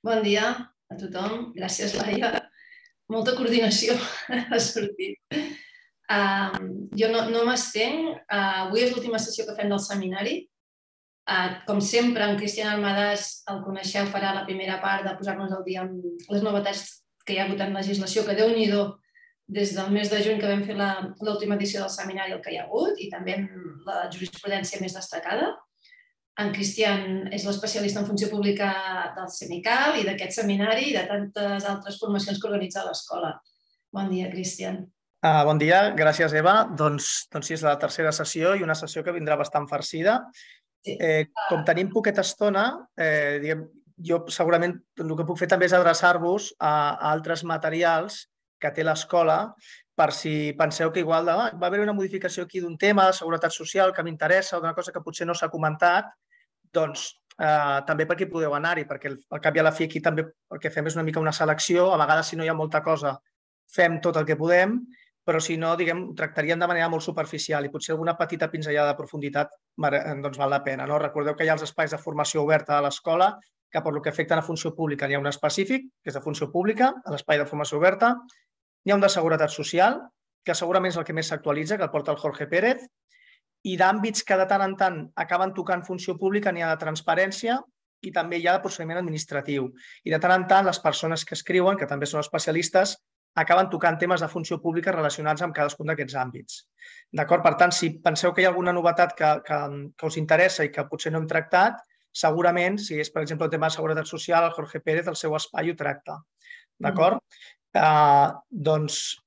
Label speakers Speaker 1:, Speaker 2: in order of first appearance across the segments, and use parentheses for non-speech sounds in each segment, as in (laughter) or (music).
Speaker 1: Bon dia a tothom. Gràcies, Laia. Molta coordinació (laughs) ha sortit. Uh, jo no, no m'estenc. Uh, avui és l'última sessió que fem del seminari. Uh, com sempre, en Cristian Almadàs, el coneixeu, farà la primera part de posar-nos al dia amb les novetats que hi ha hagut en legislació, que déu nhi des del mes de juny que vam fer l'última edició del seminari el que hi ha hagut i també la jurisprudència més destacada. En Cristian és l'especialista en funció pública del CEMICAL i d'aquest seminari i de tantes altres formacions que organitza l'escola. Bon dia, Cristian.
Speaker 2: Uh, bon dia, gràcies, Eva. Doncs, doncs sí, és la tercera sessió i una sessió que vindrà bastant farcida. Sí. Eh, com tenim poqueta estona, eh, diguem, jo segurament el que puc fer també és adreçar-vos a, a altres materials que té l'escola per si penseu que igual de, ah, va haver una modificació aquí d'un tema de seguretat social que m'interessa o d'una cosa que potser no s'ha comentat, doncs eh, també perquè podeu anar-hi, perquè al cap i a la fi aquí també el que fem és una mica una selecció, a vegades si no hi ha molta cosa fem tot el que podem, però si no, diguem, ho tractaríem de manera molt superficial i potser alguna petita pinzellada de profunditat doncs val la pena. No? Recordeu que hi ha els espais de formació oberta a l'escola, que per lo que afecta a funció pública n'hi ha un específic, que és de funció pública, a l'espai de formació oberta. N'hi ha un de seguretat social, que segurament és el que més s'actualitza, que el porta el Jorge Pérez, i d'àmbits que de tant en tant acaben tocant funció pública n'hi ha de transparència i també hi ha de procediment administratiu. I de tant en tant les persones que escriuen, que també són especialistes, acaben tocant temes de funció pública relacionats amb cadascun d'aquests àmbits. D'acord? Per tant, si penseu que hi ha alguna novetat que, que, que us interessa i que potser no hem tractat, segurament, si és, per exemple, el tema de seguretat social, el Jorge Pérez, el seu espai ho tracta. D'acord? Mm. Uh, doncs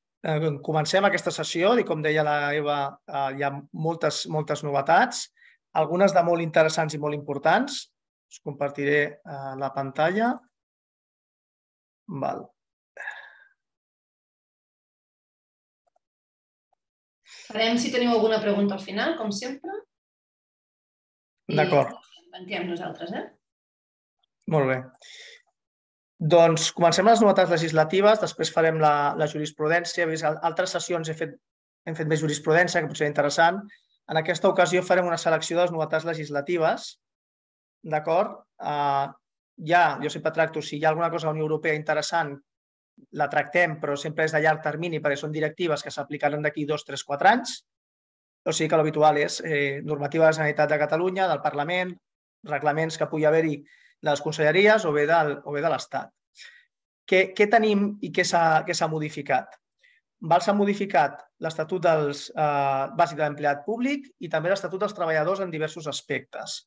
Speaker 2: comencem aquesta sessió i, com deia la Eva, eh, hi ha moltes, moltes novetats, algunes de molt interessants i molt importants. Us compartiré eh, la pantalla. Val.
Speaker 1: Farem si teniu alguna pregunta al final, com sempre.
Speaker 2: D'acord.
Speaker 1: Tanquem nosaltres, eh?
Speaker 2: Molt bé. Doncs comencem les novetats legislatives, després farem la, la jurisprudència. Vist, altres sessions he fet, hem fet més jurisprudència, que potser interessant. En aquesta ocasió farem una selecció de les novetats legislatives. D'acord? Uh, ja, jo sempre tracto, si hi ha alguna cosa a la Unió Europea interessant, la tractem, però sempre és de llarg termini perquè són directives que s'aplicaran d'aquí dos, tres, quatre anys. O sigui que l'habitual és eh, normativa de la Generalitat de Catalunya, del Parlament, reglaments que pugui haver-hi de les conselleries o bé, del, o bé de l'Estat. Què, què tenim i què s'ha modificat? S'ha modificat l'Estatut dels, eh, bàsic de l'empleat públic i també l'Estatut dels treballadors en diversos aspectes.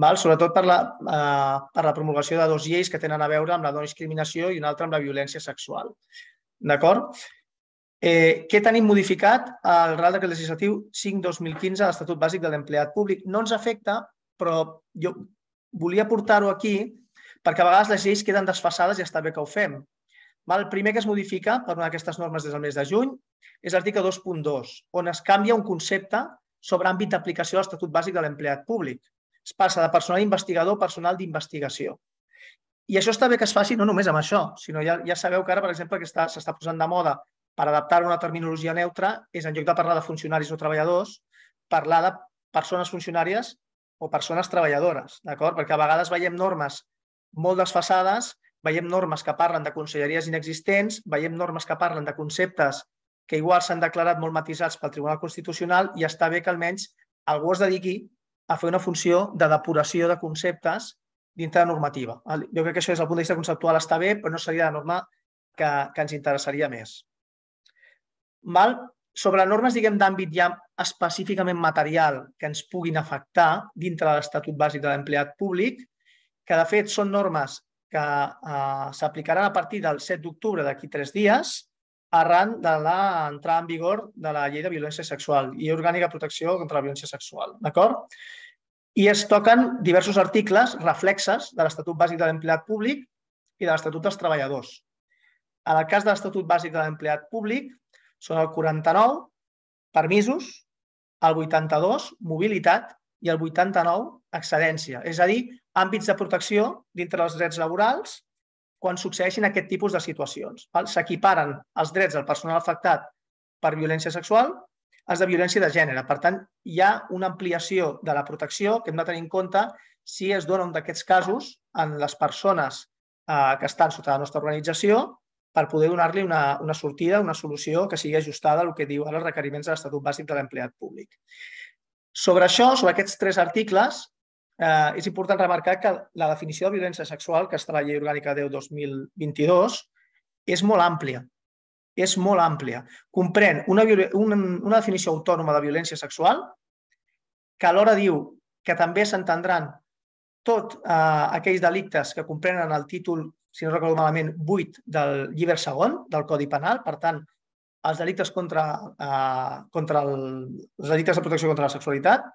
Speaker 2: Val? Sobretot per la, eh, per la promulgació de dos lleis que tenen a veure amb la no discriminació i una altra amb la violència sexual. D'acord? Eh, què tenim modificat al Real Decret Legislatiu 5-2015 de l'Estatut Bàsic de l'Empleat Públic? No ens afecta, però jo volia portar-ho aquí perquè a vegades les lleis queden desfasades i està bé que ho fem. El primer que es modifica per una d'aquestes normes des del mes de juny és l'article 2.2, on es canvia un concepte sobre àmbit d'aplicació de l'Estatut Bàsic de l'Empleat Públic. Es passa de personal investigador a personal d'investigació. I això està bé que es faci no només amb això, sinó ja, ja sabeu que ara, per exemple, que s'està posant de moda per adaptar una terminologia neutra és, en lloc de parlar de funcionaris o treballadors, parlar de persones funcionàries o persones treballadores, d'acord? Perquè a vegades veiem normes molt desfasades, veiem normes que parlen de conselleries inexistents, veiem normes que parlen de conceptes que igual s'han declarat molt matisats pel Tribunal Constitucional i està bé que almenys algú es dediqui a fer una funció de depuració de conceptes dintre de normativa. Jo crec que això des del punt de vista conceptual està bé, però no seria la norma que, que ens interessaria més. Val? Sobre normes, diguem, d'àmbit ja específicament material que ens puguin afectar dintre de l'Estatut Bàsic de l'Empleat Públic, que de fet són normes que eh, s'aplicaran a partir del 7 d'octubre d'aquí tres dies, arran de l'entrada en vigor de la llei de violència sexual i orgànica de protecció contra la violència sexual. D'acord? I es toquen diversos articles reflexes de l'Estatut Bàsic de l'Empleat Públic i de l'Estatut dels Treballadors. En el cas de l'Estatut Bàsic de l'Empleat Públic, són el 49, permisos, el 82, mobilitat, i el 89, excedència. És a dir, àmbits de protecció dintre dels drets laborals quan succeeixin aquest tipus de situacions. S'equiparen els drets del personal afectat per violència sexual als de violència de gènere. Per tant, hi ha una ampliació de la protecció que hem de tenir en compte si es dona un d'aquests casos en les persones eh, que estan sota la nostra organització per poder donar-li una, una sortida, una solució que sigui ajustada al que diu ara els requeriments de l'Estatut Bàsic de l'Empleat Públic. Sobre això, sobre aquests tres articles, eh, és important remarcar que la definició de violència sexual, que està a la Llei Orgànica 10-2022, és molt àmplia. És molt àmplia. Comprèn una, una, una definició autònoma de violència sexual que alhora diu que també s'entendran tot eh, aquells delictes que comprenen el títol si no recordo malament, 8 del llibre segon del Codi Penal. Per tant, els delictes contra, eh, contra el, els delictes de protecció contra la sexualitat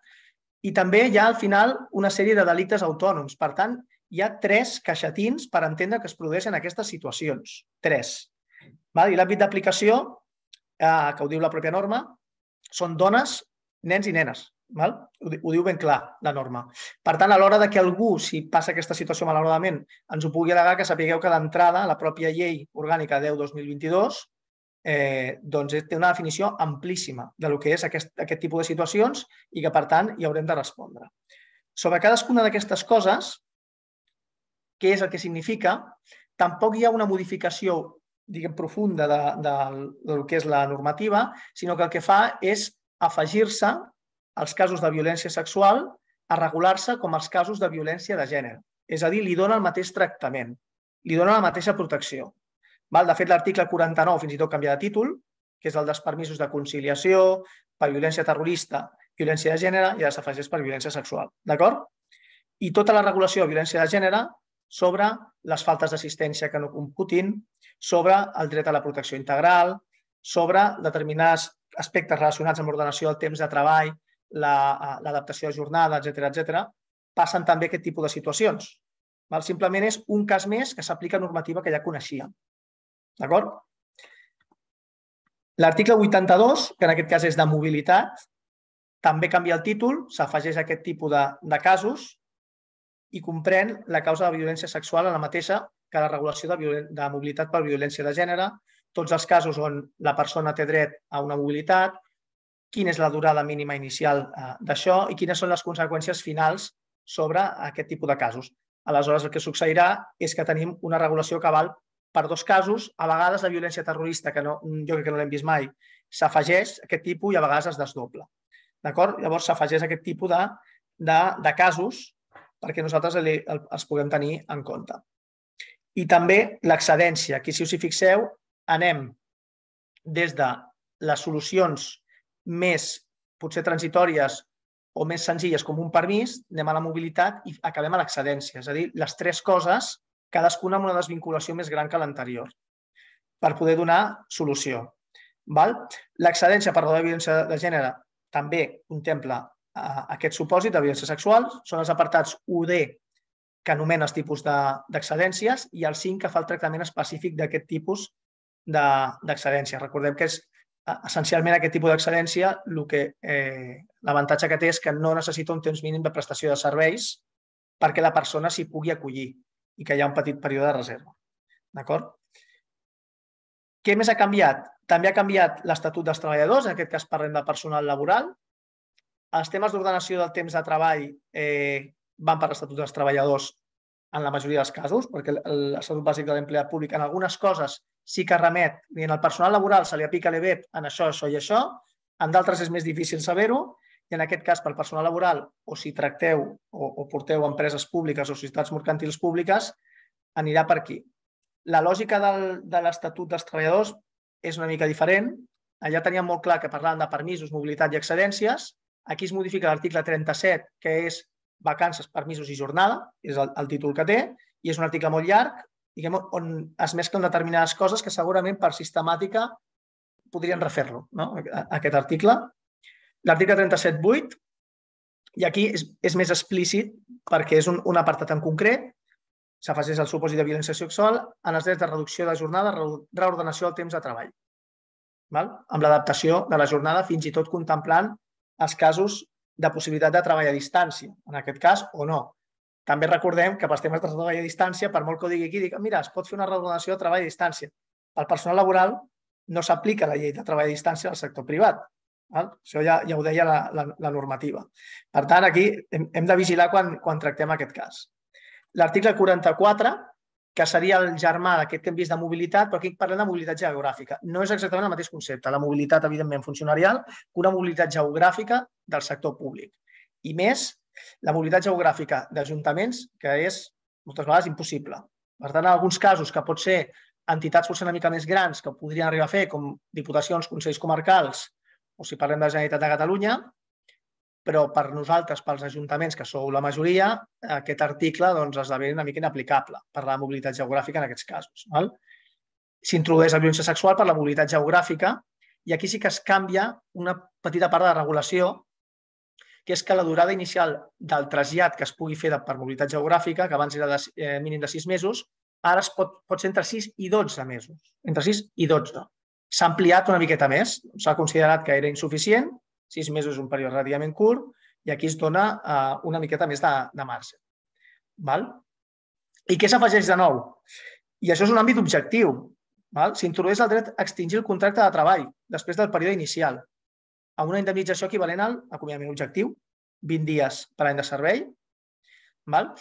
Speaker 2: i també hi ha al final una sèrie de delictes autònoms. Per tant, hi ha tres caixetins per entendre que es produeixen aquestes situacions. Tres. Val? I l'àmbit d'aplicació, eh, que ho diu la pròpia norma, són dones, nens i nenes. Val? Ho, ho diu ben clar, la norma. Per tant, a l'hora de que algú, si passa aquesta situació malauradament, ens ho pugui al·legar, que sapigueu que d'entrada la pròpia llei orgànica 10-2022 eh, doncs té una definició amplíssima de lo que és aquest, aquest tipus de situacions i que, per tant, hi haurem de respondre. Sobre cadascuna d'aquestes coses, què és el que significa, tampoc hi ha una modificació diguem, profunda de, de, de lo que és la normativa, sinó que el que fa és afegir-se els casos de violència sexual a regular-se com els casos de violència de gènere. És a dir, li dona el mateix tractament, li dona la mateixa protecció. Val? De fet, l'article 49 fins i tot canvia de títol, que és el dels permisos de conciliació, per violència terrorista, violència de gènere i ara s'afegeix per violència sexual. D'acord? I tota la regulació de violència de gènere sobre les faltes d'assistència que no computin, sobre el dret a la protecció integral, sobre determinats aspectes relacionats amb l'ordenació del temps de treball, l'adaptació la, de jornada, etc etc, passen també aquest tipus de situacions. Val? Simplement és un cas més que s'aplica normativa que ja coneixíem. D'acord? L'article 82, que en aquest cas és de mobilitat, també canvia el títol, s'afegeix aquest tipus de, de casos i comprèn la causa de violència sexual en la mateixa que la regulació de, de mobilitat per violència de gènere, tots els casos on la persona té dret a una mobilitat, quina és la durada mínima inicial eh, d'això i quines són les conseqüències finals sobre aquest tipus de casos. Aleshores, el que succeirà és que tenim una regulació que val per dos casos. A vegades la violència terrorista, que no, jo crec que no l'hem vist mai, s'afegeix aquest tipus i a vegades es desdobla. D'acord? Llavors s'afegeix aquest tipus de, de, de casos perquè nosaltres els puguem tenir en compte. I també l'excedència. Aquí, si us hi fixeu, anem des de les solucions més potser transitòries o més senzilles com un permís, anem a la mobilitat i acabem a l'excedència. És a dir, les tres coses, cadascuna amb una desvinculació més gran que l'anterior, per poder donar solució. L'excedència per la violència de gènere també contempla eh, aquest supòsit de violència sexual. Són els apartats 1D que anomena els tipus d'excedències i el 5 que fa el tractament específic d'aquest tipus d'excedència. Recordem que és essencialment aquest tipus d'excedència eh, l'avantatge que té és que no necessita un temps mínim de prestació de serveis perquè la persona s'hi pugui acollir i que hi ha un petit període de reserva. D'acord? Què més ha canviat? També ha canviat l'Estatut dels Treballadors, en aquest cas parlem de personal laboral. Els temes d'ordenació del temps de treball eh, van per l'Estatut dels Treballadors en la majoria dels casos, perquè l'Estatut Bàsic de l'Empleat Públic en algunes coses sí que remet, en el personal laboral se li aplica l'EBEP en això, això i això, en d'altres és més difícil saber-ho, i en aquest cas, pel personal laboral, o si tracteu o, o porteu empreses públiques o societats mercantils públiques, anirà per aquí. La lògica del, de l'Estatut dels Treballadors és una mica diferent. Allà teníem molt clar que parlàvem de permisos, mobilitat i excedències. Aquí es modifica l'article 37, que és vacances, permisos i jornada, és el, el títol que té, i és un article molt llarg, diguem, on es mesclen determinades coses que segurament per sistemàtica podrien refer-lo, no? aquest article. L'article 37.8, i aquí és, és més explícit perquè és un, un apartat en concret, s'afegeix el supòsit de violència sexual en els drets de reducció de jornada, reordenació del temps de treball. Val? Amb l'adaptació de la jornada, fins i tot contemplant els casos de possibilitat de treball a distància, en aquest cas, o no. També recordem que pels temes de treball a distància, per molt que ho digui aquí, dic, mira, es pot fer una reordenació de treball a distància. Pel personal laboral no s'aplica la llei de treball a distància al sector privat. Val? Això ja, ja ho deia la, la, la normativa. Per tant, aquí hem, hem de vigilar quan, quan tractem aquest cas. L'article 44 que seria el germà d'aquest que hem vist de mobilitat, però aquí parlem de mobilitat geogràfica. No és exactament el mateix concepte, la mobilitat, evidentment, funcionarial, que una mobilitat geogràfica del sector públic. I més, la mobilitat geogràfica d'ajuntaments, que és moltes vegades impossible. Per tant, en alguns casos, que pot ser entitats potser una mica més grans que podrien arribar a fer, com diputacions, consells comarcals, o si parlem de la Generalitat de Catalunya, però per nosaltres, pels ajuntaments, que sou la majoria, aquest article doncs, esdevé una mica inaplicable per la mobilitat geogràfica en aquests casos. S'introdueix la violència sexual per la mobilitat geogràfica i aquí sí que es canvia una petita part de la regulació, que és que la durada inicial del trasllat que es pugui fer per mobilitat geogràfica, que abans era de eh, mínim de 6 mesos, ara es pot, pot ser entre 6 i 12 mesos. Entre 6 i 12. S'ha ampliat una miqueta més. S'ha considerat que era insuficient Sis mesos és un període relativament curt i aquí es dona uh, una miqueta més de, de marge. Val? I què s'afegeix de nou? I això és un àmbit objectiu. S'introdueix el dret a extingir el contracte de treball després del període inicial a una indemnització equivalent al acomiadament objectiu, 20 dies per any de servei. Val?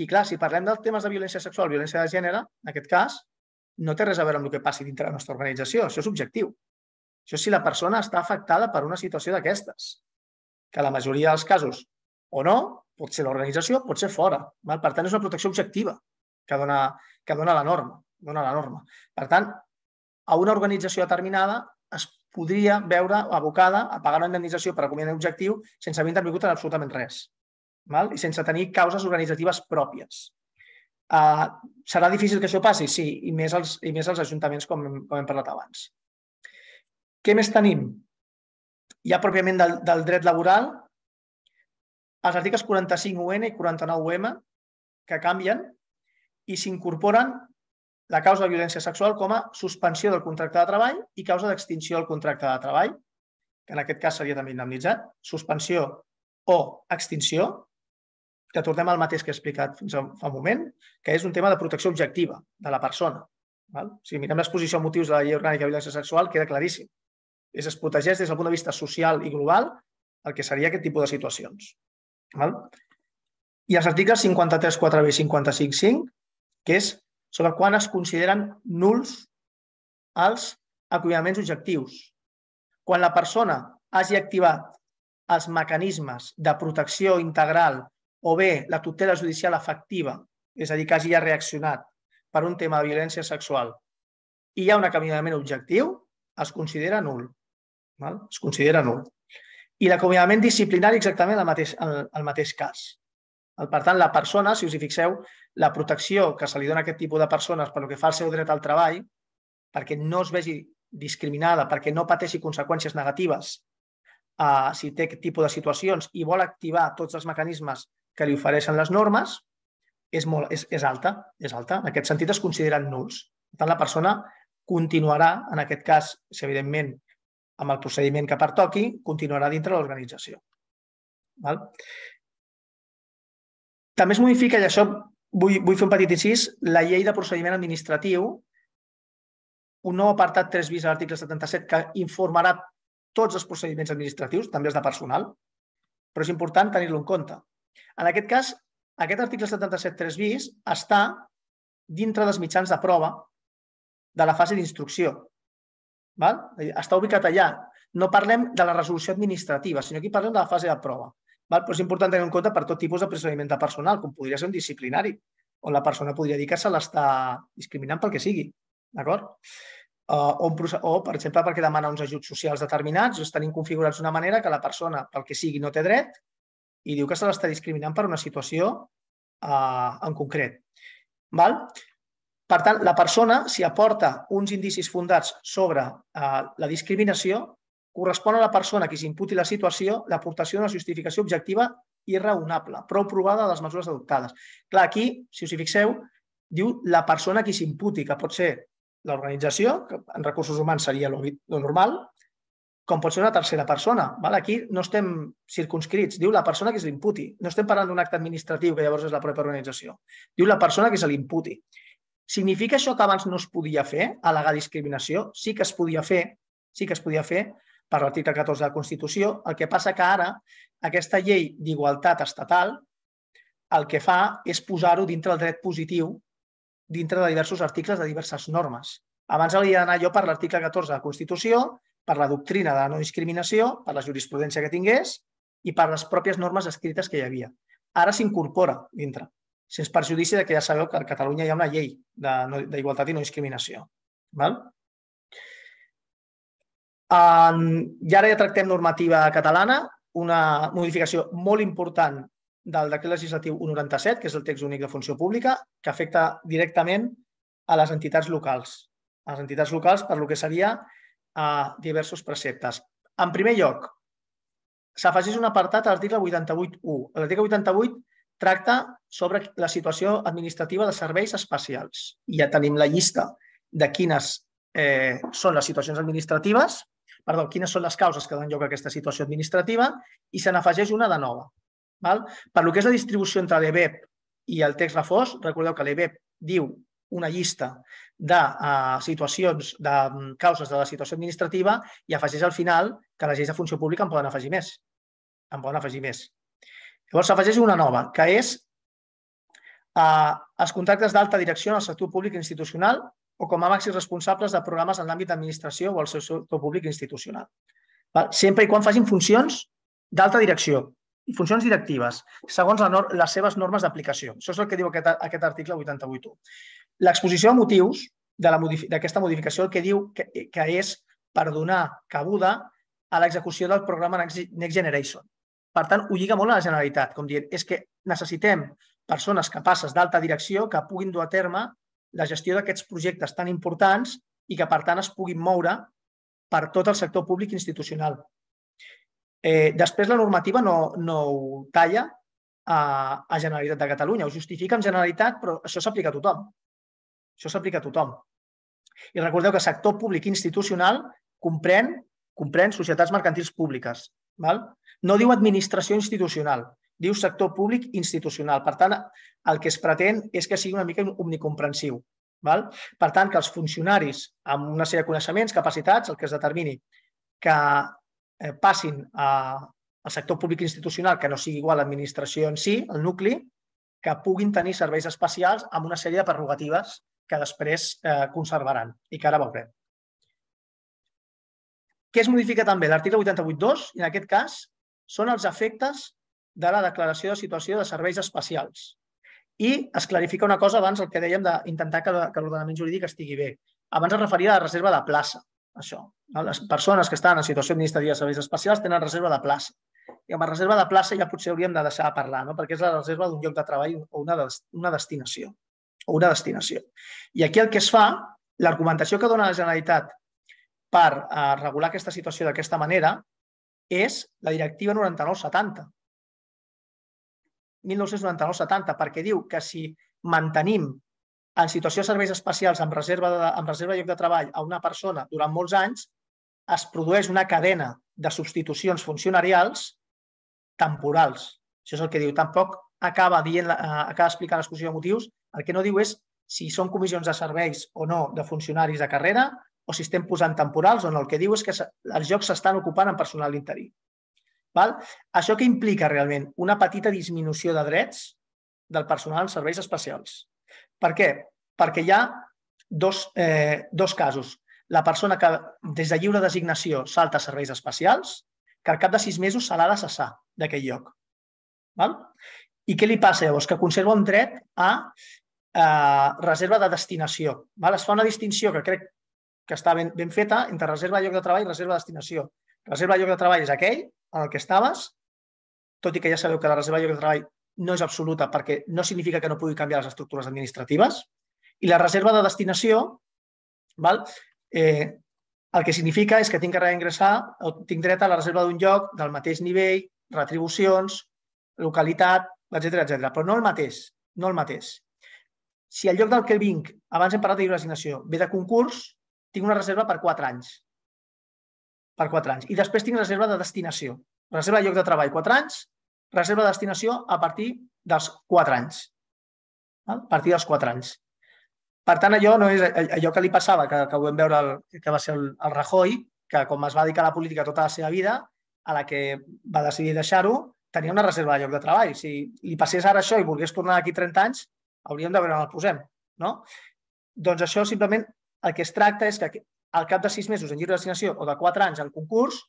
Speaker 2: I clar, si parlem dels temes de violència sexual, violència de gènere, en aquest cas, no té res a veure amb el que passi dintre la nostra organització. Això és objectiu. Això si la persona està afectada per una situació d'aquestes, que la majoria dels casos o no, pot ser l'organització, pot ser fora. Val? Per tant, és una protecció objectiva que dona, que dona la norma. Dona la norma. Per tant, a una organització determinada es podria veure abocada a pagar una indemnització per acomiadament objectiu sense haver intervingut en absolutament res val? i sense tenir causes organitzatives pròpies. Uh, serà difícil que això passi? Sí, i més els, i més els ajuntaments, com, com hem parlat abans. Què més tenim? Ja pròpiament del, del dret laboral, els articles 45UN i 49UM que canvien i s'incorporen la causa de violència sexual com a suspensió del contracte de treball i causa d'extinció del contracte de treball, que en aquest cas seria també indemnitzat, suspensió o extinció, que tornem al mateix que he explicat fins fa un moment, que és un tema de protecció objectiva de la persona. Val? Si mirem l'exposició a motius de la llei orgànica de violència sexual, queda claríssim és es protegeix des del punt de vista social i global el que seria aquest tipus de situacions. Val? I els articles 53, 4b i 55, 5, que és sobre quan es consideren nuls els acomiadaments objectius. Quan la persona hagi activat els mecanismes de protecció integral o bé la tutela judicial efectiva, és a dir, que hagi ja reaccionat per un tema de violència sexual i hi ha un acomiadament objectiu, es considera nul. Val? Es considera nul. I l'acomiadament disciplinari exactament el mateix, el, el mateix cas. Per tant, la persona, si us hi fixeu, la protecció que se li dona a aquest tipus de persones per lo que fa al seu dret al treball, perquè no es vegi discriminada, perquè no pateixi conseqüències negatives uh, si té aquest tipus de situacions i vol activar tots els mecanismes que li ofereixen les normes, és, molt, és, és alta. És alta. En aquest sentit, es consideren nuls. Per tant, la persona continuarà, en aquest cas, si evidentment amb el procediment que pertoqui, continuarà dintre l'organització. També es modifica, i això vull, vull fer un petit incís, la llei de procediment administratiu, un nou apartat 3 bis a l'article 77 que informarà tots els procediments administratius, també els de personal, però és important tenir-lo en compte. En aquest cas, aquest article 77 3 bis està dintre dels mitjans de prova de la fase d'instrucció. Val? Està ubicat allà. No parlem de la resolució administrativa, sinó aquí parlem de la fase de prova. Val? Però és important tenir en compte per tot tipus de procediment de personal, com podria ser un disciplinari, on la persona podria dir que se l'està discriminant pel que sigui. D'acord? Uh, o, o, per exemple, perquè demana uns ajuts socials determinats, els tenim configurats d'una manera que la persona, pel que sigui, no té dret i diu que se l'està discriminant per una situació uh, en concret. Val? Per tant, la persona, si aporta uns indicis fundats sobre eh, la discriminació, correspon a la persona que s'imputi la situació l'aportació d'una justificació objectiva i raonable, prou provada de les mesures adoptades. Clar, aquí, si us hi fixeu, diu la persona que s'imputi, que pot ser l'organització, que en recursos humans seria lo, normal, com pot ser una tercera persona. Val? Aquí no estem circunscrits. Diu la persona que se l'imputi. No estem parlant d'un acte administratiu, que llavors és la pròpia organització. Diu la persona que se l'imputi. Significa això que abans no es podia fer, al·legar discriminació? Sí que es podia fer, sí que es podia fer per l'article 14 de la Constitució. El que passa que ara aquesta llei d'igualtat estatal el que fa és posar-ho dintre el dret positiu dintre de diversos articles de diverses normes. Abans hauria d'anar jo per l'article 14 de la Constitució, per la doctrina de la no discriminació, per la jurisprudència que tingués i per les pròpies normes escrites que hi havia. Ara s'incorpora dintre, sense perjudici de que ja sabeu que a Catalunya hi ha una llei d'igualtat i no discriminació. Val? I ara ja tractem normativa catalana, una modificació molt important del decret legislatiu 197, que és el text únic de funció pública, que afecta directament a les entitats locals. A les entitats locals per lo que seria a diversos preceptes. En primer lloc, s'afegeix un apartat a l'article 88.1. L'article 88 tracta sobre la situació administrativa de serveis especials. I ja tenim la llista de quines eh, són les situacions administratives, perdó, quines són les causes que donen lloc a aquesta situació administrativa i se n'afegeix una de nova, Val? Per lo que és la distribució entre l'EBEP i el text refós, recordeu que l'EBEP diu una llista de uh, situacions, de um, causes de la situació administrativa i afegeix al final que les lleis de funció pública en poden afegir més. En poden afegir més. Llavors s'afegeix una nova, que és uh, els contractes d'alta direcció en el sector públic institucional o com a màxims responsables de programes en l'àmbit d'administració o el sector públic institucional. Val? Sempre i quan facin funcions d'alta direcció, i funcions directives, segons la les seves normes d'aplicació. Això és el que diu aquest, aquest article 88.1. L'exposició de motius d'aquesta modifi modificació el que diu que, que és per donar cabuda a l'execució del programa Next Generation. Per tant, ho lliga molt a la Generalitat, com dient, és que necessitem persones capaces d'alta direcció que puguin dur a terme la gestió d'aquests projectes tan importants i que, per tant, es puguin moure per tot el sector públic institucional. Eh, després la normativa no, no ho talla a, a Generalitat de Catalunya, ho justifica amb Generalitat, però això s'aplica a tothom. Això s'aplica a tothom. I recordeu que sector públic institucional comprèn, comprèn societats mercantils públiques. Val? No diu administració institucional, diu sector públic institucional. Per tant, el que es pretén és que sigui una mica omnicomprensiu. Val? Per tant, que els funcionaris amb una sèrie de coneixements, capacitats, el que es determini que eh, passin a, al sector públic institucional, que no sigui igual l'administració en si, el nucli, que puguin tenir serveis especials amb una sèrie de prerrogatives que després eh, conservaran i que ara veurem. Què es modifica també? L'article 88.2, i en aquest cas, són els efectes de la declaració de situació de serveis especials. I es clarifica una cosa abans, el que dèiem d'intentar que l'ordenament jurídic estigui bé. Abans es referia a la reserva de plaça això. Les persones que estan en situació administrativa de serveis especials tenen reserva de plaça. I amb la reserva de plaça ja potser hauríem de deixar de parlar, no? perquè és la reserva d'un lloc de treball o una, una destinació. O una destinació. I aquí el que es fa, l'argumentació que dona la Generalitat per eh, regular aquesta situació d'aquesta manera és la directiva 9970. 1999-70, perquè diu que si mantenim en situació de serveis especials amb reserva de, amb reserva de lloc de treball a una persona durant molts anys, es produeix una cadena de substitucions funcionarials temporals. Això és el que diu. Tampoc acaba, dient, eh, acaba explicant l'exposició de motius. El que no diu és si són comissions de serveis o no de funcionaris de carrera o si estem posant temporals o no. El que diu és que els llocs s'estan ocupant en personal interí. Val? Això que implica realment una petita disminució de drets del personal en serveis especials. Per què? Perquè hi ha dos, eh, dos casos. La persona que des de lliure designació salta a serveis especials, que al cap de sis mesos se l'ha de cessar d'aquell lloc. Val? I què li passa llavors? Que conserva un dret a eh, reserva de destinació. Val? Es fa una distinció que crec que està ben, ben feta entre reserva de lloc de treball i reserva de destinació. Reserva de lloc de treball és aquell en el que estaves, tot i que ja sabeu que la reserva de lloc de treball no és absoluta perquè no significa que no pugui canviar les estructures administratives. I la reserva de destinació, val? Eh, el que significa és que tinc que reingressar o tinc dret a la reserva d'un lloc del mateix nivell, retribucions, localitat, etc etc. però no el mateix, no el mateix. Si el lloc del que vinc, abans hem parlat de designació, ve de concurs, tinc una reserva per 4 anys. Per 4 anys. I després tinc reserva de destinació. Reserva de lloc de treball 4 anys, reserva de destinació a partir dels 4 anys. A partir dels 4 anys. Per tant, allò no és allò que li passava, que, que ho vam veure, el, que va ser el, el Rajoy, que com es va dedicar a la política tota la seva vida, a la que va decidir deixar-ho, tenia una reserva de lloc de treball. Si li passés ara això i volgués tornar d'aquí 30 anys, hauríem de veure on el posem. No? Doncs això simplement el que es tracta és que al cap de sis mesos en lliure d'assignació o de quatre anys al concurs,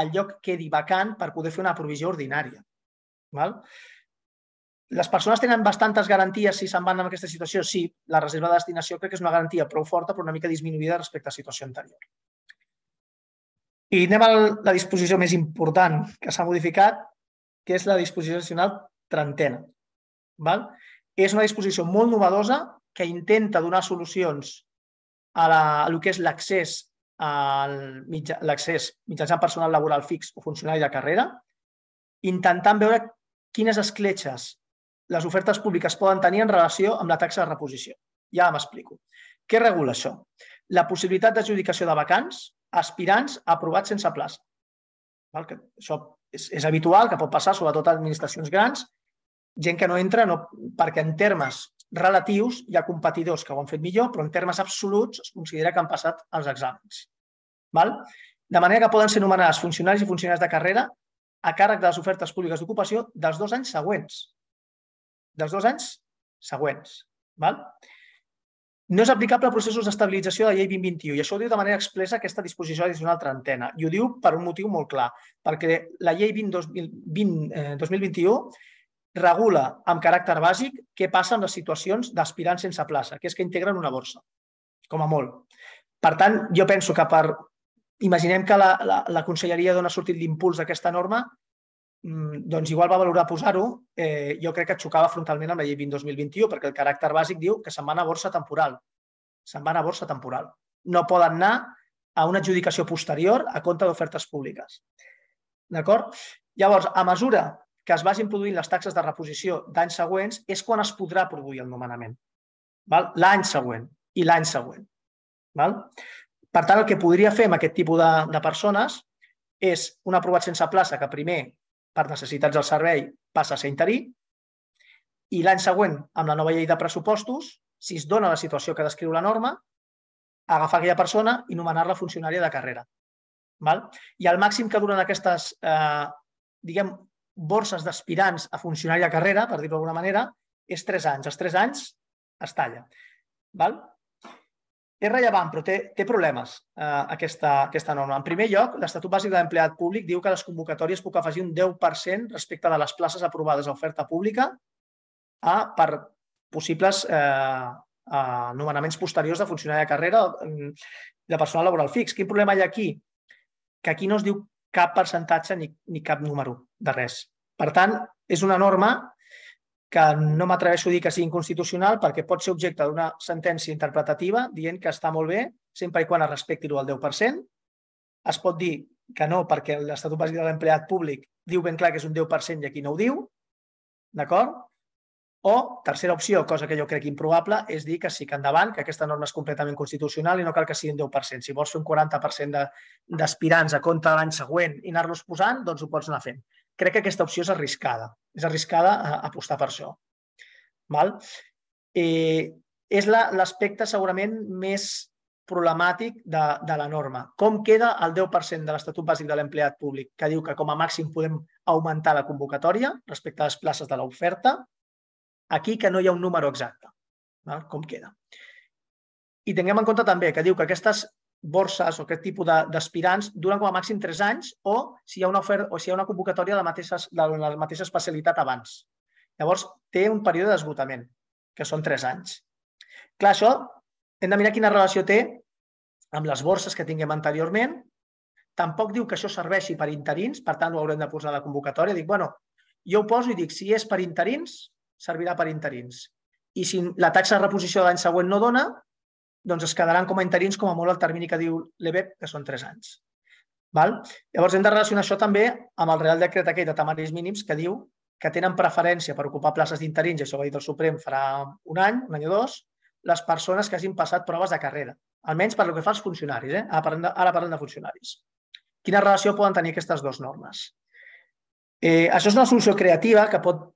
Speaker 2: el lloc quedi vacant per poder fer una provisió ordinària. Val? Les persones tenen bastantes garanties si se'n van en aquesta situació? Sí, la reserva de destinació crec que és una garantia prou forta però una mica disminuïda respecte a la situació anterior. I anem a la disposició més important que s'ha modificat, que és la disposició addicional trentena. Val? És una disposició molt novedosa que intenta donar solucions a, la, a el que és l'accés mitja, l'accés mitjançant personal laboral fix o funcionari de carrera, intentant veure quines escletxes les ofertes públiques poden tenir en relació amb la taxa de reposició. Ja m'explico. Què regula això? La possibilitat d'adjudicació de vacants aspirants aprovats sense plaça. Val? Que això és, és habitual, que pot passar sobretot a administracions grans, gent que no entra no, perquè en termes relatius hi ha competidors que ho han fet millor, però en termes absoluts es considera que han passat els exàmens. Val? De manera que poden ser nomenats funcionaris i funcionaris de carrera a càrrec de les ofertes públiques d'ocupació dels dos anys següents dels dos anys següents. Val? No és aplicable a processos d'estabilització de la llei 2021 i això ho diu de manera expressa aquesta disposició addicional trentena. I ho diu per un motiu molt clar, perquè la llei 20, 2020, eh, 2021 regula amb caràcter bàsic què passa en les situacions d'aspirants sense plaça, que és que integren una borsa, com a molt. Per tant, jo penso que per... Imaginem que la, la, la Conselleria dona sortit l'impuls d'aquesta norma, Mm, doncs igual va valorar posar-ho, eh, jo crec que xocava frontalment amb la llei 20 2021, perquè el caràcter bàsic diu que se'n van a borsa temporal. Se'n van a borsa temporal. No poden anar a una adjudicació posterior a compte d'ofertes públiques. D'acord? Llavors, a mesura que es vagin produint les taxes de reposició d'anys següents, és quan es podrà produir el nomenament. L'any següent i l'any següent. Val? Per tant, el que podria fer amb aquest tipus de, de persones és un aprovat sense plaça que primer per necessitats del servei passa a ser interí i l'any següent, amb la nova llei de pressupostos, si es dona la situació que descriu la norma, agafar aquella persona i nomenar-la funcionària de carrera. Val? I el màxim que duren aquestes, eh, diguem, borses d'aspirants a funcionari de carrera, per dir-ho d'alguna manera, és tres anys. Els tres anys es talla. Val? És rellevant, però té, té problemes eh, aquesta, aquesta norma. En primer lloc, l'Estatut Bàsic de l'Empleat Públic diu que les convocatòries puc afegir un 10% respecte de les places aprovades a oferta pública a, per possibles eh, a nomenaments posteriors de funcionari de carrera mm, de personal laboral fix. Quin problema hi ha aquí? Que aquí no es diu cap percentatge ni, ni cap número de res. Per tant, és una norma que no m'atreveixo a dir que sigui inconstitucional perquè pot ser objecte d'una sentència interpretativa dient que està molt bé sempre i quan es respecti el 10%. Es pot dir que no perquè l'Estatut Bàsic de l'Empleat Públic diu ben clar que és un 10% i aquí no ho diu. D'acord? O, tercera opció, cosa que jo crec improbable, és dir que sí que endavant, que aquesta norma és completament constitucional i no cal que sigui un 10%. Si vols fer un 40% d'aspirants a compte l'any següent i anar-los posant, doncs ho pots anar fent crec que aquesta opció és arriscada. És arriscada a, apostar per això. Val? Eh, és l'aspecte segurament més problemàtic de, de la norma. Com queda el 10% de l'Estatut Bàsic de l'Empleat Públic, que diu que com a màxim podem augmentar la convocatòria respecte a les places de l'oferta, aquí que no hi ha un número exacte. Val? Com queda? I tinguem en compte també que diu que aquestes borses o aquest tipus d'aspirants duren com a màxim 3 anys o si hi ha una oferta o si hi ha una convocatòria de la mateixa, de la mateixa especialitat abans. Llavors, té un període d'esgotament, que són 3 anys. Clar, això hem de mirar quina relació té amb les borses que tinguem anteriorment. Tampoc diu que això serveixi per interins, per tant, ho haurem de posar a la convocatòria. Dic, bueno, jo ho poso i dic, si és per interins, servirà per interins. I si la taxa de reposició de l'any següent no dona, doncs es quedaran com a interins com a molt el termini que diu l'EBEP, que són 3 anys. Val? Llavors hem de relacionar això també amb el Real Decret aquell de tamaris mínims que diu que tenen preferència per ocupar places d'interins, i això ho ha dit el Suprem farà un any, un any o dos, les persones que hagin passat proves de carrera, almenys per lo que fa als funcionaris. Eh? Ara, parlem de, ara parlem de funcionaris. Quina relació poden tenir aquestes dues normes? Eh, això és una solució creativa que pot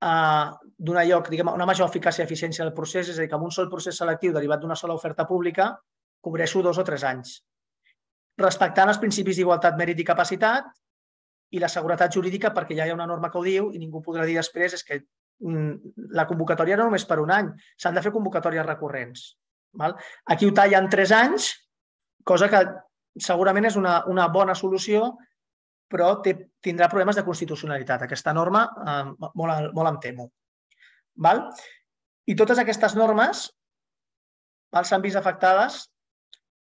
Speaker 2: a donar lloc diguem, una major eficàcia i eficiència del procés, és a dir, que amb un sol procés selectiu derivat d'una sola oferta pública cobreixo dos o tres anys. Respectant els principis d'igualtat, mèrit i capacitat i la seguretat jurídica perquè ja hi ha una norma que ho diu i ningú podrà dir després és que mm, la convocatòria no només per un any, s'han de fer convocatòries recurrents. Val? Aquí ho tallen tres anys, cosa que segurament és una, una bona solució, però té, tindrà problemes de constitucionalitat. Aquesta norma eh, molt, molt em temo. Val? I totes aquestes normes s'han vist afectades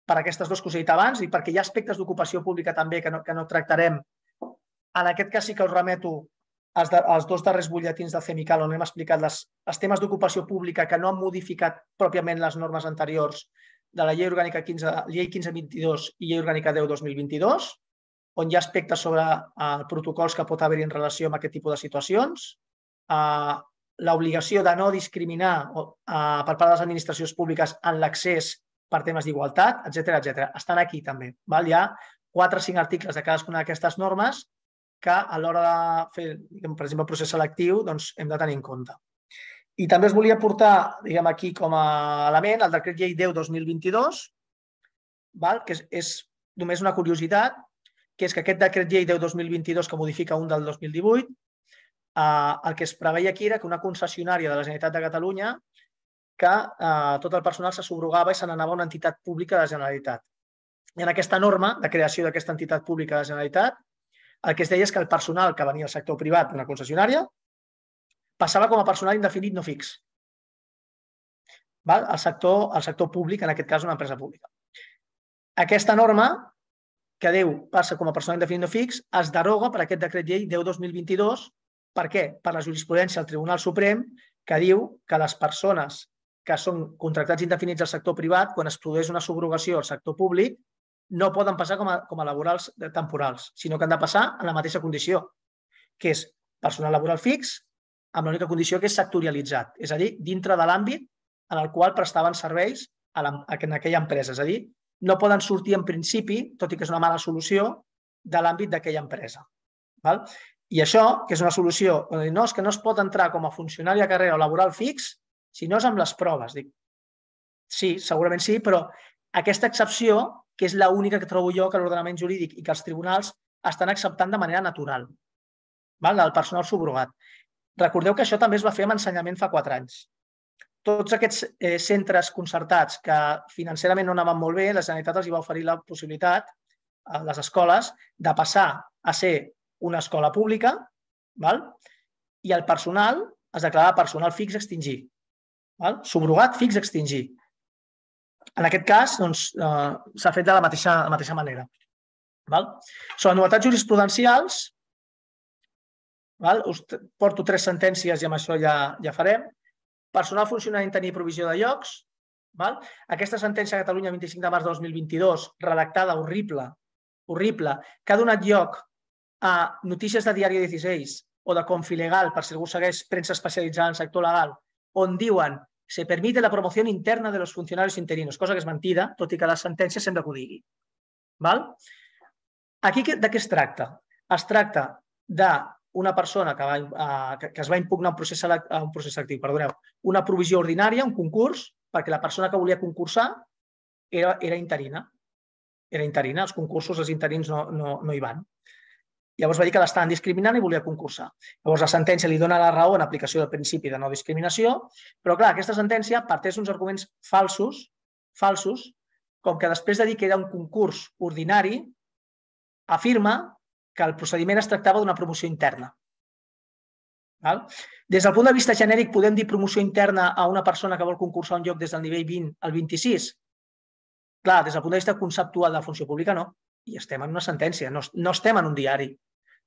Speaker 2: per aquestes dues que us he dit abans i perquè hi ha aspectes d'ocupació pública també que no, que no tractarem. En aquest cas sí que us remeto als, de, als dos darrers butlletins del CEMICAL on hem explicat les, els temes d'ocupació pública que no han modificat pròpiament les normes anteriors de la Llei Orgànica 15, Llei 1522 i Llei Orgànica 10 2022, on hi ha aspectes sobre uh, protocols que pot haver-hi en relació amb aquest tipus de situacions, uh, l'obligació de no discriminar uh, per part de les administracions públiques en l'accés per temes d'igualtat, etc etc. Estan aquí també. Val? Hi ha quatre o cinc articles de cadascuna d'aquestes normes que a l'hora de fer, diguem, per exemple, el procés selectiu, doncs, hem de tenir en compte. I també es volia portar, diguem, aquí com a element el decret llei 10-2022, val? que és, és només una curiositat, que és que aquest decret llei 10-2022 que modifica un del 2018, eh, el que es preveia aquí era que una concessionària de la Generalitat de Catalunya que eh, tot el personal se subrogava i se n'anava a una entitat pública de la Generalitat. I en aquesta norma de creació d'aquesta entitat pública de la Generalitat, el que es deia és que el personal que venia del sector privat d'una concessionària passava com a personal indefinit no fix. Val? El, sector, el sector públic, en aquest cas una empresa pública. Aquesta norma, que diu passa com a personal indefinit no fix, es deroga per aquest decret llei 10-2022. Per què? Per la jurisprudència del Tribunal Suprem, que diu que les persones que són contractats indefinits al sector privat, quan es produeix una subrogació al sector públic, no poden passar com a, com a laborals temporals, sinó que han de passar en la mateixa condició, que és personal laboral fix, amb l'única condició que és sectorialitzat, és a dir, dintre de l'àmbit en el qual prestaven serveis a la, en aquella empresa. És a dir, no poden sortir en principi, tot i que és una mala solució, de l'àmbit d'aquella empresa. Val? I això, que és una solució, no, és que no es pot entrar com a funcionari a carrera o laboral fix si no és amb les proves. Dic, sí, segurament sí, però aquesta excepció que és l'única que trobo jo que l'ordenament jurídic i que els tribunals estan acceptant de manera natural, val? del personal subrogat. Recordeu que això també es va fer amb ensenyament fa quatre anys. Tots aquests eh, centres concertats que financerament no anaven molt bé, la Generalitat els hi va oferir la possibilitat a les escoles de passar a ser una escola pública val? i el personal es declarava personal fix extingir. Val? Subrogat fix extingir. En aquest cas, doncs, eh, s'ha fet de la mateixa, la mateixa manera. Val? Sobre novetats jurisprudencials, val? us porto tres sentències i amb això ja, ja farem. Personal funcionari en tenir provisió de llocs. Val? Aquesta sentència a Catalunya 25 de març de 2022, redactada horrible, horrible, que ha donat lloc a notícies de Diari 16 o de Confilegal, per si algú segueix premsa especialitzada en sector legal, on diuen se permite la promoción interna de los funcionarios interinos, cosa que és mentida, tot i que la sentència sembla que ho digui. Val? Aquí de què es tracta? Es tracta d'una persona que, va, uh, que, es va impugnar un procés, select, un procés actiu, perdoneu, una provisió ordinària, un concurs, perquè la persona que volia concursar era, era interina. Era interina, els concursos, els interins no, no, no hi van. Llavors va dir que l'estaven discriminant i volia concursar. Llavors la sentència li dona la raó en aplicació del principi de no discriminació, però clar, aquesta sentència parteix uns arguments falsos, falsos, com que després de dir que era un concurs ordinari, afirma que el procediment es tractava d'una promoció interna. Val? Des del punt de vista genèric, podem dir promoció interna a una persona que vol concursar un lloc des del nivell 20 al 26? Clar, des del punt de vista conceptual de la funció pública, no. I estem en una sentència, no, no estem en un diari.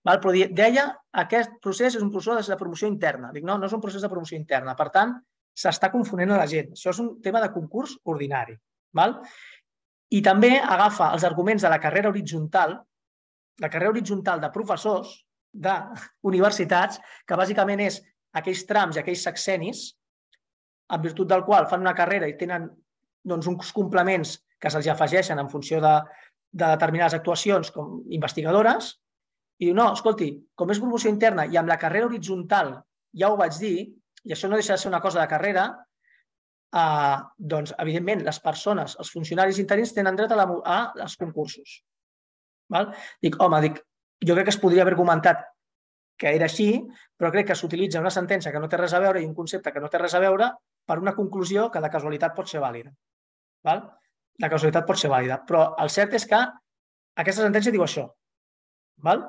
Speaker 2: Val? Però deia aquest procés és un procés de promoció interna. Dic, no, no és un procés de promoció interna. Per tant, s'està confonent a la gent. Això és un tema de concurs ordinari. Val? I també agafa els arguments de la carrera horitzontal, la carrera horitzontal de professors d'universitats, que bàsicament és aquells trams i aquells sexenis en virtut del qual fan una carrera i tenen doncs, uns complements que se'ls afegeixen en funció de, de determinades actuacions com investigadores, i no, escolti, com és promoció interna i amb la carrera horitzontal ja ho vaig dir, i això no deixa de ser una cosa de carrera, eh, doncs, evidentment, les persones, els funcionaris interins tenen dret a, la, a els concursos. Val? Dic, home, dic, jo crec que es podria haver comentat que era així, però crec que s'utilitza una sentència que no té res a veure i un concepte que no té res a veure per una conclusió que de casualitat pot ser vàlida. Val? La casualitat pot ser vàlida, però el cert és que aquesta sentència diu això. Val?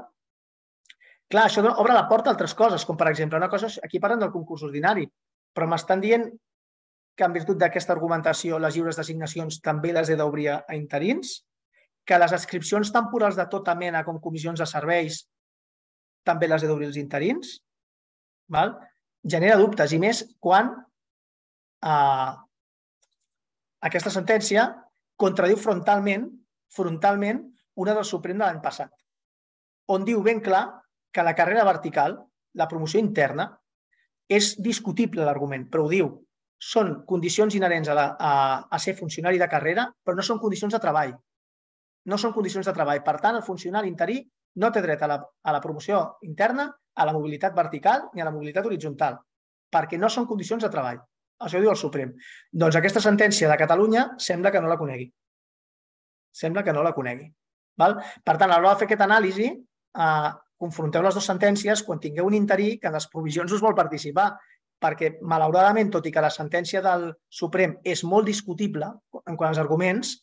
Speaker 2: Clar, això obre la porta a altres coses, com per exemple, una cosa, aquí parlen del concurs ordinari, però m'estan dient que en virtut d'aquesta argumentació les lliures designacions també les he d'obrir a interins, que les adscripcions temporals de tota mena com comissions de serveis també les he d'obrir els interins, val? genera dubtes, i més quan eh, aquesta sentència contradiu frontalment frontalment una del Suprem de l'any passat, on diu ben clar que la carrera vertical, la promoció interna, és discutible l'argument, però ho diu. Són condicions inherents a, la, a, a ser funcionari de carrera, però no són condicions de treball. No són condicions de treball. Per tant, el funcionari interí no té dret a la, a la promoció interna, a la mobilitat vertical ni a la mobilitat horitzontal, perquè no són condicions de treball. Això diu el Suprem. Doncs aquesta sentència de Catalunya sembla que no la conegui. Sembla que no la conegui. Val? Per tant, a l'hora de fer aquesta anàlisi, eh, confronteu les dues sentències quan tingueu un interí que en les provisions us vol participar, perquè, malauradament, tot i que la sentència del Suprem és molt discutible en quant als arguments,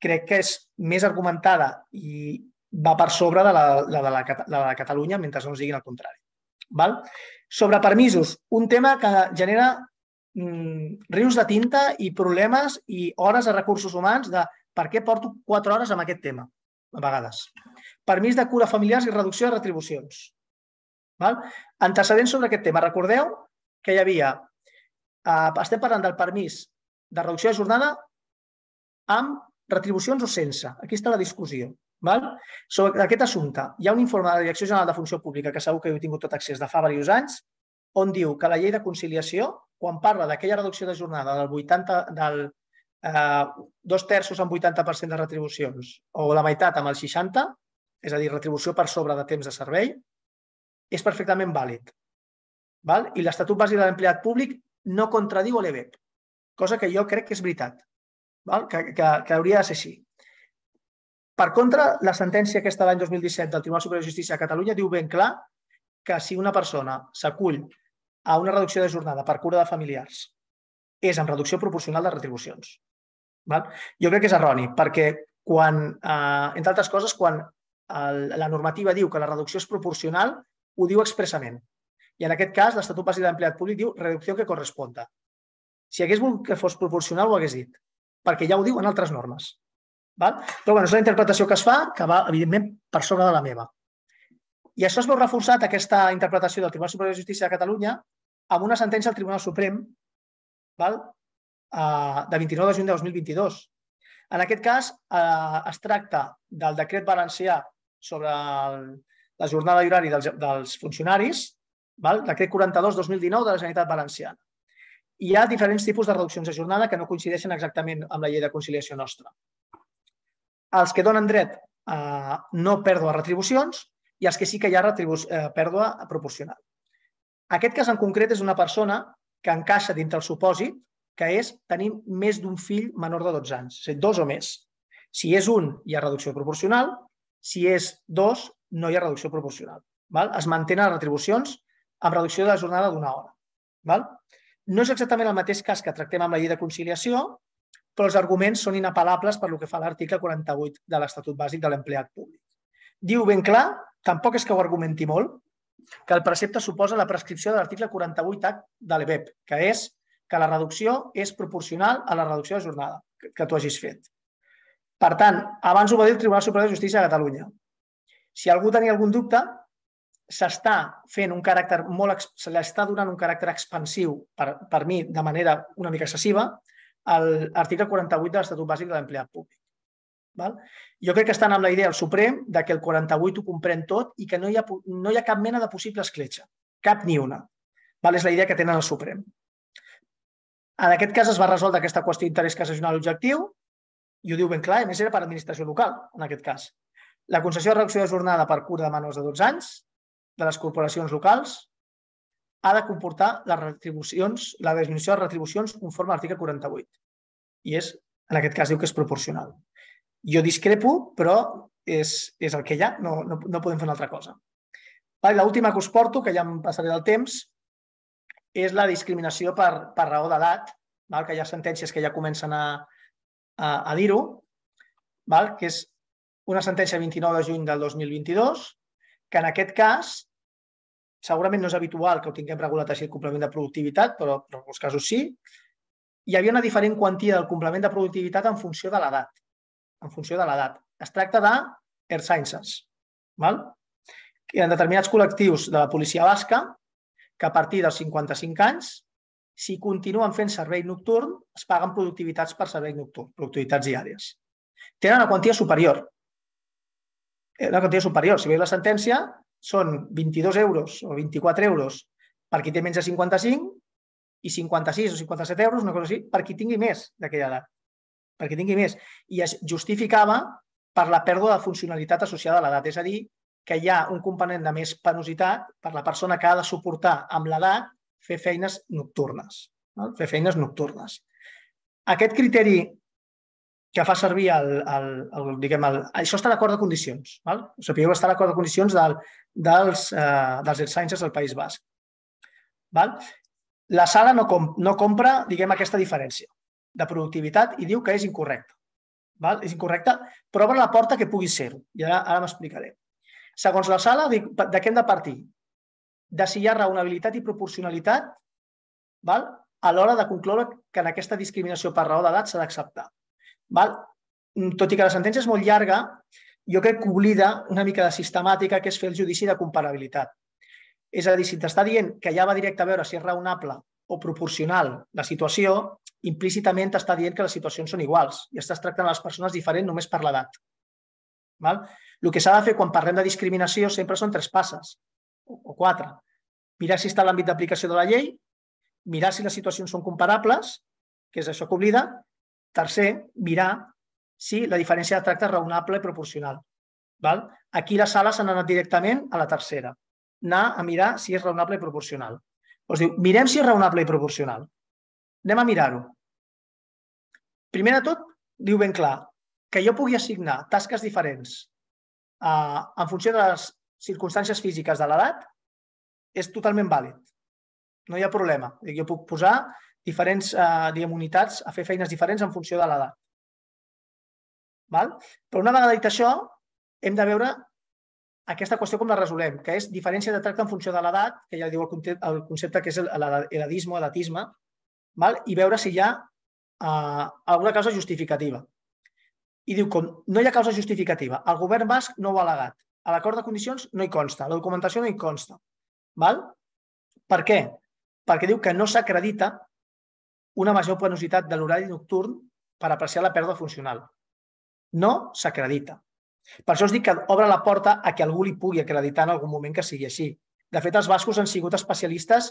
Speaker 2: crec que és més argumentada i va per sobre de la, la, de, la, la de Catalunya, mentre no ens diguin el contrari. Val? Sobre permisos, un tema que genera mm, rius de tinta i problemes i hores de recursos humans de per què porto quatre hores amb aquest tema, a vegades. Permís de cura familiars i reducció de retribucions. Val? Antecedents sobre aquest tema. Recordeu que hi havia... Eh, estem parlant del permís de reducció de jornada amb retribucions o sense. Aquí està la discussió. Val? Sobre aquest assumpte, hi ha un informe de la Direcció General de Funció Pública, que segur que heu tingut tot accés de fa diversos anys, on diu que la llei de conciliació, quan parla d'aquella reducció de jornada del 80, del eh, dos terços amb 80% de retribucions o la meitat amb el 60, és a dir, retribució per sobre de temps de servei, és perfectament vàlid. Val? I l'Estatut Bàsic de l'Empleat Públic no contradiu l'EBEP, cosa que jo crec que és veritat, val? Que, que, que hauria de ser així. Per contra, la sentència aquesta de l'any 2017 del Tribunal Superior de Justícia de Catalunya diu ben clar que si una persona s'acull a una reducció de jornada per cura de familiars és amb reducció proporcional de retribucions. Val? Jo crec que és erroni, perquè quan, eh, entre altres coses, quan el, la normativa diu que la reducció és proporcional, ho diu expressament. I en aquest cas, l'Estatut Bàsic d'Empleat Públic diu reducció que corresponda. Si hagués volgut que fos proporcional, ho hagués dit, perquè ja ho diu en altres normes. Val? Però bueno, és la interpretació que es fa, que va, evidentment, per sobre de la meva. I això es veu reforçat, aquesta interpretació del Tribunal Superior de Justícia de Catalunya, amb una sentència del Tribunal Suprem val? Uh, de 29 de juny de 2022. En aquest cas, uh, es tracta del decret valencià sobre el, la jornada i horari dels, dels funcionaris, val? decret 42-2019 de la Generalitat Valenciana. Hi ha diferents tipus de reduccions de jornada que no coincideixen exactament amb la llei de conciliació nostra els que donen dret a no pèrdua retribucions i els que sí que hi ha eh, pèrdua proporcional. Aquest cas en concret és una persona que encaixa dintre el supòsit que és tenir més d'un fill menor de 12 anys, dos o més. Si és un, hi ha reducció proporcional, si és dos, no hi ha reducció proporcional. Val? Es mantenen les retribucions amb reducció de la jornada d'una hora. Val? No és exactament el mateix cas que tractem amb la llei de conciliació, però els arguments són inapel·lables per lo que fa l'article 48 de l'Estatut Bàsic de l'Empleat Públic. Diu ben clar, tampoc és que ho argumenti molt, que el precepte suposa la prescripció de l'article 48 de l'EBEP, que és que la reducció és proporcional a la reducció de jornada que tu hagis fet. Per tant, abans ho va dir el Tribunal Superior de Justícia de Catalunya. Si algú tenia algun dubte, s'està fent un caràcter molt, se l'està donant un caràcter expansiu per, per mi de manera una mica excessiva, l'article 48 de l'Estatut Bàsic de l'Empleat Públic. Val? Jo crec que estan amb la idea al Suprem de que el 48 ho comprèn tot i que no hi ha, no hi ha cap mena de possible escletxa. Cap ni una. Val? És la idea que tenen el Suprem. En aquest cas es va resoldre aquesta qüestió d'interès cassacional objectiu i ho diu ben clar, a més era per administració local, en aquest cas. La concessió de reducció de jornada per cura de menors de 12 anys de les corporacions locals ha de comportar les retribucions, la disminució de retribucions conforme a l'article 48. I és, en aquest cas diu que és proporcional. Jo discrepo, però és, és el que hi ha, no, no, no podem fer una altra cosa. L'última que us porto, que ja em passaré del temps, és la discriminació per, per raó d'edat, que hi ha sentències que ja comencen a, a, a dir-ho, que és una sentència 29 de juny del 2022, que en aquest cas segurament no és habitual que ho tinguem regulat així el complement de productivitat, però, en alguns casos sí, hi havia una diferent quantia del complement de productivitat en funció de l'edat. En funció de l'edat. Es tracta de Earth Sciences. Val? Hi ha determinats col·lectius de la policia basca que a partir dels 55 anys, si continuen fent servei nocturn, es paguen productivitats per servei nocturn, productivitats diàries. Tenen una quantia superior. Una quantia superior. Si veus la sentència, són 22 euros o 24 euros per qui té menys de 55 i 56 o 57 euros, una cosa així, per qui tingui més d'aquella edat. Per qui tingui més. I es justificava per la pèrdua de funcionalitat associada a l'edat. És a dir, que hi ha un component de més penositat per la persona que ha de suportar amb l'edat fer feines nocturnes. No? Fer feines nocturnes. Aquest criteri que fa servir el, el, el, diguem, el, això està d'acord de condicions. Val? Sapigueu que està d'acord de condicions del, dels, eh, dels sciences del País Basc. Val? La sala no, com, no compra diguem, aquesta diferència de productivitat i diu que és incorrecta. Val? És incorrecta, però obre la porta que pugui ser-ho. I ara, ara m'explicaré. Segons la sala, de, de què hem de partir? De si hi ha raonabilitat i proporcionalitat val? a l'hora de concloure que en aquesta discriminació per raó d'edat s'ha d'acceptar. Tot i que la sentència és molt llarga, jo crec que oblida una mica de sistemàtica que és fer el judici de comparabilitat. És a dir, si t'està dient que ja va directe a veure si és raonable o proporcional la situació, implícitament t'està dient que les situacions són iguals i estàs tractant les persones diferent només per l'edat. El que s'ha de fer quan parlem de discriminació sempre són tres passes, o quatre. Mirar si està l'àmbit d'aplicació de la llei, mirar si les situacions són comparables, que és això que oblida. Tercer, mirar si la diferència de tracte és raonable i proporcional. Val? Aquí la sala s'ha anat directament a la tercera, anar a mirar si és raonable i proporcional. Us diu, mirem si és raonable i proporcional. Anem a mirar-ho. Primer de tot, diu ben clar que jo pugui assignar tasques diferents eh, en funció de les circumstàncies físiques de l'edat és totalment vàlid. No hi ha problema. Jo puc posar diferents eh, diguem, unitats a fer feines diferents en funció de l'edat. Val? Però una vegada dit això, hem de veure aquesta qüestió com la resolem, que és diferència de tracte en funció de l'edat, que ja diu el concepte, que és l'edadisme edatisme, val? i veure si hi ha eh, alguna causa justificativa. I diu, com no hi ha causa justificativa, el govern basc no ho ha alegat, a l'acord de condicions no hi consta, la documentació no hi consta. Val? Per què? Perquè diu que no s'acredita una major penositat de l'horari nocturn per apreciar la pèrdua funcional. No s'acredita. Per això us dic que obre la porta a que algú li pugui acreditar en algun moment que sigui així. De fet, els bascos han sigut especialistes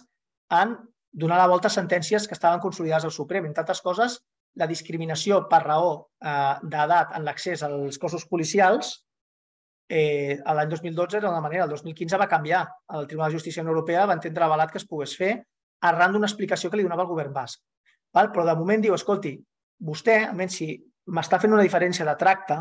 Speaker 2: en donar la volta a sentències que estaven consolidades al Suprem. Entre altres coses, la discriminació per raó eh, d'edat en l'accés als cossos policials eh, l'any 2012 era una manera, el 2015 va canviar. El Tribunal de Justícia Europea va entendre avalat que es pogués fer arran d'una explicació que li donava el govern basc. Val? Però de moment diu, escolti, vostè, almenys si m'està fent una diferència de tracte,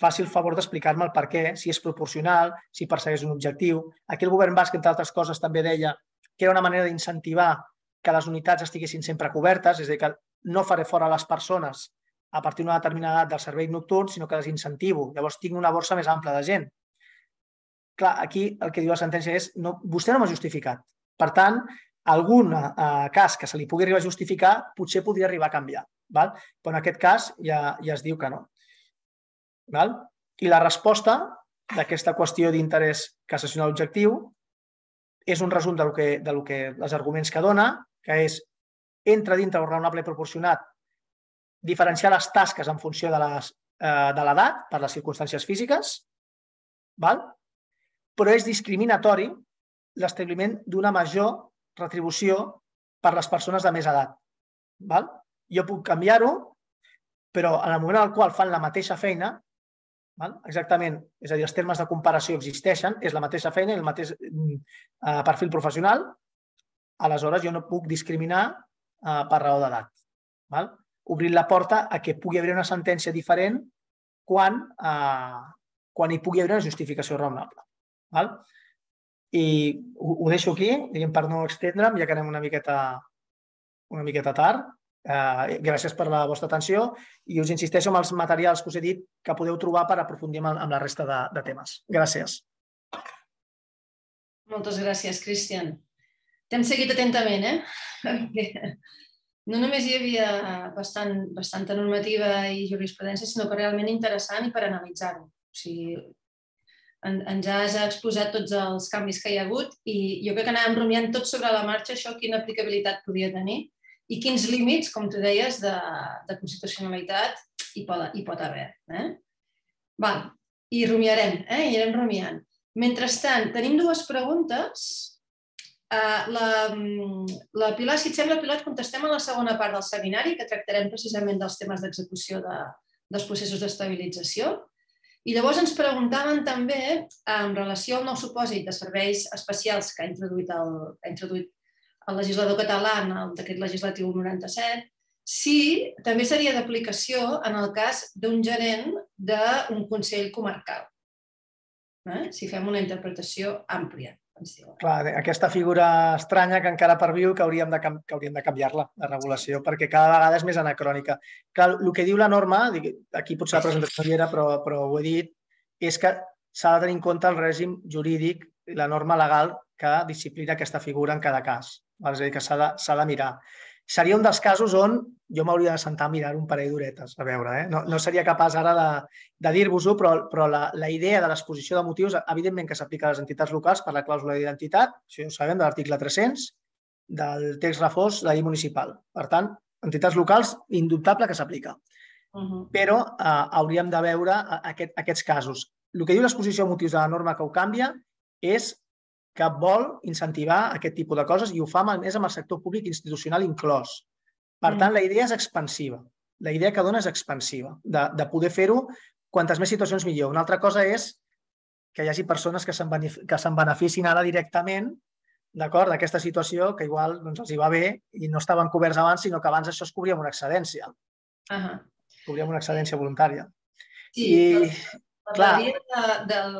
Speaker 2: faci el favor d'explicar-me el per què, si és proporcional, si persegueix un objectiu. Aquí el govern basc, entre altres coses, també deia que era una manera d'incentivar que les unitats estiguessin sempre cobertes, és a dir, que no faré fora les persones a partir d'una determinada edat del servei nocturn, sinó que les incentivo. Llavors tinc una borsa més ampla de gent. Clar, aquí el que diu la sentència és no, vostè no m'ha justificat. Per tant, algun eh, cas que se li pugui arribar a justificar potser podria arribar a canviar. Val? Però en aquest cas ja, ja es diu que no. Val? I la resposta d'aquesta qüestió d'interès cassacional objectiu és un resum del que, del que els arguments que dona, que és entra dintre el raonable proporcionat diferenciar les tasques en funció de les eh, de l'edat, per les circumstàncies físiques, val? però és discriminatori l'establiment d'una major retribució per les persones de més edat. Val? Jo puc canviar-ho, però en el moment en el qual fan la mateixa feina, val? exactament, és a dir, els termes de comparació existeixen, és la mateixa feina el mateix eh, perfil professional, aleshores jo no puc discriminar eh, per raó d'edat. Obrint la porta a que pugui haver una sentència diferent quan, eh, quan hi pugui haver una justificació raonable. Val? I ho, ho deixo aquí, diguem, per no extendre'm, ja que anem una miqueta, una miqueta tard. Uh, gràcies per la vostra atenció i us insisteixo amb els materials que us he dit que podeu trobar per aprofundir amb la resta de, de temes. Gràcies.
Speaker 1: Moltes gràcies, Cristian. T'hem seguit atentament, eh? (laughs) no només hi havia bastant, bastanta normativa i jurisprudència, sinó que realment interessant i per analitzar-ho. O sigui, en, ens has exposat tots els canvis que hi ha hagut i jo crec que anàvem rumiant tot sobre la marxa això, quina aplicabilitat podia tenir i quins límits, com tu deies, de, de constitucionalitat hi pot, hi pot haver. Eh? Val. I rumiarem, eh? i anirem rumiant. Mentrestant, tenim dues preguntes Uh, la, la Pilar, si et sembla, Pilar, contestem a la segona part del seminari, que tractarem precisament dels temes d'execució de, dels processos d'estabilització. I llavors ens preguntaven també, en relació al nou supòsit de serveis especials que ha introduït el, ha introduït el legislador català en el decret legislatiu 97, si també seria d'aplicació en el cas d'un gerent d'un Consell comarcal, eh? si fem una interpretació àmplia.
Speaker 2: Clar, aquesta figura estranya que encara perviu que hauríem de, que hauríem de canviar-la, la regulació, perquè cada vegada és més anacrònica. Clar, el que diu la norma, aquí potser la presentació hi era, però, però ho he dit, és que s'ha de tenir en compte el règim jurídic i la norma legal que disciplina aquesta figura en cada cas. És a dir, que s'ha de, de mirar seria un dels casos on jo m'hauria de sentar a mirar un parell d'horetes, a veure. Eh? No, no seria capaç ara de, de dir-vos-ho, però, però la, la idea de l'exposició de motius, evidentment que s'aplica a les entitats locals per la clàusula d'identitat, això ho sabem, de l'article 300 del text reforç de la llei municipal. Per tant, entitats locals, indubtable que s'aplica. Uh -huh. Però eh, hauríem de veure aquest, aquests casos. El que diu l'exposició de motius de la norma que ho canvia és que vol incentivar aquest tipus de coses i ho fa més amb el sector públic institucional inclòs. Per tant, mm. la idea és expansiva. La idea que dona és expansiva, de, de poder fer-ho quantes més situacions millor. Una altra cosa és que hi hagi persones que se'n beneficin ara directament d'acord d'aquesta situació que igual doncs, els hi va bé i no estaven coberts abans, sinó que abans això es cobria amb una excedència. Uh -huh. Cobria amb una excedència voluntària.
Speaker 1: Sí, I, per clar, de, del,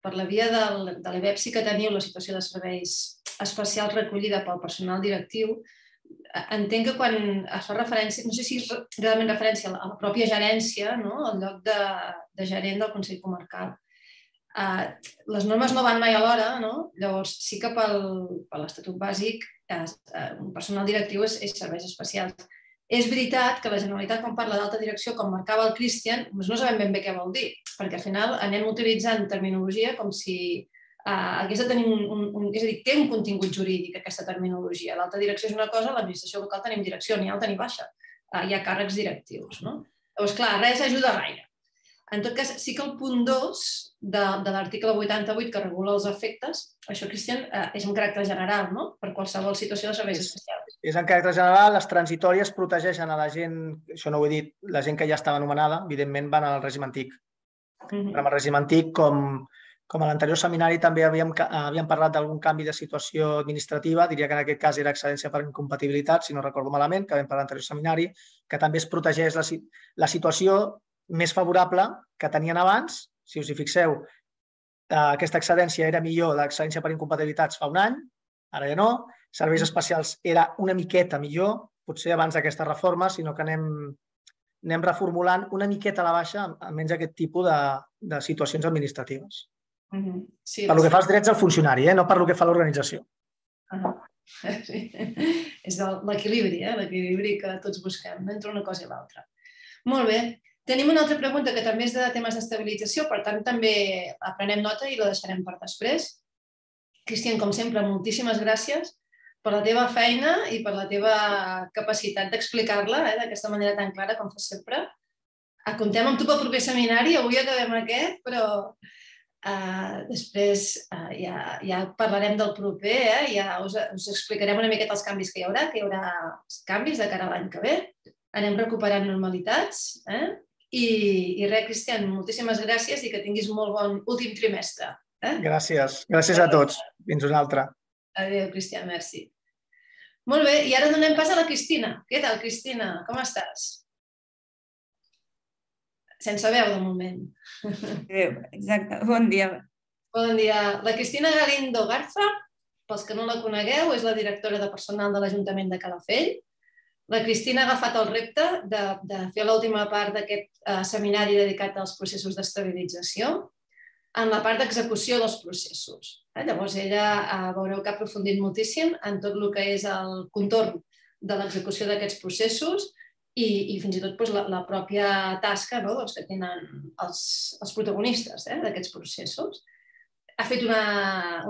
Speaker 1: per la via del, de l'EBEP sí que teniu la situació de serveis especials recollida pel personal directiu. Entenc que quan es fa referència, no sé si és realment referència a la pròpia gerència, no? al lloc de, de gerent del Consell Comarcal. Uh, les normes no van mai alhora, no? llavors sí que pel, per l'Estatut Bàsic uh, un personal directiu és, és serveis especials. És veritat que la Generalitat, quan parla d'alta direcció, com marcava el Christian, doncs no sabem ben bé què vol dir, perquè al final anem utilitzant terminologia com si uh, hagués de tenir un, un, un... És a dir, té un contingut jurídic aquesta terminologia. L'alta direcció és una cosa, l'administració local tenim direcció, ni alta ni baixa. Uh, hi ha càrrecs directius. No? Llavors, clar, res ajuda gaire. En tot cas, sí que el punt 2 de, de l'article 88 que regula els efectes, això, Cristian, eh, és un caràcter general, no? Per qualsevol situació de serveis especials.
Speaker 2: És en caràcter general, les transitòries protegeixen a la gent, això no ho he dit, la gent que ja estava anomenada, evidentment van al règim antic. Uh -huh. Amb el règim antic, com, com a l'anterior seminari també havíem, havíem parlat d'algun canvi de situació administrativa, diria que en aquest cas era excedència per incompatibilitat, si no recordo malament, que vam parlar l'anterior seminari, que també es protegeix la, la situació més favorable que tenien abans. Si us hi fixeu, eh, aquesta excedència era millor, l'excedència per incompatibilitats fa un any, ara ja no. Serveis especials era una miqueta millor, potser abans d'aquesta reforma, sinó que anem, anem reformulant una miqueta a la baixa almenys aquest tipus de, de situacions administratives. Uh -huh. sí, per lo que fa als drets del funcionari, eh? no per lo que fa l'organització. Uh (laughs) -huh.
Speaker 1: Sí. És l'equilibri, eh? l'equilibri que tots busquem entre una cosa i l'altra. Molt bé. Tenim una altra pregunta que també és de temes d'estabilització, per tant també aprenem nota i la deixarem per després. Cristian, com sempre, moltíssimes gràcies per la teva feina i per la teva capacitat d'explicar-la eh, d'aquesta manera tan clara com fas sempre. Ah, comptem amb tu pel proper seminari, avui acabem aquest, però uh, després uh, ja, ja parlarem del proper, eh? ja us, us explicarem una miqueta els canvis que hi haurà, que hi haurà canvis de cara a l'any que ve, anem recuperant normalitats, eh? I, i res, Cristian, moltíssimes gràcies i que tinguis molt bon últim trimestre.
Speaker 2: Eh? Gràcies. Gràcies a tots. Fins una altra.
Speaker 1: Adéu, Cristian, merci. Molt bé, i ara donem pas a la Cristina. Què tal, Cristina? Com estàs? Sense veu, de moment.
Speaker 3: Adéu, exacte. Bon dia.
Speaker 1: Bon dia. La Cristina Galindo Garza, pels que no la conegueu, és la directora de personal de l'Ajuntament de Calafell. La Cristina ha agafat el repte de, de fer l'última part d'aquest eh, seminari dedicat als processos d'estabilització en la part d'execució dels processos. Eh? Llavors, ella eh, veureu que ha aprofundit moltíssim en tot el que és el contorn de l'execució d'aquests processos i, i fins i tot doncs, la, la pròpia tasca no? doncs, que tenen els, els protagonistes eh? d'aquests processos. Ha fet una,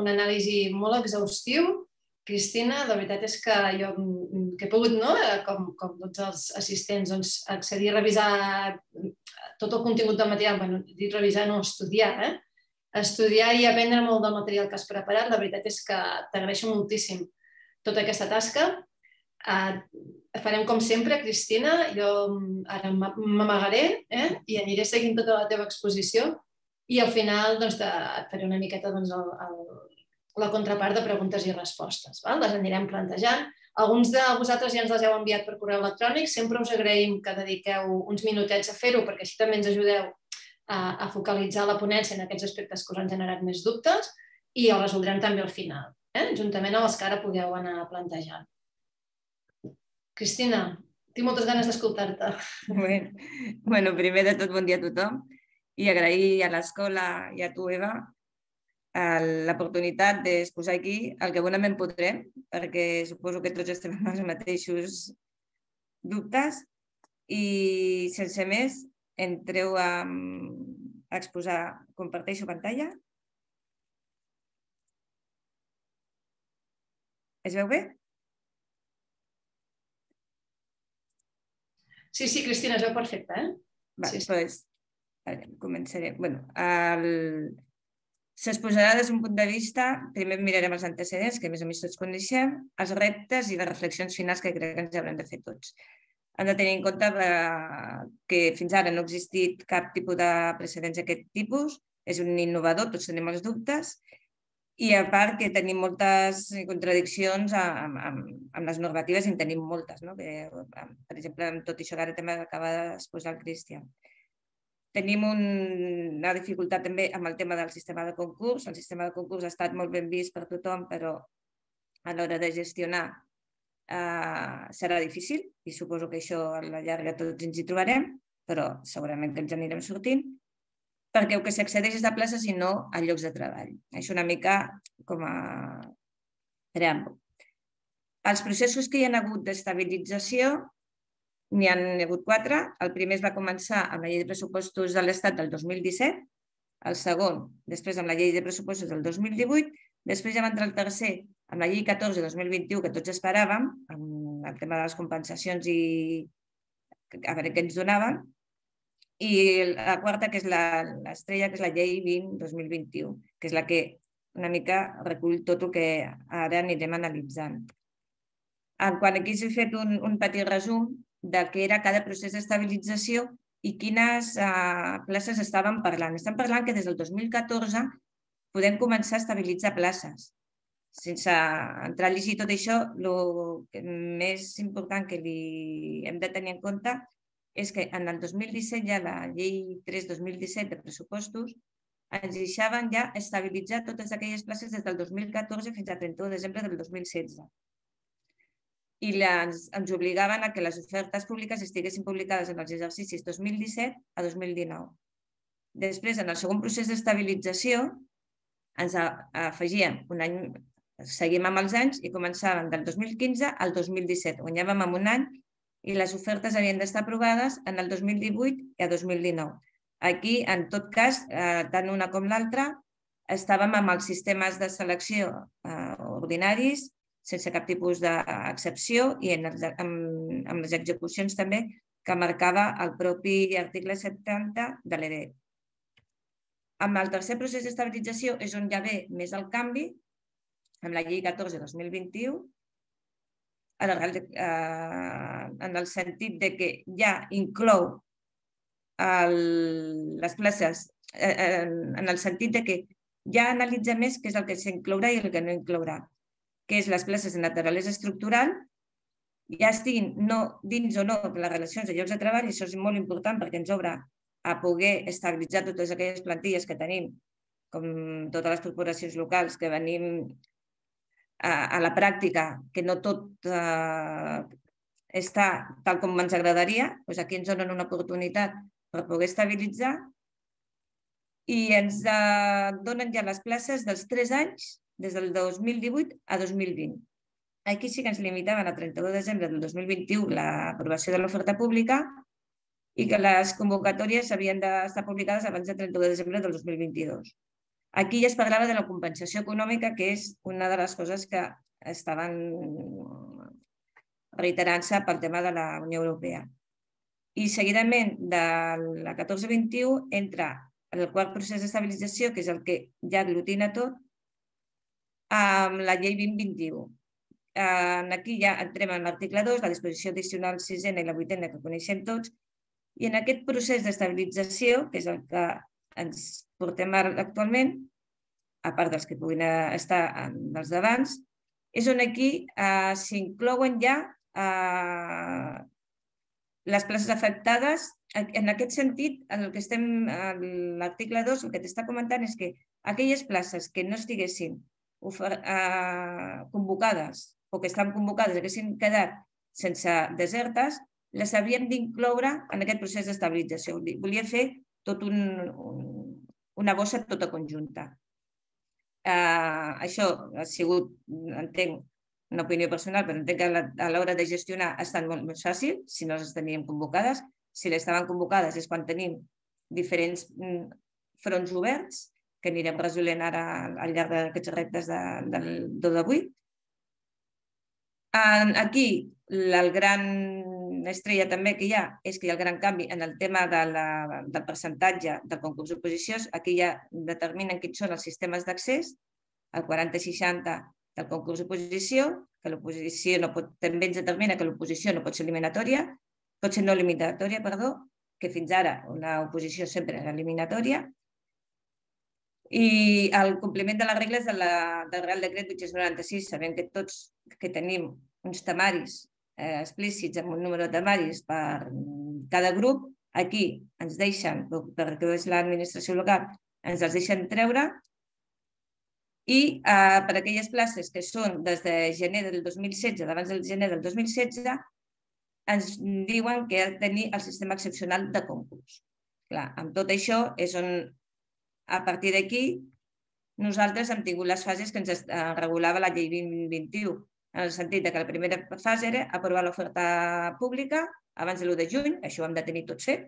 Speaker 1: una anàlisi molt exhaustiu. Cristina, la veritat és que jo que he pogut, no? com, com tots els assistents, doncs, accedir a revisar tot el contingut del material, bueno, dit revisar, no, estudiar, eh? estudiar i aprendre molt del material que has preparat. La veritat és que t'agraeixo moltíssim tota aquesta tasca Uh, farem com sempre, Cristina, jo ara m'amagaré eh? i aniré seguint tota la teva exposició i al final doncs, de, et faré una miqueta doncs, el, el, la contrapart de preguntes i respostes. Val? Les anirem plantejant. Alguns de vosaltres ja ens les heu enviat per correu electrònic. Sempre us agraïm que dediqueu uns minutets a fer-ho perquè així també ens ajudeu a, a focalitzar la ponència en aquests aspectes que us han generat més dubtes i els resoldrem també al final, eh? juntament amb els que ara podeu anar plantejant. Cristina, tinc moltes ganes d'escoltar-te.
Speaker 3: Bueno, bueno, primer de tot, bon dia a tothom i agrair a l'escola i a tu, Eva, l'oportunitat d'exposar aquí el que bonament podrem, perquè suposo que tots estem amb els mateixos dubtes i sense més entreu a, a exposar. Comparteixo pantalla. Es veu bé?
Speaker 1: Sí, sí, Cristina, es veu perfecte, eh?
Speaker 3: Va, sí, sí. Veure, començaré. bueno, el... S'exposarà des d'un punt de vista, primer mirarem els antecedents, que més o menys tots coneixem, els reptes i les reflexions finals que crec que ens haurem de fer tots. Hem de tenir en compte que fins ara no ha existit cap tipus de precedents d'aquest tipus, és un innovador, tots tenim els dubtes, i a part que tenim moltes contradiccions amb, amb, amb les normatives i en tenim moltes, no? que, per exemple, amb tot això que ara també acaba d'exposar el Cristian. Tenim un, una dificultat també amb el tema del sistema de concurs. El sistema de concurs ha estat molt ben vist per tothom, però a l'hora de gestionar eh, serà difícil i suposo que això a la llarga tots ens hi trobarem, però segurament que ens anirem sortint perquè el que s'accedeix és de places i no a llocs de treball. Això una mica com a preàmbul. Els processos que hi ha hagut d'estabilització n'hi han hagut quatre. El primer es va començar amb la llei de pressupostos de l'Estat del 2017, el segon després amb la llei de pressupostos del 2018, després ja va entrar el tercer amb la llei 14 2021 que tots esperàvem, amb el tema de les compensacions i a veure què ens donaven, i la quarta, que és l'estrella, que és la llei 20-2021, que és la que una mica recull tot el que ara anirem analitzant. En quant aquí s'ha fet un, un petit resum de què era cada procés d'estabilització i quines uh, places estàvem parlant. Estem parlant que des del 2014 podem començar a estabilitzar places. Sense entrar a llegir tot això, el més important que li hem de tenir en compte és que en el 2017 ja la llei 3-2017 de pressupostos ens deixaven ja estabilitzar totes aquelles places des del 2014 fins al 31 de desembre del 2016. I les, ens obligaven a que les ofertes públiques estiguessin publicades en els exercicis 2017 a 2019. Després, en el segon procés d'estabilització, ens afegíem un any, seguim amb els anys i començàvem del 2015 al 2017. Guanyàvem amb un any i les ofertes havien d'estar aprovades en el 2018 i a 2019. Aquí, en tot cas, eh, tant una com l'altra, estàvem amb els sistemes de selecció eh, ordinaris, sense cap tipus d'excepció, i en amb, amb les execucions també que marcava el propi article 70 de l'EDEC. Amb el tercer procés d'estabilització és on ja ve més el canvi, amb la llei 14-2021, en el, eh, en el sentit de que ja inclou el, les places, eh, en el sentit de que ja analitza més què és el que s'inclourà i el que no inclourà, que és les places de naturalesa estructural, ja estiguin no, dins o no de les relacions de llocs de treball, i això és molt important perquè ens obre a poder estabilitzar totes aquelles plantilles que tenim com totes les corporacions locals que venim a, a la pràctica, que no tot eh, està tal com ens agradaria, doncs aquí ens donen una oportunitat per poder estabilitzar i ens eh, donen ja les places dels 3 anys, des del 2018 a 2020. Aquí sí que ens limitaven a 31 de desembre del 2021 l'aprovació de l'oferta pública i que les convocatòries havien d'estar publicades abans del 31 de desembre del 2022. Aquí ja es parlava de la compensació econòmica, que és una de les coses que estaven reiterant-se pel tema de la Unió Europea. I seguidament de la 14-21 entra el quart procés d'estabilització, que és el que ja aglutina tot, amb la llei 2021. Aquí ja entrem en l'article 2, la disposició addicional sisena i la vuitena que coneixem tots, i en aquest procés d'estabilització, que és el que ens portem actualment, a part dels que puguin estar dels d'abans, és on aquí eh, s'inclouen ja eh, les places afectades. En aquest sentit, en el que estem, l'article 2, el que t'està comentant és que aquelles places que no estiguessin eh, convocades o que estan convocades haguessin quedat sense desertes, les havíem d'incloure en aquest procés d'estabilització. Volia fer tot un, un, una bossa tota conjunta. Uh, això ha sigut, entenc, una opinió personal, però entenc que a l'hora de gestionar ha estat molt més fàcil si no les teníem convocades. Si les estaven convocades és quan tenim diferents mm, fronts oberts que anirem resolent ara al llarg d'aquests reptes de, del 2 d'avui. Aquí el gran estrella també que hi ha és que hi ha el gran canvi en el tema de la, del percentatge del concurs d'oposicions. Aquí ja determinen quins són els sistemes d'accés, el 40-60 del concurs d'oposició, que l'oposició no pot, també ens determina que l'oposició no pot ser eliminatòria, pot ser no eliminatòria, perdó, que fins ara una oposició sempre era eliminatòria, i el compliment de les regles de la, del Real Decret 896, sabem que tots que tenim uns temaris eh, explícits amb un número de temaris per cada grup, aquí ens deixen, perquè és l'administració local, ens els deixen treure i eh, per aquelles places que són des de gener del 2016, d'abans del gener del 2016, ens diuen que ha de tenir el sistema excepcional de concurs. Clar, amb tot això és on, a partir d'aquí, nosaltres hem tingut les fases que ens regulava la llei 2021, en el sentit que la primera fase era aprovar l'oferta pública abans de l'1 de juny, això ho hem de tenir tot fet.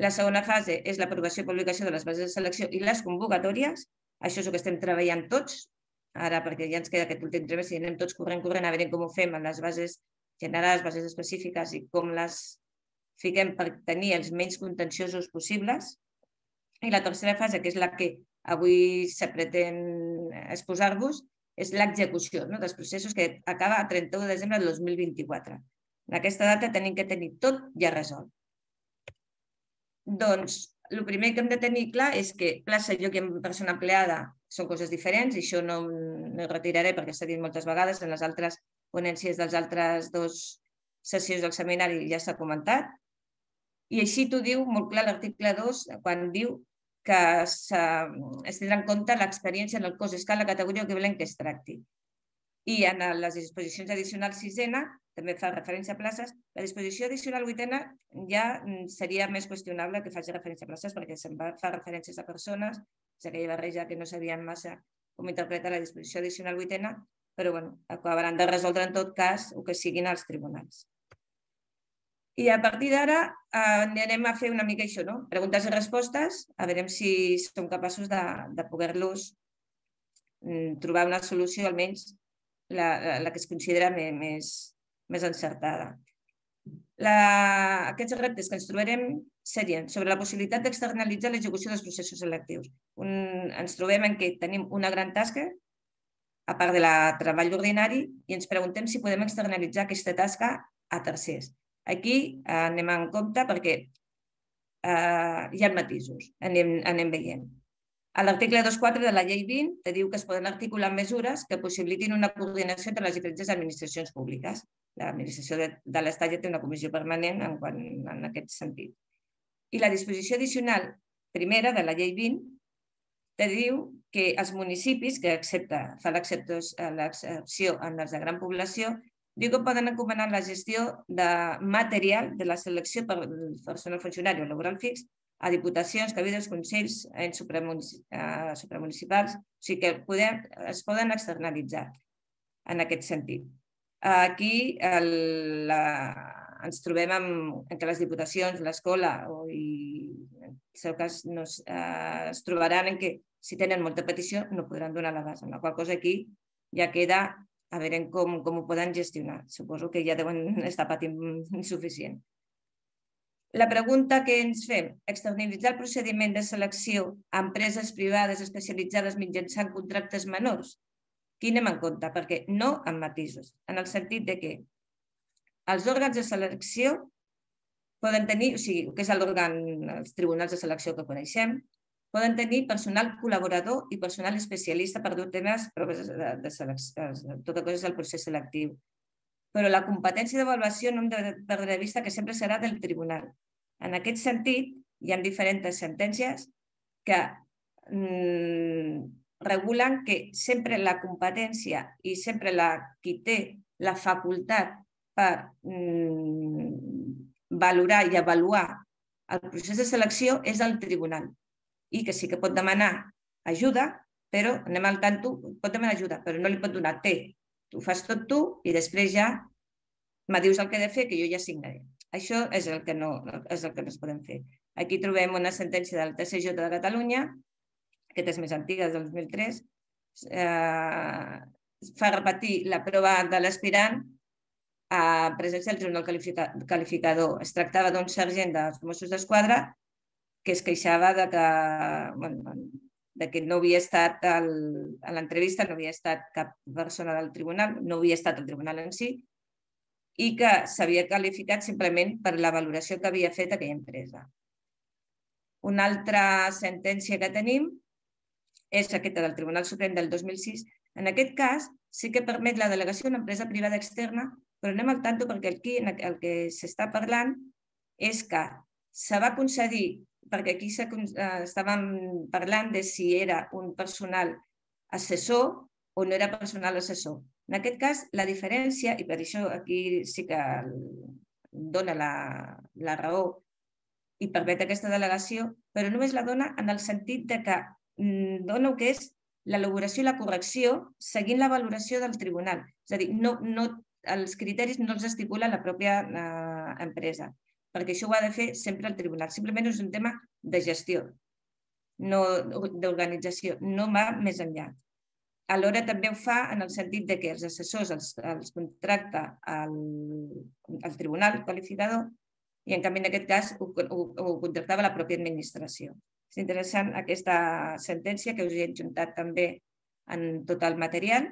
Speaker 3: La segona fase és l'aprovació i publicació de les bases de selecció i les convocatòries. Això és el que estem treballant tots, ara perquè ja ens queda aquest últim trimestre i anem tots corrent, corrent, a veure com ho fem en les bases generals, bases específiques i com les fiquem per tenir els menys contenciosos possibles. I la tercera fase, que és la que avui se pretén exposar-vos, és l'execució no? dels processos que acaba a 31 de desembre del 2024. En aquesta data tenim que tenir tot ja resolt. Doncs, el primer que hem de tenir clar és que plaça, lloc i persona empleada són coses diferents i això no, no retiraré perquè s'ha dit moltes vegades en les altres ponències dels altres dos sessions del seminari ja s'ha comentat. I així t'ho diu molt clar l'article 2 quan diu que es, es tindrà en compte l'experiència en el cos escala categoria equivalent que es tracti. I en les disposicions addicionals sisena, també fa referència a places, la disposició addicional vuitena ja seria més qüestionable que faci referència a places perquè se'n fa referències a persones, és aquella barreja que no sabien massa com interpretar la disposició addicional vuitena, però bueno, acabaran de resoldre en tot cas el que siguin els tribunals. I a partir d'ara eh, anem a fer una mica això, no? preguntes i respostes, a veure si som capaços de, de poder-los mm, trobar una solució, almenys la, la que es considera més, més encertada. La, aquests reptes que ens trobarem serien sobre la possibilitat d'externalitzar l'execució dels processos selectius. Un, ens trobem en què tenim una gran tasca, a part de la treball ordinari, i ens preguntem si podem externalitzar aquesta tasca a tercers. Aquí eh, anem en compte perquè eh, hi ha matisos, anem, anem veient. A l'article 2.4 de la llei 20 te diu que es poden articular mesures que possibilitin una coordinació entre les diferents administracions públiques. L'administració de, de l'Estat ja té una comissió permanent en, quan, en aquest sentit. I la disposició addicional primera de la llei 20 te diu que els municipis que accepta, fa l'excepció en els de gran població, que poden encomanar la gestió de material de la selecció per personal funcionari o laboral fix a diputacions, cabides, consells, en eh, supramunicipals, o sigui que podem, es poden externalitzar en aquest sentit. Aquí el, la, ens trobem amb, en que les diputacions, l'escola i en el seu cas no eh, es trobaran en que si tenen molta petició no podran donar la base, amb la qual cosa aquí ja queda a veure com, com ho poden gestionar. Suposo que ja deuen (laughs) estar patint insuficient. (laughs) La pregunta que ens fem, externalitzar el procediment de selecció a empreses privades especialitzades mitjançant contractes menors? Qui anem en compte? Perquè no amb matisos, en el sentit de que els òrgans de selecció poden tenir, o sigui, que és l'òrgan, els tribunals de selecció que coneixem, poden tenir personal col·laborador i personal especialista per dur temes proves de, de selecció, tota cosa és el procés selectiu però la competència d'avaluació no hem de perdre de vista que sempre serà del tribunal. En aquest sentit, hi ha diferents sentències que mm, regulen que sempre la competència i sempre la, qui té la facultat per mm, valorar i avaluar el procés de selecció és el tribunal i que sí que pot demanar ajuda, però anem al tanto, pot demanar ajuda, però no li pot donar té ho fas tot tu i després ja me dius el que he de fer, que jo ja signaré. Això és el que no, és el que no es podem fer. Aquí trobem una sentència del TCJ de Catalunya, que és més antiga, del 2003, eh, fa repetir la prova de l'aspirant a presència del Tribunal Qualificador. Es tractava d'un sergent dels Mossos d'Esquadra que es queixava de que bueno, de que no havia estat el, a l'entrevista, no havia estat cap persona del tribunal, no havia estat el tribunal en si, i que s'havia qualificat simplement per la valoració que havia fet aquella empresa. Una altra sentència que tenim és aquesta del Tribunal Suprem del 2006. En aquest cas, sí que permet la delegació a una empresa privada externa, però anem al tanto perquè aquí el que s'està parlant és que se va concedir perquè aquí eh, estàvem parlant de si era un personal assessor o no era personal assessor. En aquest cas, la diferència, i per això aquí sí que dona la, la raó i permet aquesta delegació, però només la dona en el sentit de que mm, dona el que és l'elaboració i la correcció seguint la valoració del tribunal. És a dir, no, no, els criteris no els estipula la pròpia eh, empresa perquè això ho ha de fer sempre el tribunal. Simplement és un tema de gestió, no d'organització, no va més enllà. Alhora també ho fa en el sentit de que els assessors els, els contracta el, el tribunal qualificador i en canvi en aquest cas ho, ho, ho contractava la pròpia administració. És interessant aquesta sentència que us he adjuntat també en tot el material.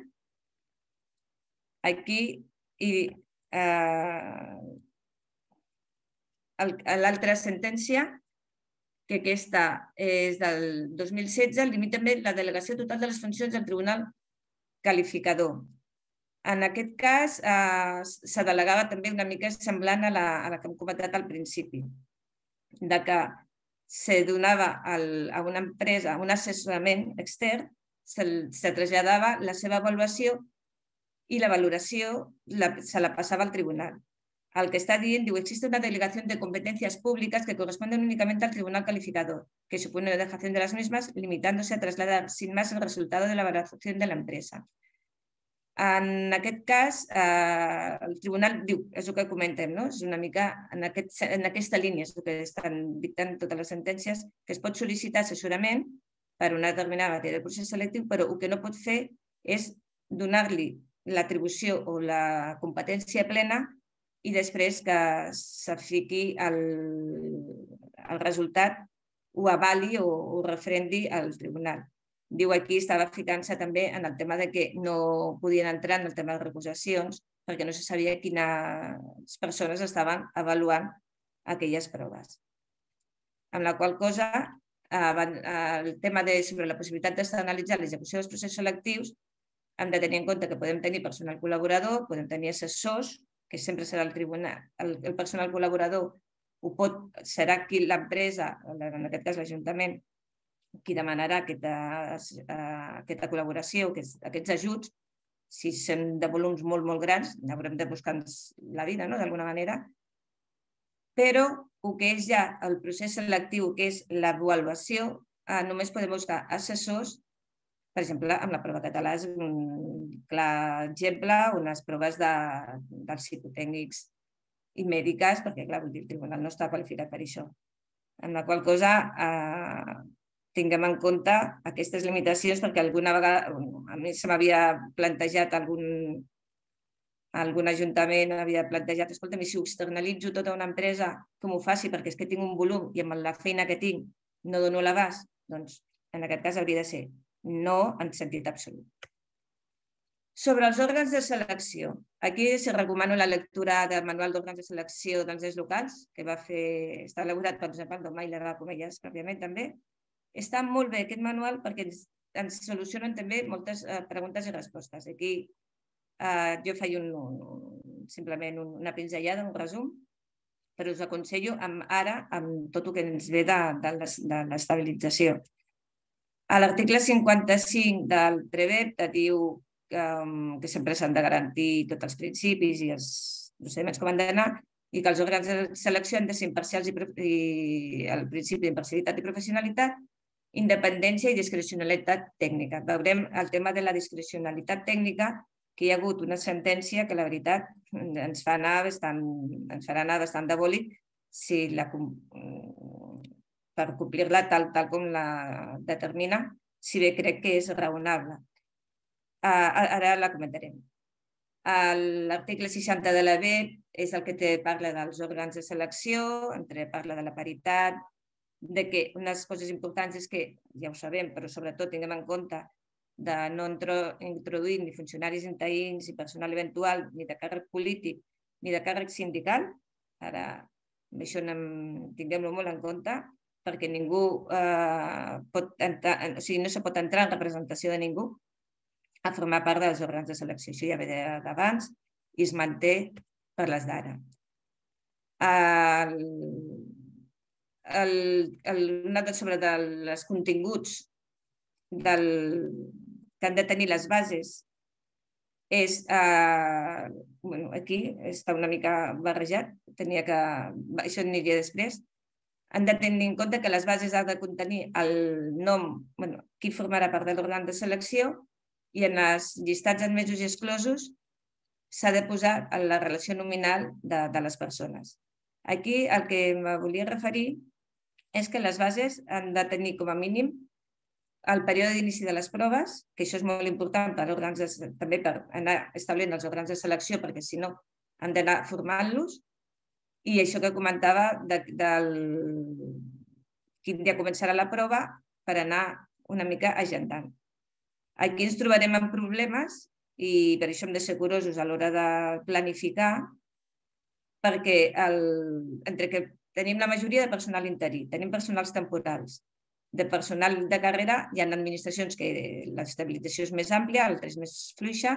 Speaker 3: Aquí i eh, L'altra sentència, que aquesta és del 2016, limita també la delegació total de les funcions del Tribunal Qualificador. En aquest cas, eh, se delegava també una mica semblant a la, a la que hem comentat al principi, de que se donava al, a una empresa un assessorament extern, se, se traslladava la seva avaluació i la valoració la, se la passava al tribunal al que está diciendo, existe una delegación de competencias públicas que corresponden únicamente al tribunal calificador, que supone una dejación de las mismas, limitándose a trasladar sin más el resultado de la valoración de la empresa. En aquest cas, eh, el tribunal diu, és el que comentem, no? és una mica en, aquest, en aquesta línia, és el que estan dictant totes les sentències, que es pot sol·licitar assessorament per una determinada matèria de procés selectiu, però el que no pot fer és donar-li l'atribució o la competència plena i després que se fiqui el, el resultat ho avali o ho refrendi al tribunal. Diu aquí estava ficant-se també en el tema de que no podien entrar en el tema de recusacions perquè no se sabia quines persones estaven avaluant aquelles proves. Amb la qual cosa, el tema de, sobre la possibilitat d'externalitzar l'execució dels processos selectius, hem de tenir en compte que podem tenir personal col·laborador, podem tenir assessors, que sempre serà el tribunal, el, el personal col·laborador ho pot, serà qui l'empresa, en aquest cas l'Ajuntament, qui demanarà aquesta, aquesta col·laboració, aquests, aquests ajuts, si són de volums molt, molt grans, haurem de buscar la vida, no?, d'alguna manera, però el que és ja el procés selectiu, que és l'avaluació, eh, només podem buscar assessors, per exemple, amb la prova català és un clar exemple, unes proves de, dels psicotècnics i mèdiques, perquè clar, el tribunal no està qualificat per això. En la qual cosa eh, tinguem en compte aquestes limitacions perquè alguna vegada, a mi se m'havia plantejat algun, algun ajuntament havia plantejat, escolta, si ho externalitzo tota una empresa, com ho faci? Perquè és que tinc un volum i amb la feina que tinc no dono l'abast. Doncs en aquest cas hauria de ser no en sentit absolut. Sobre els òrgans de selecció. Aquí se recomano la lectura del Manual d'Òrgans de Selecció dels ens locals, que va fer, està elaborat per Josep Mai i la Comelles pròpiament també. Està molt bé aquest manual perquè ens, ens solucionen també moltes eh, preguntes i respostes. Aquí eh, jo faig un, un, simplement una pinzellada, un resum, però us aconsello amb, ara amb tot el que ens ve de, de l'estabilització. A l'article 55 del PREVEP te diu que, que sempre s'han de garantir tots els principis i els procediments com han d'anar i que els òrgans de selecció han de ser imparcials i, i el principi d'imparcialitat i professionalitat, independència i discrecionalitat tècnica. Veurem el tema de la discrecionalitat tècnica, que hi ha hagut una sentència que la veritat ens fa anar bastant, ens farà anar bastant de bòlic si la, per complir-la tal, tal com la determina, si bé crec que és raonable. Uh, ara la comentarem. L'article 60 de la B és el que té, parla dels òrgans de selecció, entre parla de la paritat, de que unes coses importants és que, ja ho sabem, però sobretot tinguem en compte de no introduir ni funcionaris interins, ni personal eventual, ni de càrrec polític, ni de càrrec sindical. Ara, això tinguem-lo molt en compte, perquè ningú eh, pot entrar, o sigui, no se pot entrar en representació de ningú a formar part dels òrgans de selecció. Això ja ve d'abans i es manté per les d'ara. El, el, una sobre dels continguts del, que han de tenir les bases és, eh, bueno, aquí està una mica barrejat, tenia que, això aniria després, han de tenir en compte que les bases han de contenir el nom, bueno, qui formarà part de l'òrgan de selecció, i en els llistats admesos i exclosos s'ha de posar la relació nominal de, de les persones. Aquí el que me volia referir és que les bases han de tenir com a mínim el període d'inici de les proves, que això és molt important per òrgans de, també per anar establint els òrgans de selecció, perquè si no han d'anar formant-los, i això que comentava de, del quin dia començarà la prova per anar una mica agendant. Aquí ens trobarem amb problemes i per això hem de ser curosos a l'hora de planificar, perquè el, entre que tenim la majoria de personal interí, tenim personals temporals, de personal de carrera, hi ha administracions que l'estabilització és més àmplia, altres més fluixa,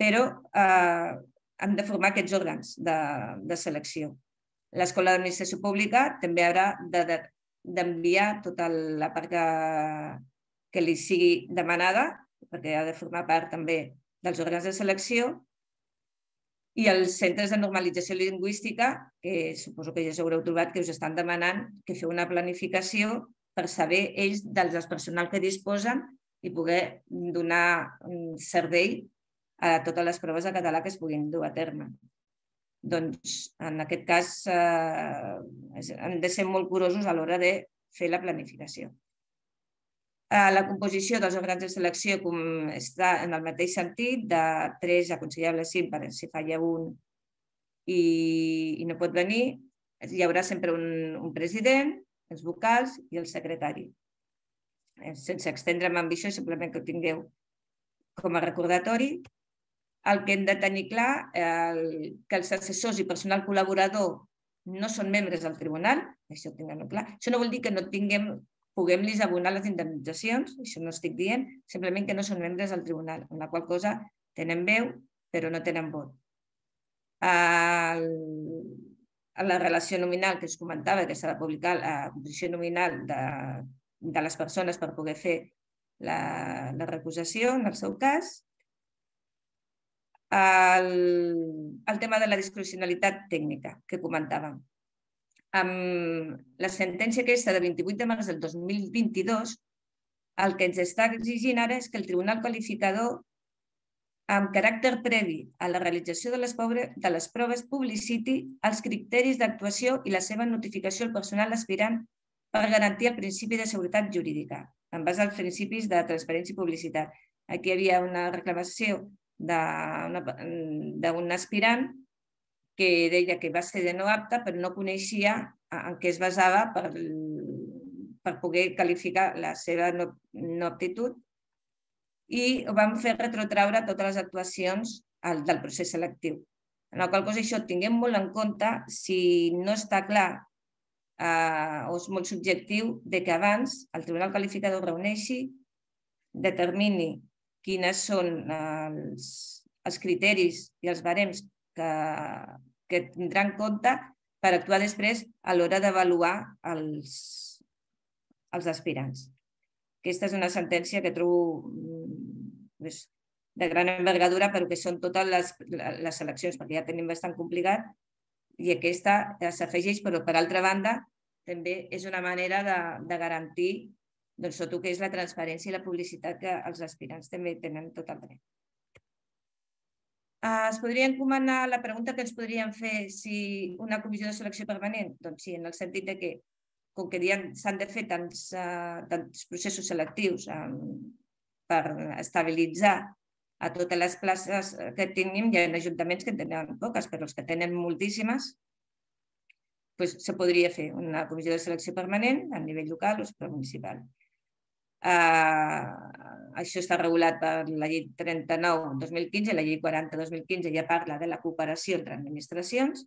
Speaker 3: però eh, han de formar aquests òrgans de, de selecció. L'Escola d'Administració Pública també haurà d'enviar de, de, tota la part que, que li sigui demanada, perquè ha de formar part també dels òrgans de selecció, i els centres de normalització lingüística, que suposo que ja us haureu trobat que us estan demanant que feu una planificació per saber ells dels personal que disposen i poder donar servei a totes les proves de català que es puguin dur a terme. Doncs, en aquest cas, eh, hem de ser molt curosos a l'hora de fer la planificació. Eh, la composició dels òrgans de selecció està en el mateix sentit, de tres aconsellables cinc per si falla un i, i no pot venir, hi haurà sempre un, un president, els vocals i el secretari. Eh, sense extendre'm amb això, simplement que ho tingueu com a recordatori. El que hem de tenir clar, el, que els assessors i personal col·laborador no són membres del tribunal, això tinguem clar. Això no vol dir que no tinguem puguem-los abonar les indemnitzacions, això no estic dient, simplement que no són membres del tribunal, amb la qual cosa tenen veu però no tenen vot. El, la relació nominal que es comentava, que s'ha de publicar la composició nominal de, de les persones per poder fer la, la recusació, en el seu cas. El, el tema de la discrecionalitat tècnica que comentàvem. Amb la sentència aquesta de 28 de març del 2022, el que ens està exigint ara és que el Tribunal Qualificador amb caràcter previ a la realització de les, pobre, de les proves, publiciti els criteris d'actuació i la seva notificació al personal aspirant per garantir el principi de seguretat jurídica, en base als principis de transparència i publicitat. Aquí hi havia una reclamació d'un aspirant que deia que va ser de no apta, però no coneixia en què es basava per, per poder qualificar la seva no, no aptitud i vam fer retrotraure totes les actuacions al, del procés selectiu. En la qual cosa això tinguem molt en compte si no està clar eh, o és molt subjectiu de que abans el Tribunal Qualificador reuneixi, determini quines són els, els criteris i els barems que, que tindrà en compte per actuar després a l'hora d'avaluar els, els aspirants. Aquesta és una sentència que trobo pues, de gran envergadura, però que són totes les, les seleccions, perquè ja tenim bastant complicat, i aquesta s'afegeix, però per altra banda també és una manera de, de garantir doncs, el que és la transparència i la publicitat que els aspirants també tenen tot el dret. Es podria encomanar la pregunta que ens podrien fer si una comissió de selecció permanent? Doncs sí, en el sentit de que com que s'han de fer tants, uh, tants processos selectius um, per estabilitzar a totes les places que tenim. Hi ha ajuntaments que en tenen poques, però els que tenen moltíssimes, doncs se podria fer una comissió de selecció permanent a nivell local o municipal. Uh, això està regulat per la llei 39-2015, la llei 40-2015 ja parla de la cooperació entre administracions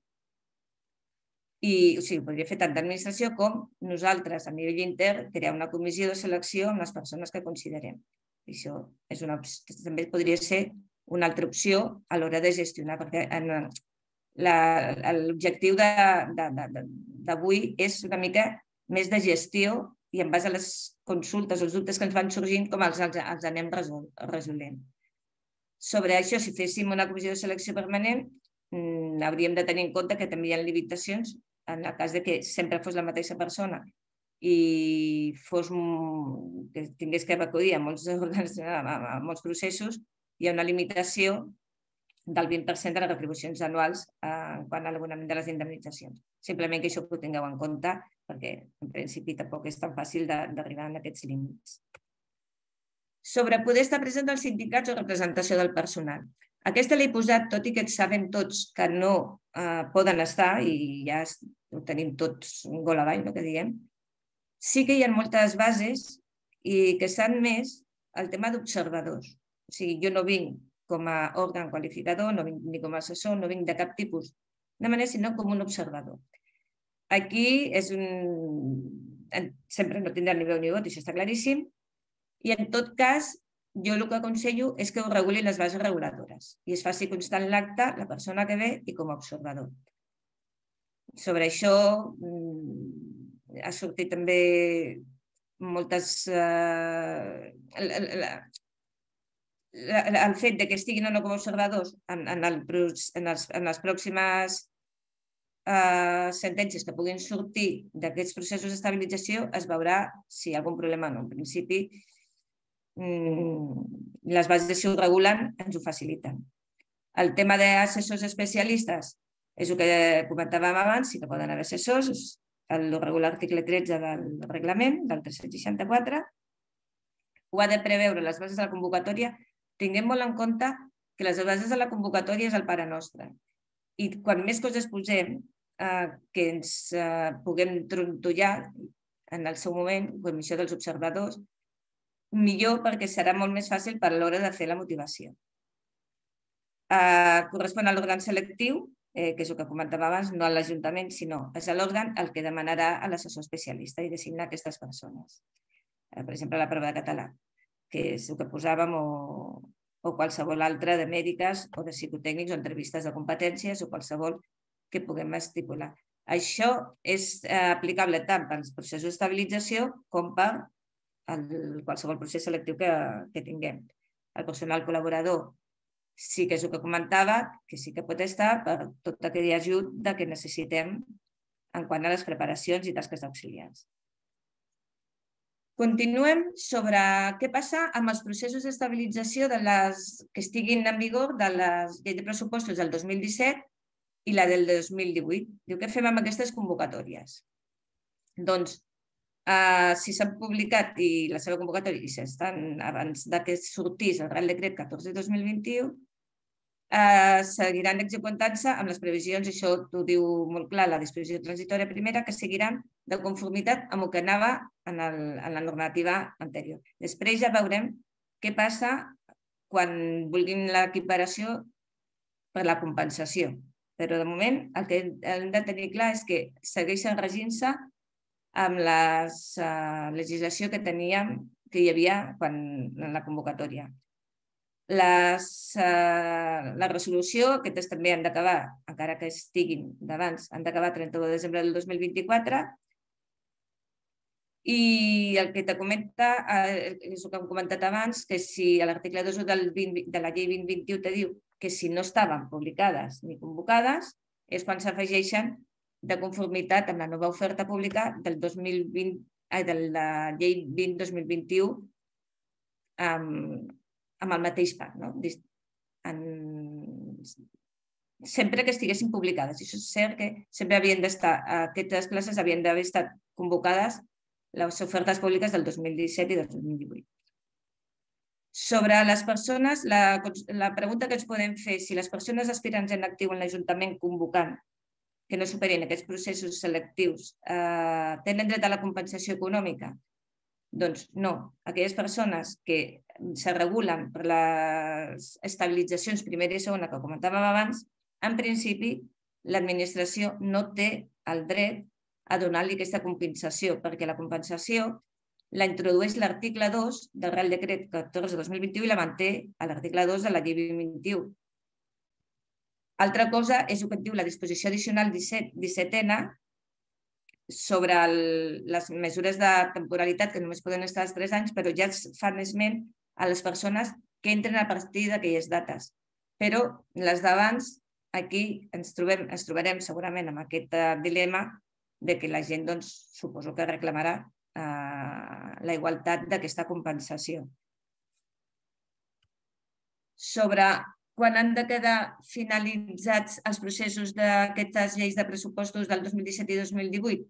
Speaker 3: i o sigui, podria fer tant d'administració com nosaltres a nivell intern crear una comissió de selecció amb les persones que considerem. Això és una, també podria ser una altra opció a l'hora de gestionar, perquè l'objectiu d'avui és una mica més de gestió i en base a les consultes, els dubtes que ens van sorgint, com els, els, els anem resol, resolent. Sobre això, si féssim una comissió de selecció permanent, mm, hauríem de tenir en compte que també hi ha limitacions en el cas de que sempre fos la mateixa persona i fos, que tingués que acudir a molts, (laughs) a molts processos, hi ha una limitació del 20% de les retribucions anuals eh, quant a l'abonament de les indemnitzacions. Simplement que això ho tingueu en compte perquè en principi tampoc és tan fàcil d'arribar a aquests límits. Sobre poder estar present dels sindicats o representació del personal. Aquesta l'he posat, tot i que sabem tots que no eh, poden estar i ja ho tenim tots un gol avall, no que diem, sí que hi ha moltes bases i que s'han més el tema d'observadors. O sigui, jo no vinc com a òrgan qualificador, no vinc ni com a assessor, no vinc de cap tipus de manera, sinó com un observador. Aquí és un... sempre no tindrà ni veu ni vot, això està claríssim, i en tot cas jo el que aconsello és que ho regulin les bases reguladores i es faci constant l'acte la persona que ve i com a observador. Sobre això mm, ha sortit també moltes... Eh, el, el, el, fet de que estiguin o no com a observadors en, en, el, en, els, en les pròximes eh, sentències que puguin sortir d'aquests processos d'estabilització es veurà si hi ha algun problema o no. En principi, mm, les bases si ho regulen ens ho faciliten. El tema d'assessors especialistes és el que comentàvem abans, sí que poden haver assessors, el regular article 13 del reglament, del 364, ho ha de preveure les bases de la convocatòria. Tinguem molt en compte que les bases de la convocatòria és el pare nostre. I quan més coses posem eh, que ens eh, puguem trontollar en el seu moment, com això dels observadors, millor perquè serà molt més fàcil per l'hora de fer la motivació. Eh, correspon a l'òrgan selectiu eh, que és el que comentava abans, no a l'Ajuntament, sinó és l'òrgan el que demanarà a l'assessor especialista i designar aquestes persones. Eh, per exemple, la prova de català, que és el que posàvem, o, o qualsevol altra de mèdiques o de psicotècnics o entrevistes de competències o qualsevol que puguem estipular. Això és eh, aplicable tant pels processos d'estabilització com per el, qualsevol procés selectiu que, que tinguem. El personal col·laborador sí que és el que comentava, que sí que pot estar per tot aquell ajut que necessitem en quant a les preparacions i tasques auxiliars. Continuem sobre què passa amb els processos d'estabilització de les que estiguin en vigor de les lleis de pressupostos del 2017 i la del 2018. Diu, què fem amb aquestes convocatòries? Doncs, eh, si s'han publicat i la seva convocatòria i estan abans de que sortís el Real Decret 14-2021, eh, seguiran executant-se amb les previsions, això t'ho diu molt clar la disposició transitòria primera, que seguiran de conformitat amb el que anava en, el, en la normativa anterior. Després ja veurem què passa quan vulguin l'equiparació per la compensació. Però de moment el que hem de tenir clar és que segueixen regint-se amb la uh, legislació que teníem, que hi havia quan, en la convocatòria. Les, uh, la resolució, aquestes també han d'acabar, encara que estiguin d'abans, han d'acabar el 31 de desembre del 2024 i el que te comenta eh, és el que hem comentat abans, que si l'article 2 del 20, de la llei 2021 te diu que si no estaven publicades ni convocades, és quan s'afegeixen de conformitat amb la nova oferta pública del 2020, ai, de la llei 20-2021 amb, amb el mateix parc, no? En... sempre que estiguessin publicades. I això és cert que sempre havien d'estar, aquestes classes havien d'haver estat convocades les ofertes públiques del 2017 i del 2018. Sobre les persones, la, la pregunta que ens podem fer, si les persones aspirants en actiu en l'Ajuntament convocant que no superin aquests processos selectius eh, tenen dret a la compensació econòmica? Doncs no. Aquelles persones que se regulen per les estabilitzacions primera i segona que comentàvem abans, en principi l'administració no té el dret a donar-li aquesta compensació, perquè la compensació la introdueix l'article 2 del Real Decret 14-2021 i la manté a l'article 2 de la llei 2021. Altra cosa és el que diu la disposició addicional 17, 17ena sobre el, les mesures de temporalitat que només poden estar els 3 anys, però ja es fan esment a les persones que entren a partir d'aquelles dates. Però les d'abans, aquí ens, trobem, ens trobarem segurament amb aquest uh, dilema de que la gent, doncs, suposo que reclamarà uh, la igualtat d'aquesta compensació. Sobre quan han de quedar finalitzats els processos d'aquestes lleis de pressupostos del 2017 i 2018?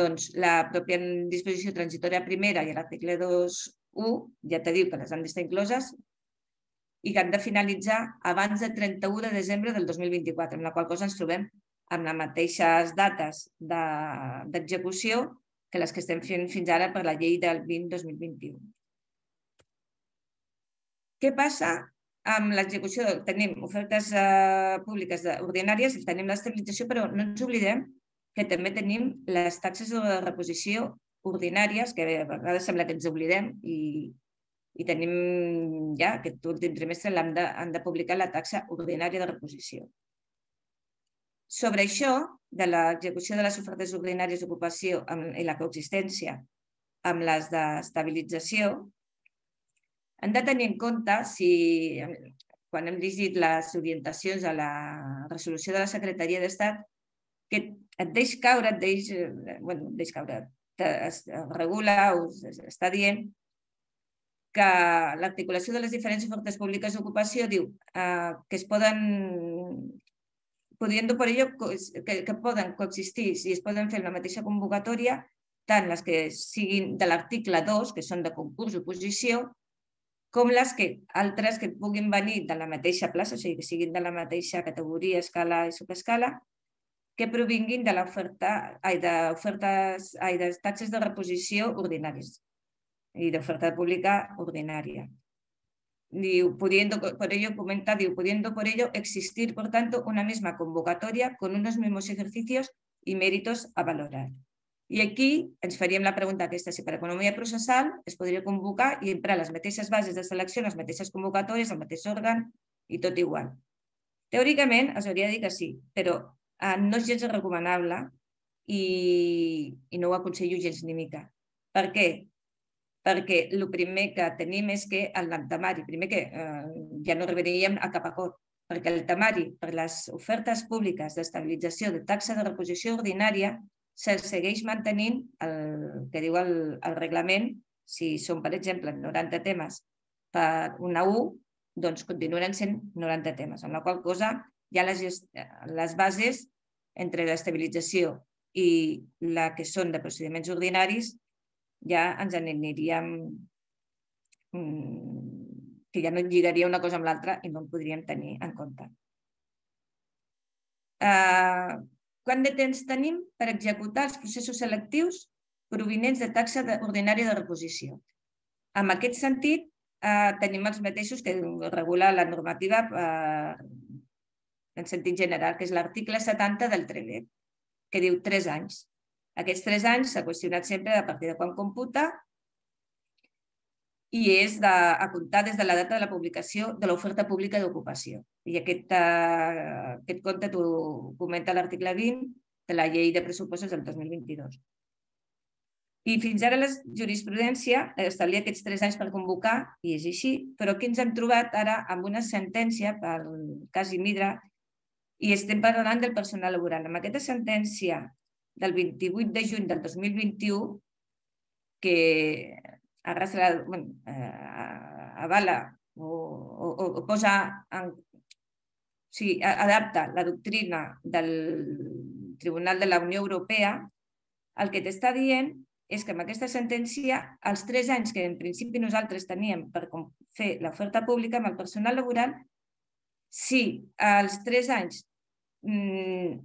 Speaker 3: Doncs la pròpia disposició transitòria primera i l'article 2.1 ja te diu que les han d'estar incloses i que han de finalitzar abans del 31 de desembre del 2024, amb la qual cosa ens trobem amb les mateixes dates d'execució de, que les que estem fent fins ara per la llei del 20-2021. Què passa amb l'execució, tenim ofertes eh, públiques ordinàries, tenim l'estabilització, però no ens oblidem que també tenim les taxes de reposició ordinàries, que a vegades sembla que ens oblidem i, i tenim ja aquest últim trimestre han de, han de publicar la taxa ordinària de reposició. Sobre això, de l'execució de les ofertes ordinàries d'ocupació i la coexistència amb les d'estabilització, hem de tenir en compte si, quan hem llegit les orientacions a la resolució de la Secretaria d'Estat, que et deix caure, et deix, eh, bueno, deix caure, es regula o està dient que l'articulació de les diferents ofertes públiques d'ocupació diu eh, que es poden pudiendo por ello que, que poden coexistir si es poden fer la mateixa convocatòria tant les que siguin de l'article 2, que són de concurs o oposició, com les que altres que puguin venir de la mateixa plaça, o sigui, que siguin de la mateixa categoria, escala i subescala, que provinguin de l'oferta, ai, d'ofertes, ai, de taxes de reposició ordinaris i d'oferta pública ordinària. Diu, pudiendo, por ello, comenta, diu, pudiendo por ello existir, por tanto, una misma convocatoria con unos mismos ejercicios y méritos a valorar. I aquí ens faríem la pregunta aquesta, si per economia processal es podria convocar i emprar les mateixes bases de selecció, les mateixes convocatòries, el mateix òrgan i tot igual. Teòricament es hauria de dir que sí, però eh, no és gens recomanable i, i no ho aconsello gens ni mica. Per què? Perquè el primer que tenim és que el temari, primer que eh, ja no arribaríem a cap acord, perquè el temari per les ofertes públiques d'estabilització de taxa de reposició ordinària se segueix mantenint el que diu el, el reglament, si són, per exemple, 90 temes per una U, doncs continuaran sent 90 temes, amb la qual cosa ja les, les bases entre l'estabilització i la que són de procediments ordinaris ja ens aniríem que ja no lligaria una cosa amb l'altra i no en podríem tenir en compte. Uh, quant de temps tenim per executar els processos selectius provinents de taxa ordinària de reposició? En aquest sentit, eh, tenim els mateixos que regula la normativa eh, en sentit general, que és l'article 70 del TRELEC, que diu 3 anys. Aquests 3 anys s'ha qüestionat sempre a partir de quan computa i és de, a comptar des de la data de la publicació de l'oferta pública d'ocupació. I aquest, eh, aquest compte t'ho comenta l'article 20 de la llei de pressupostos del 2022. I fins ara la jurisprudència establia aquests tres anys per convocar, i és així, però aquí ens hem trobat ara amb una sentència pel cas Imidra i estem parlant del personal laboral. Amb aquesta sentència del 28 de juny del 2021, que arrastra, bueno, eh, avala o, o, o posa en, o sigui, adapta la doctrina del Tribunal de la Unió Europea, el que t'està dient és que amb aquesta sentència, els tres anys que en principi nosaltres teníem per fer l'oferta pública amb el personal laboral, si els tres anys mmm,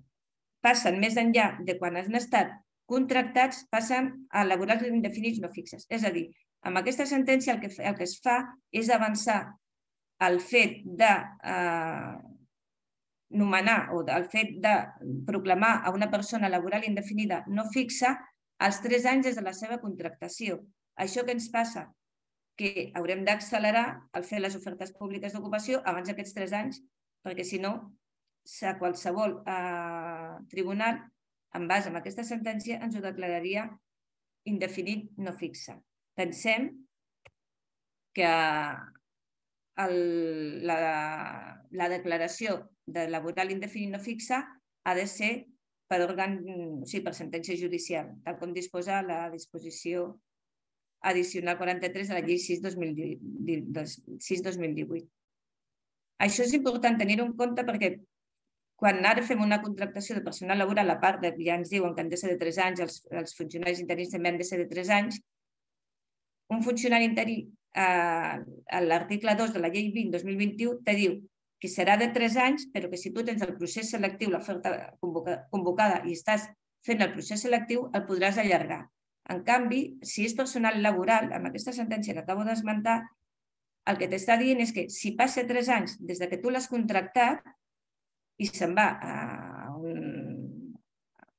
Speaker 3: passen més enllà de quan han estat contractats, passen a laborals indefinits no fixes. És a dir, amb aquesta sentència el que, el que es fa és avançar el fet de eh, nomenar o el fet de proclamar a una persona laboral indefinida no fixa els tres anys des de la seva contractació. Això que ens passa? Que haurem d'accelerar el fer les ofertes públiques d'ocupació abans d'aquests tres anys, perquè si no, a qualsevol eh, tribunal, en base a aquesta sentència, ens ho declararia indefinit no fixa. Pensem que el, la, la declaració de laboral indefinit no fixa ha de ser per per sentència judicial, tal com disposa la disposició addicional 43 de la llei 6-2018. Això és important tenir-ho en compte perquè quan ara fem una contractació de personal laboral, a part de ja ens diuen que han de ser de 3 anys, els, els funcionaris interins també han de ser de 3 anys, un funcionari interí, eh, l'article 2 de la llei 20-2021, te diu que serà de 3 anys, però que si tu tens el procés selectiu, l'oferta convocada i estàs fent el procés selectiu, el podràs allargar. En canvi, si és personal laboral, amb aquesta sentència que acabo d'esmentar, el que t'està dient és que si passa 3 anys des de que tu l'has contractat i se'n va a, un,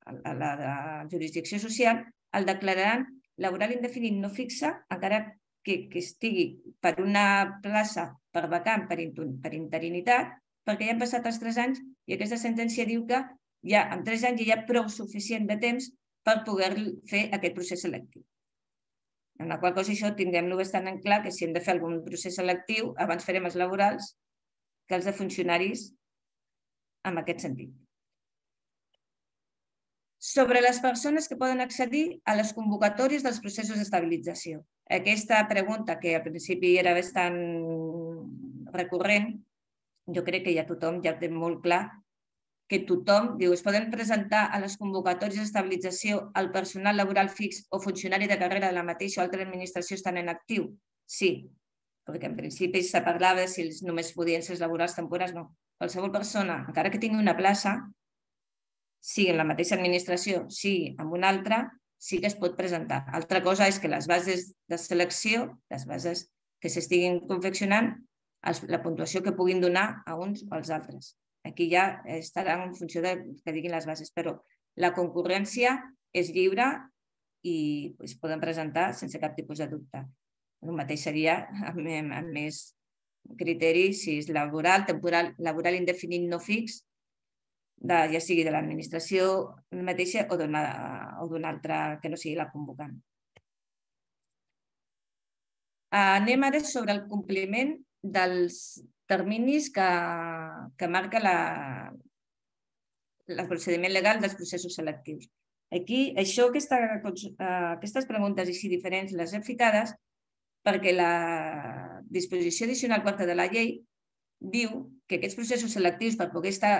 Speaker 3: a la, la jurisdicció social, el declararan laboral indefinit no fixa, encara que, que estigui per una plaça per vacant, per, per interinitat, perquè ja han passat els tres anys i aquesta sentència diu que ja en tres anys ja hi ha prou suficient de temps per poder fer aquest procés selectiu. En la qual cosa això tinguem-lo bastant en clar que si hem de fer algun procés selectiu, abans farem els laborals que els de funcionaris en aquest sentit. Sobre les persones que poden accedir a les convocatòries dels processos d'estabilització. Aquesta pregunta, que al principi era bastant recurrent, jo crec que ja tothom ja té molt clar que tothom, diu, es poden presentar a les convocatòries d'estabilització al personal laboral fix o funcionari de carrera de la mateixa o altra administració estan en actiu? Sí, perquè en principi se parlava si només podien ser laborals temporals, no. Qualsevol persona, encara que tingui una plaça, sigui en la mateixa administració, sigui en una altra, sí que es pot presentar. Altra cosa és que les bases de selecció, les bases que s'estiguin confeccionant, la puntuació que puguin donar a uns o als altres. Aquí ja estarà en funció de que diguin les bases, però la concurrència és lliure i es poden presentar sense cap tipus de dubte. El mateix seria amb, amb més criteri si és laboral, temporal, laboral indefinit no fix, de, ja sigui de l'administració mateixa o d'una altra que no sigui la convocant. Anem ara sobre el compliment dels terminis que, que marca la, el procediment legal dels processos selectius. Aquí, això, aquesta, aquestes preguntes així diferents les he ficades perquè la disposició addicional quarta de la llei diu que aquests processos selectius per poder estar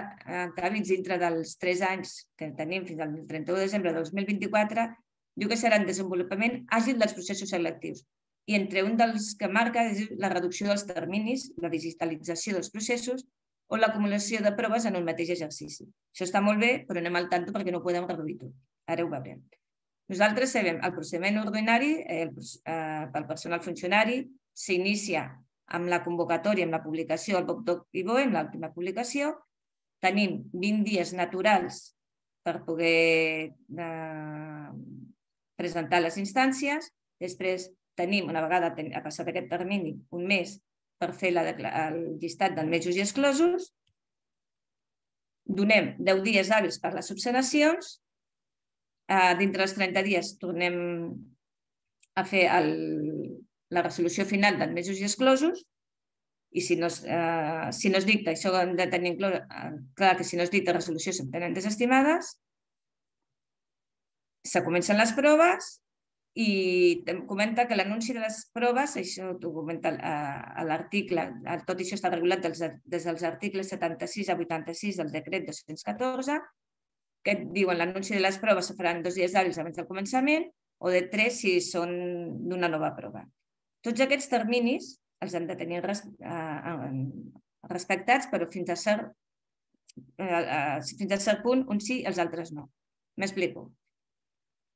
Speaker 3: acabits dintre dels tres anys que tenim fins al 31 de desembre de 2024 diu que seran desenvolupament àgil dels processos selectius. I entre un dels que marca és la reducció dels terminis, la digitalització dels processos o l'acumulació de proves en un mateix exercici. Això està molt bé, però anem al tanto perquè no podem reduir tot. Ara ho veurem. Nosaltres sabem el procediment ordinari el, eh, pel personal funcionari s'inicia amb la convocatòria, amb la publicació al BOC i BOE, amb l'última publicació. Tenim 20 dies naturals per poder eh, presentar les instàncies. Després tenim, una vegada ha passat aquest termini, un mes per fer la, el llistat mesos i exclosos, donem 10 dies hàbils per les observacions, eh, dintre dels 30 dies tornem a fer el, la resolució final mesos i exclosos, i si no, eh, si no es dicta, això hem de tenir clar, clar que si no es dicta resolució se'n tenen desestimades, se comencen les proves i comenta que l'anunci de les proves, això t'ho comenta a l'article, tot això està regulat des dels articles 76 a 86 del decret 214, que diuen l'anunci de les proves se faran dos dies hàbils abans del començament o de tres si són d'una nova prova. Tots aquests terminis els hem de tenir eh, respectats, però fins a cert, eh, fins a cert punt, uns sí, els altres no. M'explico.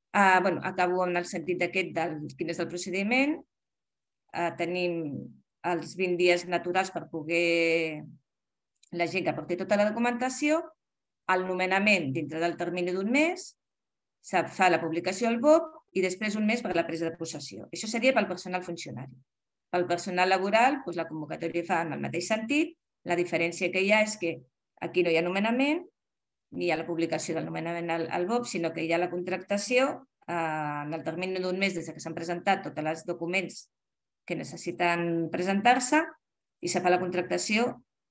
Speaker 3: Bueno, acabo amb el sentit d'aquest del quin és el procediment. Tenim els 20 dies naturals per poder la gent que aporti tota la documentació, el nomenament dintre del termini d'un mes, se fa la publicació al BOP i després un mes per la presa de possessió. Això seria pel personal funcionari. Pel personal laboral, doncs la convocatòria fa en el mateix sentit. La diferència que hi ha és que aquí no hi ha nomenament ni hi ha la publicació del nomenament al, al BOP, sinó que hi ha la contractació eh, en el termini d'un mes des que s'han presentat tots els documents que necessiten presentar-se i se fa la contractació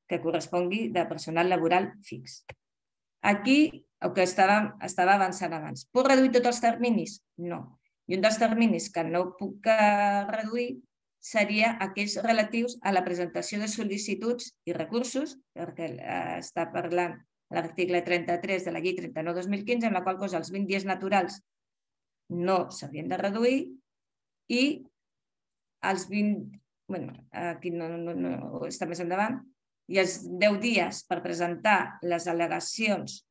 Speaker 3: que correspongui de personal laboral fix. Aquí el que estava, estava avançant abans. Puc reduir tots els terminis? No. I un dels terminis que no puc eh, reduir seria aquells relatius a la presentació de sol·licituds i recursos, perquè eh, està parlant l'article 33 de la llei 39-2015, en la qual cosa els 20 dies naturals no s'havien de reduir i els 20, bueno, aquí no, no, no està més endavant, i els 10 dies per presentar les al·legacions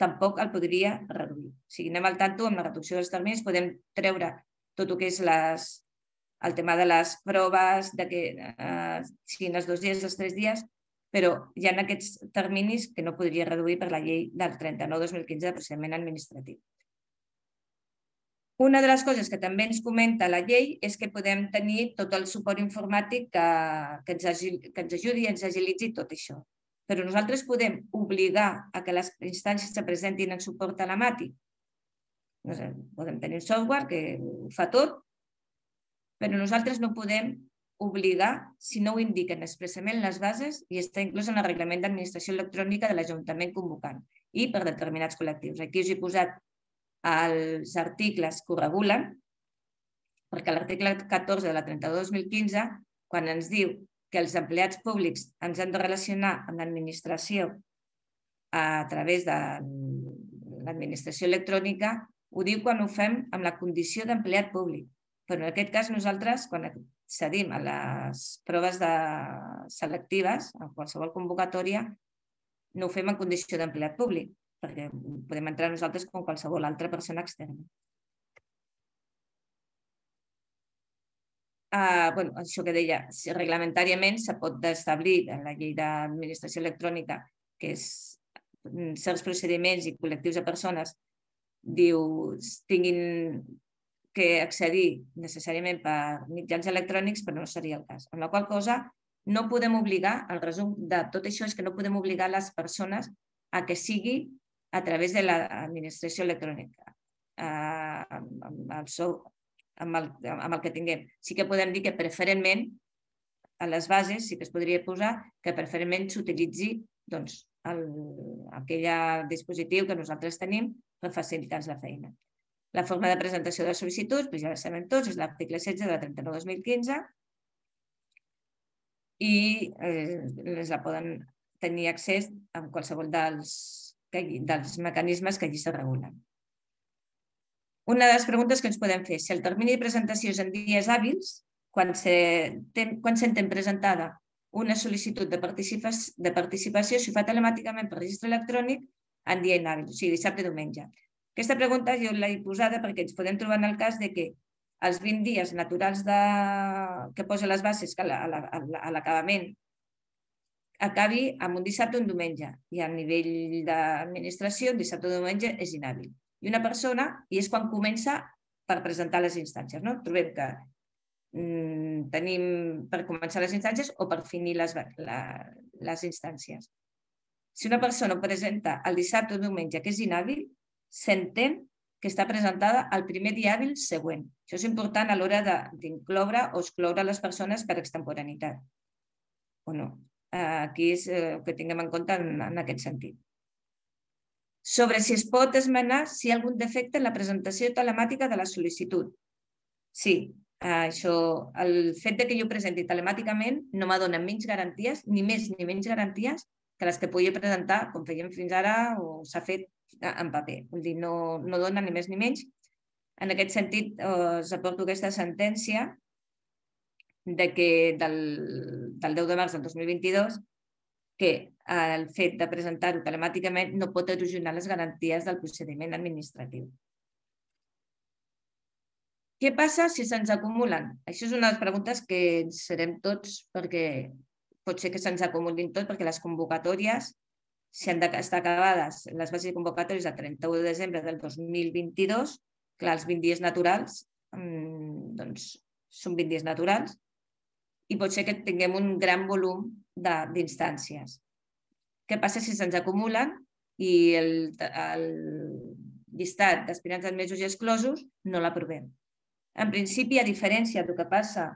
Speaker 3: tampoc el podria reduir. O sigui, anem al tanto amb la reducció dels terminis, podem treure tot el que és les, el tema de les proves, de que eh, siguin els dos dies, els tres dies, però hi ha aquests terminis que no podria reduir per la llei del 39-2015 de procediment administratiu. Una de les coses que també ens comenta la llei és que podem tenir tot el suport informàtic que, que, ens, que ens ajudi i ens agilitzi tot això. Però nosaltres podem obligar a que les instàncies se presentin en suport telemàtic. No sé, podem tenir software que ho fa tot, però nosaltres no podem obligar si no ho indiquen expressament les bases i està inclús en el reglament d'administració electrònica de l'Ajuntament convocant i per determinats col·lectius. Aquí us he posat els articles que ho regulen, perquè l'article 14 de la 32-2015, quan ens diu que els empleats públics ens han de relacionar amb l'administració a través de l'administració electrònica, ho diu quan ho fem amb la condició d'empleat públic. Però en aquest cas nosaltres, quan cedim a les proves de selectives, en qualsevol convocatòria, no ho fem en condició d'empleat públic, perquè podem entrar nosaltres com qualsevol altra persona externa. Uh, bueno, això que deia, si reglamentàriament se pot establir en la llei d'administració electrònica que és mm, certs procediments i col·lectius de persones diu, tinguin que accedir necessàriament per mitjans electrònics, però no seria el cas. Amb la qual cosa no podem obligar, el resum de tot això és que no podem obligar les persones a que sigui a través de l'administració electrònica. Uh, el seu, amb el, amb el que tinguem. Sí que podem dir que preferentment a les bases sí que es podria posar que preferentment s'utilitzi doncs, el, aquell dispositiu que nosaltres tenim per facilitar la feina. La forma de presentació de sol·licituds, doncs ja la sabem tots, és l'article 16 de la 39-2015 i eh, les la poden tenir accés amb qualsevol dels, dels mecanismes que allí se regulen. Una de les preguntes que ens podem fer, si el termini de presentació és en dies hàbils, quan s'entén presentada una sol·licitud de, de participació, s'ho fa telemàticament per registre electrònic en dia inhàbil, o sigui, dissabte i diumenge. Aquesta pregunta jo l'he posada perquè ens podem trobar en el cas de que els 20 dies naturals de... que posa les bases que a l'acabament acabi amb un dissabte o un diumenge i a nivell d'administració un dissabte o diumenge és inhàbil i una persona, i és quan comença per presentar les instàncies. No? Trobem que mm, tenim per començar les instàncies o per finir les, la, les instàncies. Si una persona presenta el dissabte o diumenge que és inhàbil, s'entén que està presentada el primer dia hàbil següent. Això és important a l'hora d'incloure o excloure les persones per extemporanitat. O no? Aquí és el eh, que tinguem en compte en, aquest sentit sobre si es pot esmenar si hi ha algun defecte en la presentació telemàtica de la sol·licitud. Sí, això, el fet de que jo presenti telemàticament no m'adona menys garanties, ni més ni menys garanties, que les que pugui presentar, com fèiem fins ara, o s'ha fet en paper. Vull dir, no, no dona ni més ni menys. En aquest sentit, us aporto aquesta sentència de que del, del 10 de març del 2022 que el fet de presentar-ho telemàticament no pot erosionar les garanties del procediment administratiu. Què passa si se'ns acumulen? Això és una de les preguntes que ens serem tots perquè pot ser que se'ns acumulin tot perquè les convocatòries si han d'estar acabades les bases de convocatòries el 31 de desembre del 2022, clar, els 20 dies naturals mm, doncs, són 20 dies naturals i pot ser que tinguem un gran volum d'instàncies. Què passa si se'ns acumulen i el, el llistat d'aspirants admesos i exclosos no l'aprovem? En principi, a diferència del que passa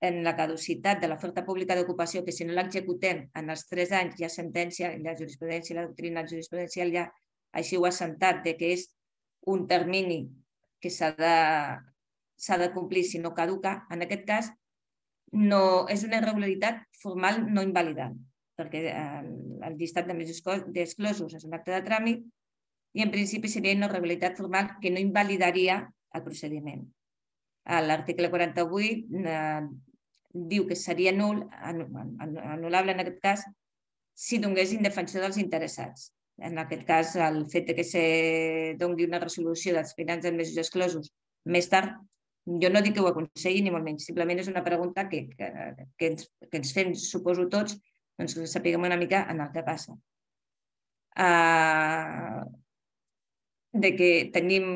Speaker 3: en la caducitat de l'oferta pública d'ocupació, que si no l'executem en els tres anys hi ha sentència, la jurisprudència la doctrina jurisprudencial ja així ho ha assentat, de que és un termini que s'ha de, de complir si no caduca. En aquest cas, no, és una irregularitat formal no invalidant perquè el, el llistat de més d'exclosos és un acte de tràmit i en principi seria una irregularitat formal que no invalidaria el procediment. L'article 48 eh, diu que seria nul, anul·lable en aquest cas, si donés indefensió dels interessats. En aquest cas, el fet que se doni una resolució dels finals admesos i exclosos més tard, jo no dic que ho aconselli ni molt menys, simplement és una pregunta que, que, que, ens, que ens fem, suposo tots, doncs que sapiguem una mica en el que passa. Uh, de que tenim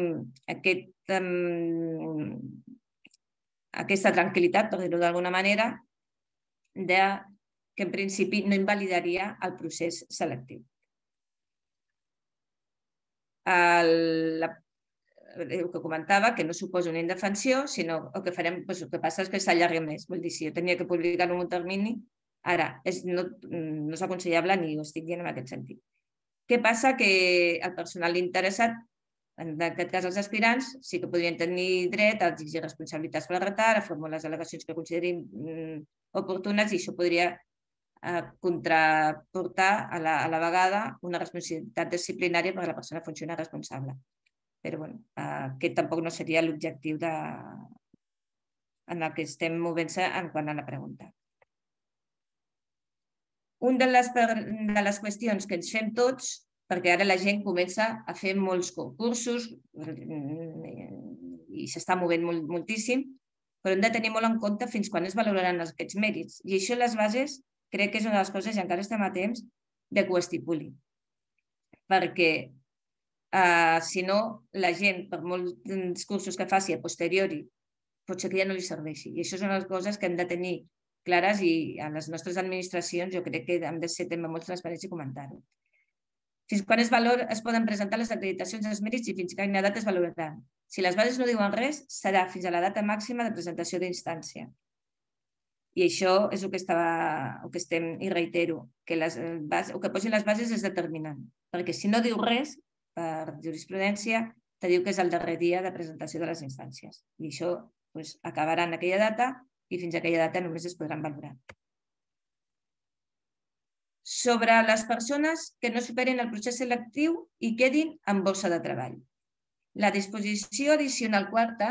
Speaker 3: aquest, um, aquesta tranquil·litat, per dir-ho d'alguna manera, de que en principi no invalidaria el procés selectiu. El, la, el que comentava, que no suposa una indefensió, sinó el que farem, doncs, el que passa és que s'allarga més. Vull dir, si jo tenia que publicar un termini, Ara, és, no, no és aconsellable ni ho estic dient en aquest sentit. Què passa? Que el personal interessat, en aquest cas els aspirants, sí que podrien tenir dret a exigir responsabilitats per retard, a formular les al·legacions que considerin mm, oportunes i això podria eh, contraportar a la, a la vegada una responsabilitat disciplinària per a la persona funcional responsable. Però bueno, eh, aquest tampoc no seria l'objectiu de... en el que estem movent-se en quant a la pregunta. Un de les, de les qüestions que ens fem tots, perquè ara la gent comença a fer molts concursos i s'està movent molt, moltíssim, però hem de tenir molt en compte fins quan es valoraran aquests mèrits. I això les bases crec que és una de les coses, i encara estem a temps, de que ho estipuli. Perquè uh, si no, la gent, per molts cursos que faci a posteriori, potser que ja no li serveixi. I això és de les coses que hem de tenir clares i a les nostres administracions jo crec que hem de ser també molt transparents i comentar-ho. Fins quan es, valor, es poden presentar les acreditacions dels mèrits i fins a quina data es valoraran. Si les bases no diuen res, serà fins a la data màxima de presentació d'instància. I això és el que, estava, el que estem, i reitero, que les bases, el que posin les bases és determinant. Perquè si no diu res, per jurisprudència, te diu que és el darrer dia de presentació de les instàncies. I això doncs, acabarà en aquella data i fins a aquella data només es podran valorar sobre les persones que no superin el procés selectiu i quedin en bossa de treball. La disposició addicional quarta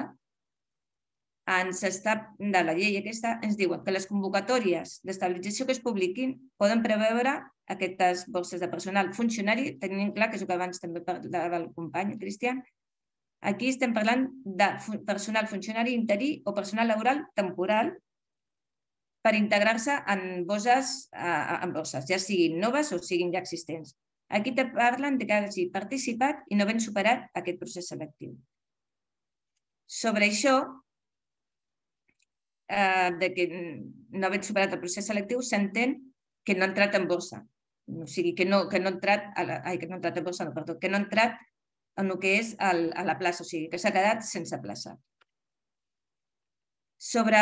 Speaker 3: ens està, de la llei aquesta ens diuen que les convocatòries d'estabilització que es publiquin poden preveure aquestes bosses de personal funcionari, tenint clar que és el que abans també parlava el company Cristian, aquí estem parlant de personal funcionari interí o personal laboral temporal per integrar-se en bosses, en bosses, ja siguin noves o siguin ja existents. Aquí te parlen de que hagi participat i no ben superat aquest procés selectiu. Sobre això, eh, de que no haver superat el procés selectiu, s'entén que no ha entrat en borsa. O sigui, que no, que no ha entrat, la, ai, que no ha entrat en borsa, no, perdó, que no ha entrat en el que és el, a la plaça, o sigui, que s'ha quedat sense plaça. Sobre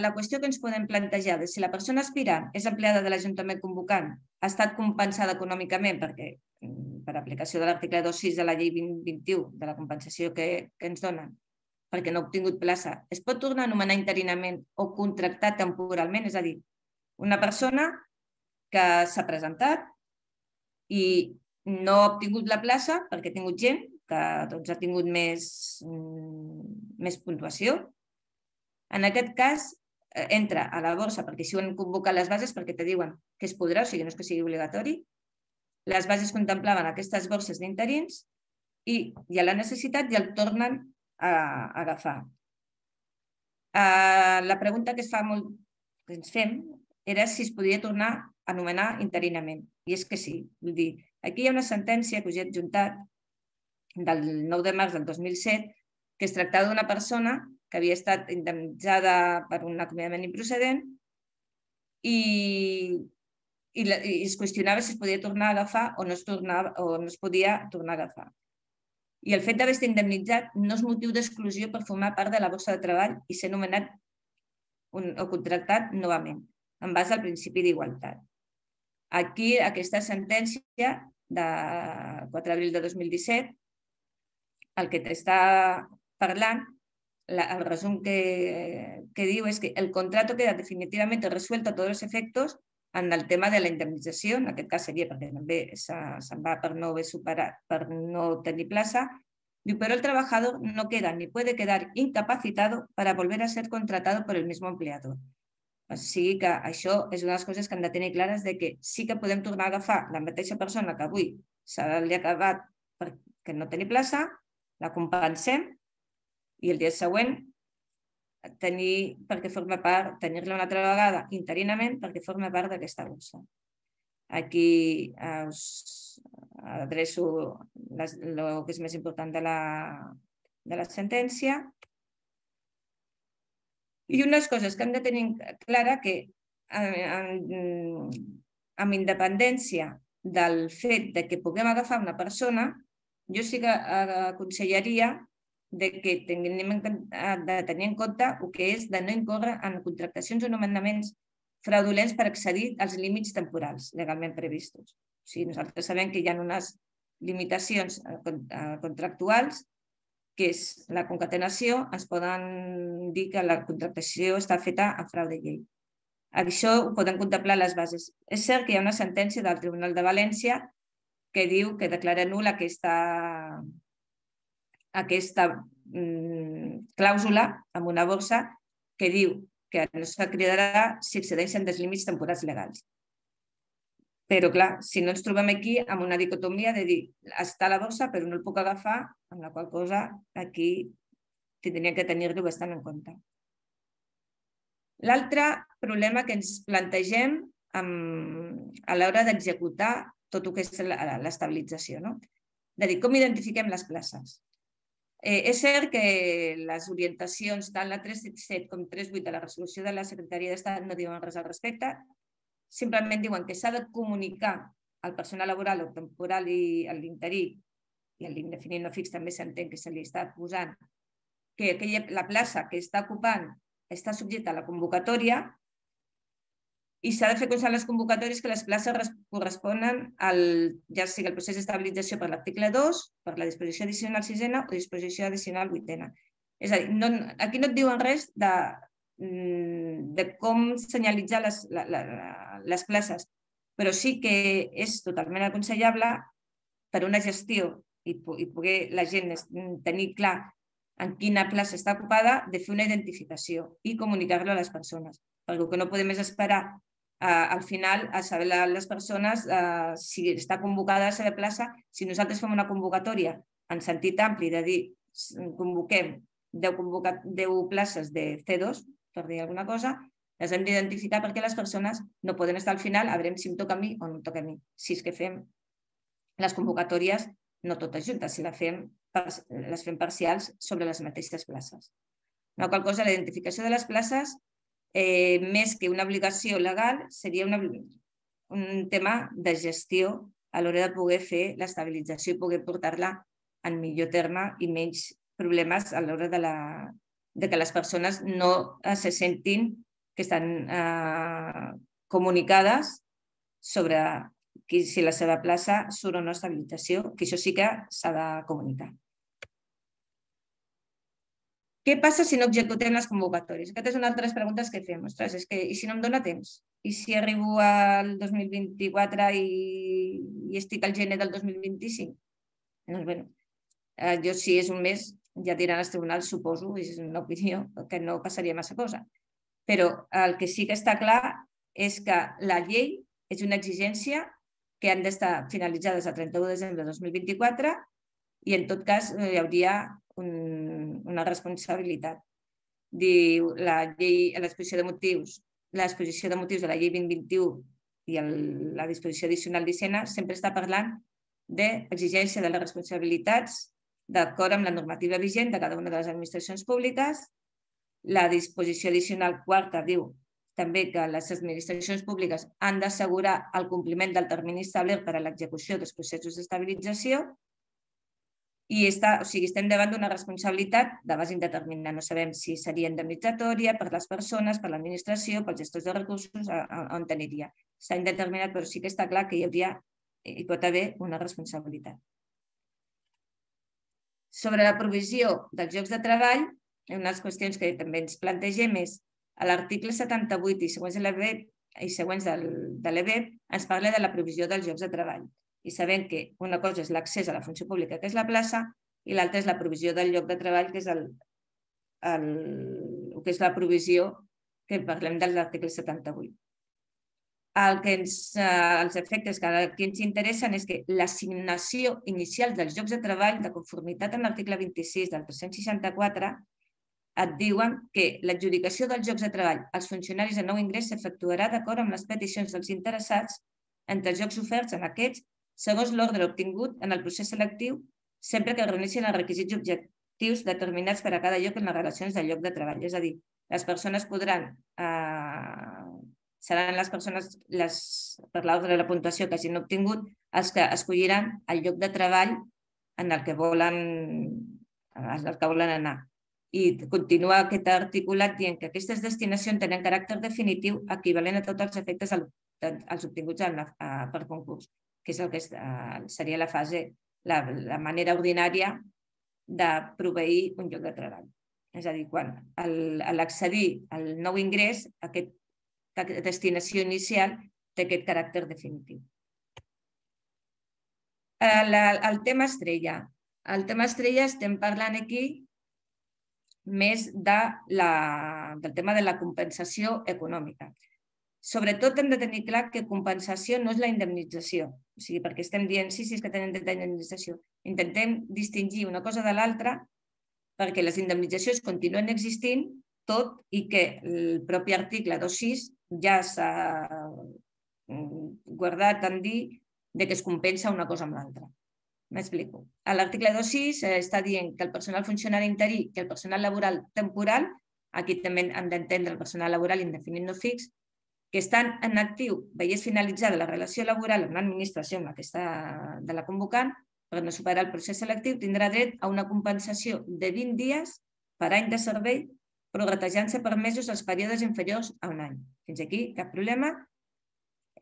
Speaker 3: la qüestió que ens podem plantejar de si la persona aspirant és empleada de l'Ajuntament convocant, ha estat compensada econòmicament perquè mm, per aplicació de l'article 2.6 de la llei 2021 de la compensació que, que ens donen perquè no ha obtingut plaça, es pot tornar a anomenar interinament o contractar temporalment, és a dir, una persona que s'ha presentat i no ha obtingut la plaça perquè ha tingut gent que doncs, ha tingut més, mm, més puntuació. En aquest cas, eh, entra a la borsa perquè si ho han convocat les bases perquè te diuen que es podrà, o sigui, no és que sigui obligatori. Les bases contemplaven aquestes borses d'interins i hi ha la necessitat i el tornen a, agafar. Uh, la pregunta que es fa molt, que ens fem era si es podia tornar a anomenar interinament. I és que sí. Vull dir, aquí hi ha una sentència que us he adjuntat del 9 de març del 2007 que es tractava d'una persona que havia estat indemnitzada per un acomiadament improcedent i, i, la, i es qüestionava si es podia tornar a agafar o no es, tornava, o no es podia tornar a agafar. I el fet d'haver estat indemnitzat no és motiu d'exclusió per formar part de la bossa de treball i ser nomenat un, o contractat novament, en base al principi d'igualtat. Aquí, aquesta sentència de 4 d'abril de 2017, el que t'està parlant la, el resum que, que diu és que el contrato queda definitivamente resuelto a todos los efectos en el tema de la indemnització, en aquest cas seria perquè també se'n va per no haver superat, per no tenir plaça, diu, però el trabajador no queda ni puede quedar incapacitado para volver a ser contratado por el mismo empleador. O sigui que això és una de les coses que hem de tenir clares de que sí que podem tornar a agafar la mateixa persona que avui s'ha acabat perquè no tenir plaça, la compensem i el dia següent tenir, perquè forma part, tenir-la una altra vegada interinament perquè forma part d'aquesta bossa. Aquí us adreço el que és més important de la, de la sentència. I unes coses que hem de tenir clara que amb, amb independència del fet de que puguem agafar una persona, jo sí que aconsellaria de que tinguem de tenir en compte el que és de no incórrer en contractacions o nomenaments fraudulents per accedir als límits temporals legalment previstos. O sigui, nosaltres sabem que hi ha unes limitacions eh, eh, contractuals que és la concatenació, ens poden dir que la contractació està feta a frau de llei. Això ho poden contemplar les bases. És cert que hi ha una sentència del Tribunal de València que diu que declara nul aquesta, aquesta mm, clàusula amb una borsa que diu que no s'acridarà si excedeixen dels límits temporals legals. Però, clar, si no ens trobem aquí amb una dicotomia de dir està a la borsa però no el puc agafar, amb la qual cosa aquí tindria que tenir-lo bastant en compte. L'altre problema que ens plantegem amb, a l'hora d'executar tot el que és l'estabilització, no? de dir com identifiquem les places. Eh, és cert que les orientacions tant la 377 com 38 de la resolució de la Secretaria d'Estat no diuen res al respecte, simplement diuen que s'ha de comunicar el personal laboral o temporal i l'interí i l'indefinit no fix també s'entén que se li està posant que aquella, la plaça que està ocupant està subjecta a la convocatòria i s'ha de fer constar les convocatòries que les places corresponen al, ja sigui el procés d'estabilització per l'article 2, per la disposició addicional sisena o disposició addicional vuitena. És a dir, no, aquí no et diuen res de, mm, de com senyalitzar les, la, la, les places, però sí que és totalment aconsellable per una gestió i, i poder la gent tenir clar en quina plaça està ocupada, de fer una identificació i comunicar-lo a les persones. Perquè el que no podem és esperar al final a saber les persones eh, si està convocada a la seva plaça, si nosaltres fem una convocatòria en sentit ampli de dir convoquem 10, convoca 10 places de C2, per dir alguna cosa, les hem d'identificar perquè les persones no poden estar al final a veure si em toca a mi o no em toca a mi. Si és que fem les convocatòries no totes juntes, si la fem, les fem parcials sobre les mateixes places. No, qual cosa, la identificació de les places eh, més que una obligació legal, seria una, un tema de gestió a l'hora de poder fer l'estabilització i poder portar-la en millor terme i menys problemes a l'hora de, la, de que les persones no se sentin que estan eh, comunicades sobre qui, si la seva plaça surt o no estabilització, que això sí que s'ha de comunicar. Què passa si no executem les convocatòries? Aquesta és una altra de les preguntes que fem. Ostres, és que, i si no em dóna temps? I si arribo al 2024 i, i estic al gener del 2025? Doncs, bueno, eh, jo si és un mes, ja diran els tribunals, suposo, és una opinió, que no passaria massa cosa. Però el que sí que està clar és que la llei és una exigència que han d'estar finalitzades a 31 de desembre de 2024 i en tot cas hi hauria un, una responsabilitat. Diu la llei, l'exposició de motius, l'exposició de motius de la llei 2021 i el, la disposició addicional d'Icena sempre està parlant d'exigència de les responsabilitats d'acord amb la normativa vigent de cada una de les administracions públiques. La disposició addicional quarta diu també que les administracions públiques han d'assegurar el compliment del termini establert per a l'execució dels processos d'estabilització i està, o sigui, estem davant d'una responsabilitat de base indeterminada. No sabem si seria indemnitzatòria per les persones, per l'administració, pels gestors de recursos, a, a, on aniria. Està indeterminat, però sí que està clar que hi hauria, hi pot haver una responsabilitat. Sobre la provisió dels llocs de treball, les qüestions que també ens plantegem és a l'article 78 i següents i del, de l'EBEP ens parla de la provisió dels llocs de treball i sabem que una cosa és l'accés a la funció pública, que és la plaça, i l'altra és la provisió del lloc de treball, que és, el, el, que és la provisió que parlem de l'article 78. El que ens, eh, els efectes que aquí ens interessen és que l'assignació inicial dels llocs de treball, de conformitat amb l'article 26 del 364, et diuen que l'adjudicació dels llocs de treball als funcionaris de nou ingrés s'efectuarà d'acord amb les peticions dels interessats entre els llocs oferts en aquests segons l'ordre obtingut en el procés selectiu, sempre que reuneixin els requisits objectius determinats per a cada lloc en les relacions de lloc de treball. És a dir, les persones podran, eh, seran les persones, les, per l'ordre de la puntuació que hagin obtingut, els que escolliran el lloc de treball en el que volen, en el que volen anar. I continua aquest articulat dient que aquestes destinacions tenen caràcter definitiu equivalent a tots els efectes als obtinguts la, per concurs que és el que eh, seria la fase, la, la manera ordinària de proveir un lloc de treball. És a dir, quan l'accedir al nou ingrés, aquest, aquesta destinació inicial té aquest caràcter definitiu. El, el tema estrella. El tema estrella estem parlant aquí més de la, del tema de la compensació econòmica. Sobretot hem de tenir clar que compensació no és la indemnització, o sigui, perquè estem dient, sí, sí, és que tenen dret a indemnització. Intentem distingir una cosa de l'altra perquè les indemnitzacions continuen existint, tot i que el propi article 2.6 ja s'ha mm, guardat en dir de que es compensa una cosa amb l'altra. M'explico. A l'article 2.6 està dient que el personal funcionari interí i el personal laboral temporal, aquí també han d'entendre el personal laboral indefinit no fix, que estan en actiu veiés finalitzada la relació laboral amb l'administració amb aquesta de la convocant, per no superar el procés selectiu, tindrà dret a una compensació de 20 dies per any de servei, prorratejant-se per mesos els períodes inferiors a un any. Fins aquí, cap problema.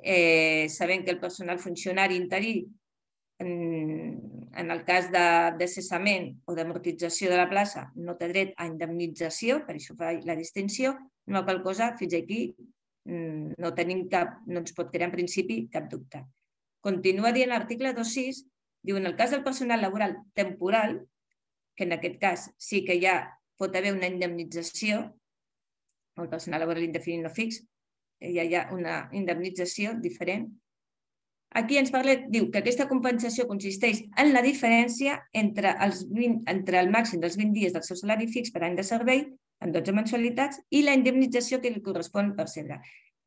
Speaker 3: Eh, sabent que el personal funcionari interí en, en el cas de, de cessament o d'amortització de la plaça no té dret a indemnització, per això fa la distinció, no qual cosa fins aquí no tenim cap, no ens pot crear en principi cap dubte. Continua dient l'article 2.6, diu en el cas del personal laboral temporal, que en aquest cas sí que ja pot haver una indemnització, el personal laboral indefinit no fix, ja hi ha una indemnització diferent, Aquí ens parla, diu que aquesta compensació consisteix en la diferència entre, els 20, entre el màxim dels 20 dies del seu salari fix per any de servei, en 12 mensualitats, i la indemnització que li correspon percebre.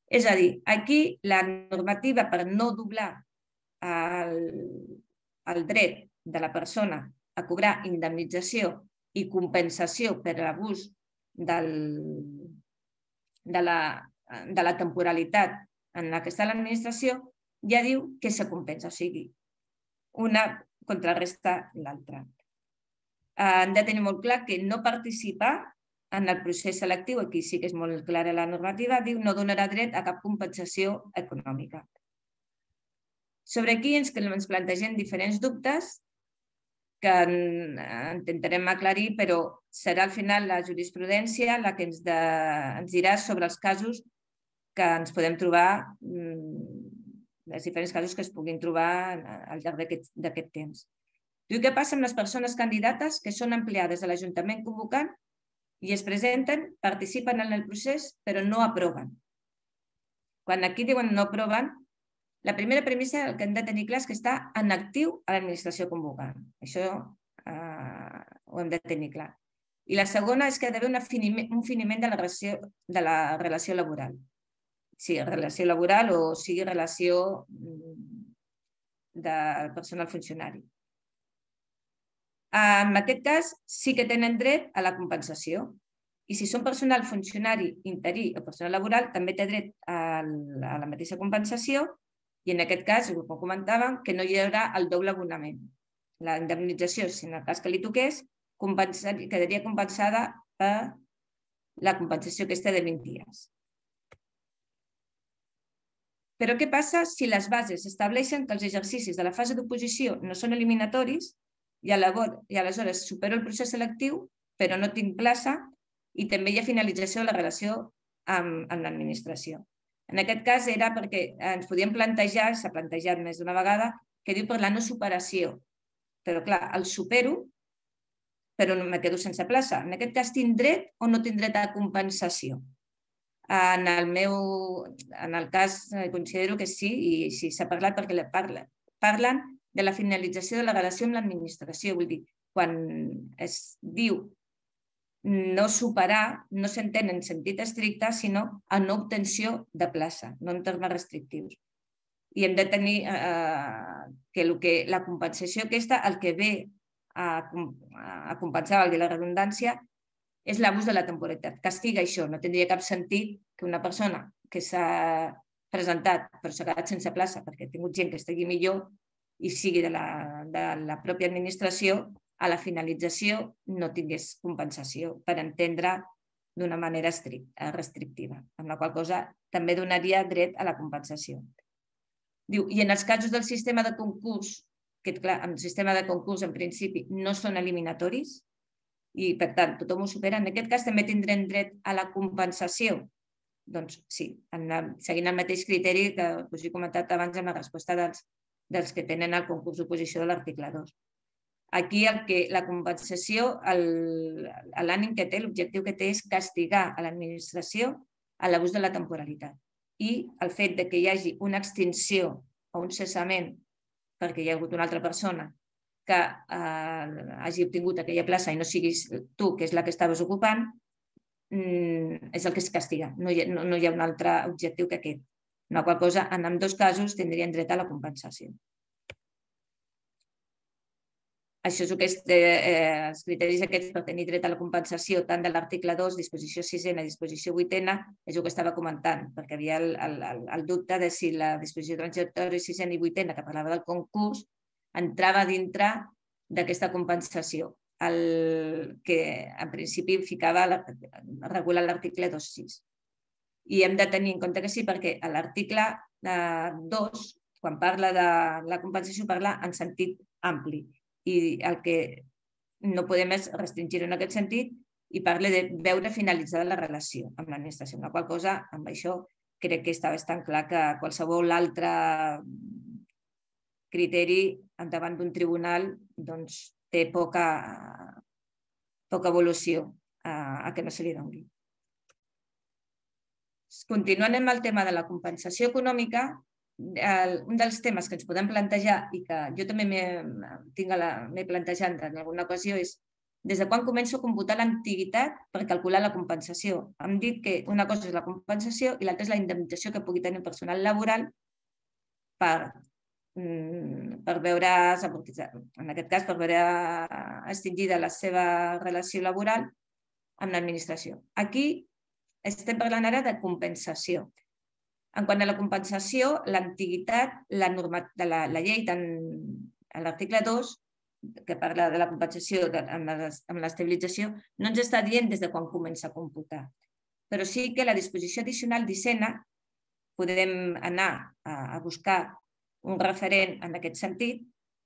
Speaker 3: És a dir, aquí la normativa per no doblar el, el dret de la persona a cobrar indemnització i compensació per l'abús de, la, de la temporalitat en la que està l'administració ja diu que se compensa, o sigui, una contrarresta l'altra. Han de tenir molt clar que no participar en el procés selectiu, aquí sí que és molt clara la normativa, diu no donarà dret a cap compensació econòmica. Sobre aquí ens, ens plantegem diferents dubtes que intentarem aclarir, però serà al final la jurisprudència la que ens, de, ens dirà sobre els casos que ens podem trobar mm, els diferents casos que es puguin trobar al llarg d'aquest temps. Diu què passa amb les persones candidates que són empleades de l'Ajuntament convocant i es presenten, participen en el procés, però no aproven. Quan aquí diuen no aproven, la primera premissa el que hem de tenir clar és que està en actiu a l'administració convocant. Això eh, ho hem de tenir clar. I la segona és que ha d'haver un finiment de la relació, de la relació laboral sigui relació laboral o sigui relació mm, de personal funcionari. En aquest cas, sí que tenen dret a la compensació. I si són personal funcionari interí o personal laboral, també té dret a la mateixa compensació i en aquest cas, com comentàvem, que no hi haurà el doble abonament. La indemnització, si en el cas que li toqués, quedaria compensada per la compensació aquesta de 20 dies. Però què passa si les bases estableixen que els exercicis de la fase d'oposició no són eliminatoris i, a i aleshores supero el procés selectiu, però no tinc plaça i també hi ha finalització de la relació amb, amb l'administració. En aquest cas era perquè ens podíem plantejar, s'ha plantejat més d'una vegada, que diu per la no superació. Però clar, el supero, però no me quedo sense plaça. En aquest cas tinc dret o no tinc dret a compensació? En el meu, en el cas, eh, considero que sí, i sí s'ha parlat perquè parla, parlen de la finalització de la relació amb l'administració. Vull dir, quan es diu no superar, no s'entén en sentit estricte, sinó no obtenció de plaça, no en termes restrictius. I hem de tenir eh, eh que, el que la compensació aquesta, el que ve a, a compensar, valgui la redundància, és l'abús de la temporalitat. Castiga això. No tindria cap sentit que una persona que s'ha presentat però s'ha quedat sense plaça perquè ha tingut gent que estigui millor i sigui de la, de la pròpia administració, a la finalització no tingués compensació per entendre d'una manera estricta, restrictiva, amb la qual cosa també donaria dret a la compensació. Diu, I en els casos del sistema de concurs, que clar, el sistema de concurs en principi no són eliminatoris, i, per tant, tothom ho supera. En aquest cas també tindrem dret a la compensació. Doncs sí, en seguint el mateix criteri que us he comentat abans en la resposta dels, dels que tenen el concurs d'oposició de l'article 2. Aquí el que, la compensació, l'ànim que té, l'objectiu que té és castigar a l'administració a l'abús de la temporalitat. I el fet de que hi hagi una extinció o un cessament perquè hi ha hagut una altra persona que eh, hagi obtingut aquella plaça i no siguis tu, que és la que estaves ocupant, mm, és el que es castiga. No hi, ha, no, no hi ha un altre objectiu que aquest. Una qual cosa, en dos casos, tindrien dret a la compensació. això és el que és de, eh, els criteris aquests per tenir dret a la compensació tant de l'article 2, disposició 6a, disposició 8a, és el que estava comentant, perquè havia el, el, el, dubte de si la disposició transitoria 6a i 8a, que parlava del concurs, entrava dintre d'aquesta compensació, el que en principi ficava la, l'article 2.6. I hem de tenir en compte que sí, perquè a l'article 2, eh, quan parla de la compensació, parla en sentit ampli i el que no podem és restringir en aquest sentit i parle de veure finalitzada la relació amb l'administració, la qual cosa, amb això, crec que està bastant clar que qualsevol altre criteri davant d'un tribunal doncs, té poca, poca evolució a, a que no se li doni. Continuant amb el tema de la compensació econòmica, un dels temes que ens podem plantejar i que jo també m'he plantejat en alguna ocasió és des de quan començo a computar l'antiguitat per calcular la compensació. Hem dit que una cosa és la compensació i l'altra és la indemnització que pugui tenir el personal laboral per, mm, per veure, en aquest cas, per veure extingida la seva relació laboral amb l'administració. Aquí estem parlant ara de compensació. En quant a la compensació, l'antiguitat, la, de la, llei, tant a l'article 2, que parla de la compensació de, amb l'estabilització, no ens està dient des de quan comença a computar. Però sí que la disposició addicional d'Hisenda podem anar a, a buscar un referent en aquest sentit,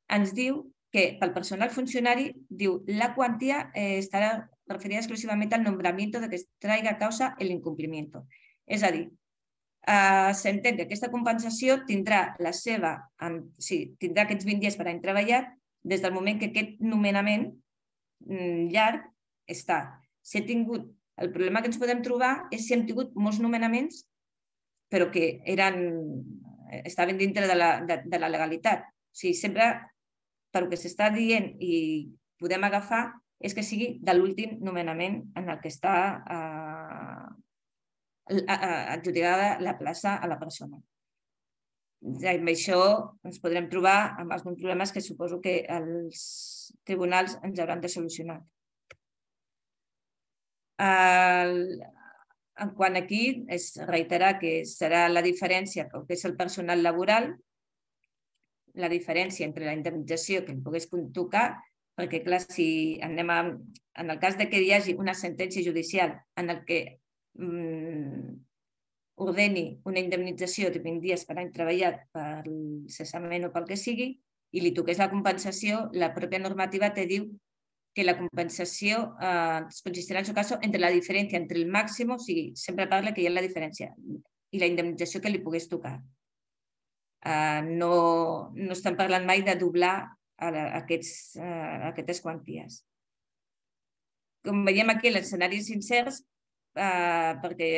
Speaker 3: ens diu que pel personal funcionari, diu, la quantia eh, estarà referida exclusivament al nombramiento de que traiga a causa el incumplimiento. És a dir, eh, s'entén que aquesta compensació tindrà la seva, sí, tindrà aquests 20 dies per any treballat des del moment que aquest nomenament mm, llarg està. Si he tingut, el problema que ens podem trobar és si hem tingut molts nomenaments però que eren, estaven dintre de la, de, de la legalitat. O sigui, sempre, per que s'està dient i podem agafar, és que sigui de l'últim nomenament en el que està eh, adjudicada la plaça a la persona. I amb això ens podrem trobar amb alguns problemes que suposo que els tribunals ens hauran de solucionar. El, en quant aquí, és reiterar que serà la diferència que és el personal laboral, la diferència entre la indemnització que em pogués tocar, perquè clar, si anem a, en el cas de que hi hagi una sentència judicial en el que mm, ordeni una indemnització de 20 dies per any treballat per cessament o pel que sigui i li toqués la compensació, la pròpia normativa te diu que la compensació eh, consistirà en el seu cas entre la diferència entre el màxim, o sigui, sempre parla que hi ha la diferència, i la indemnització que li pogués tocar. Eh, no, no estem parlant mai de doblar a la, aquests, eh, aquestes quanties. Com veiem aquí, els escenaris sincers eh, perquè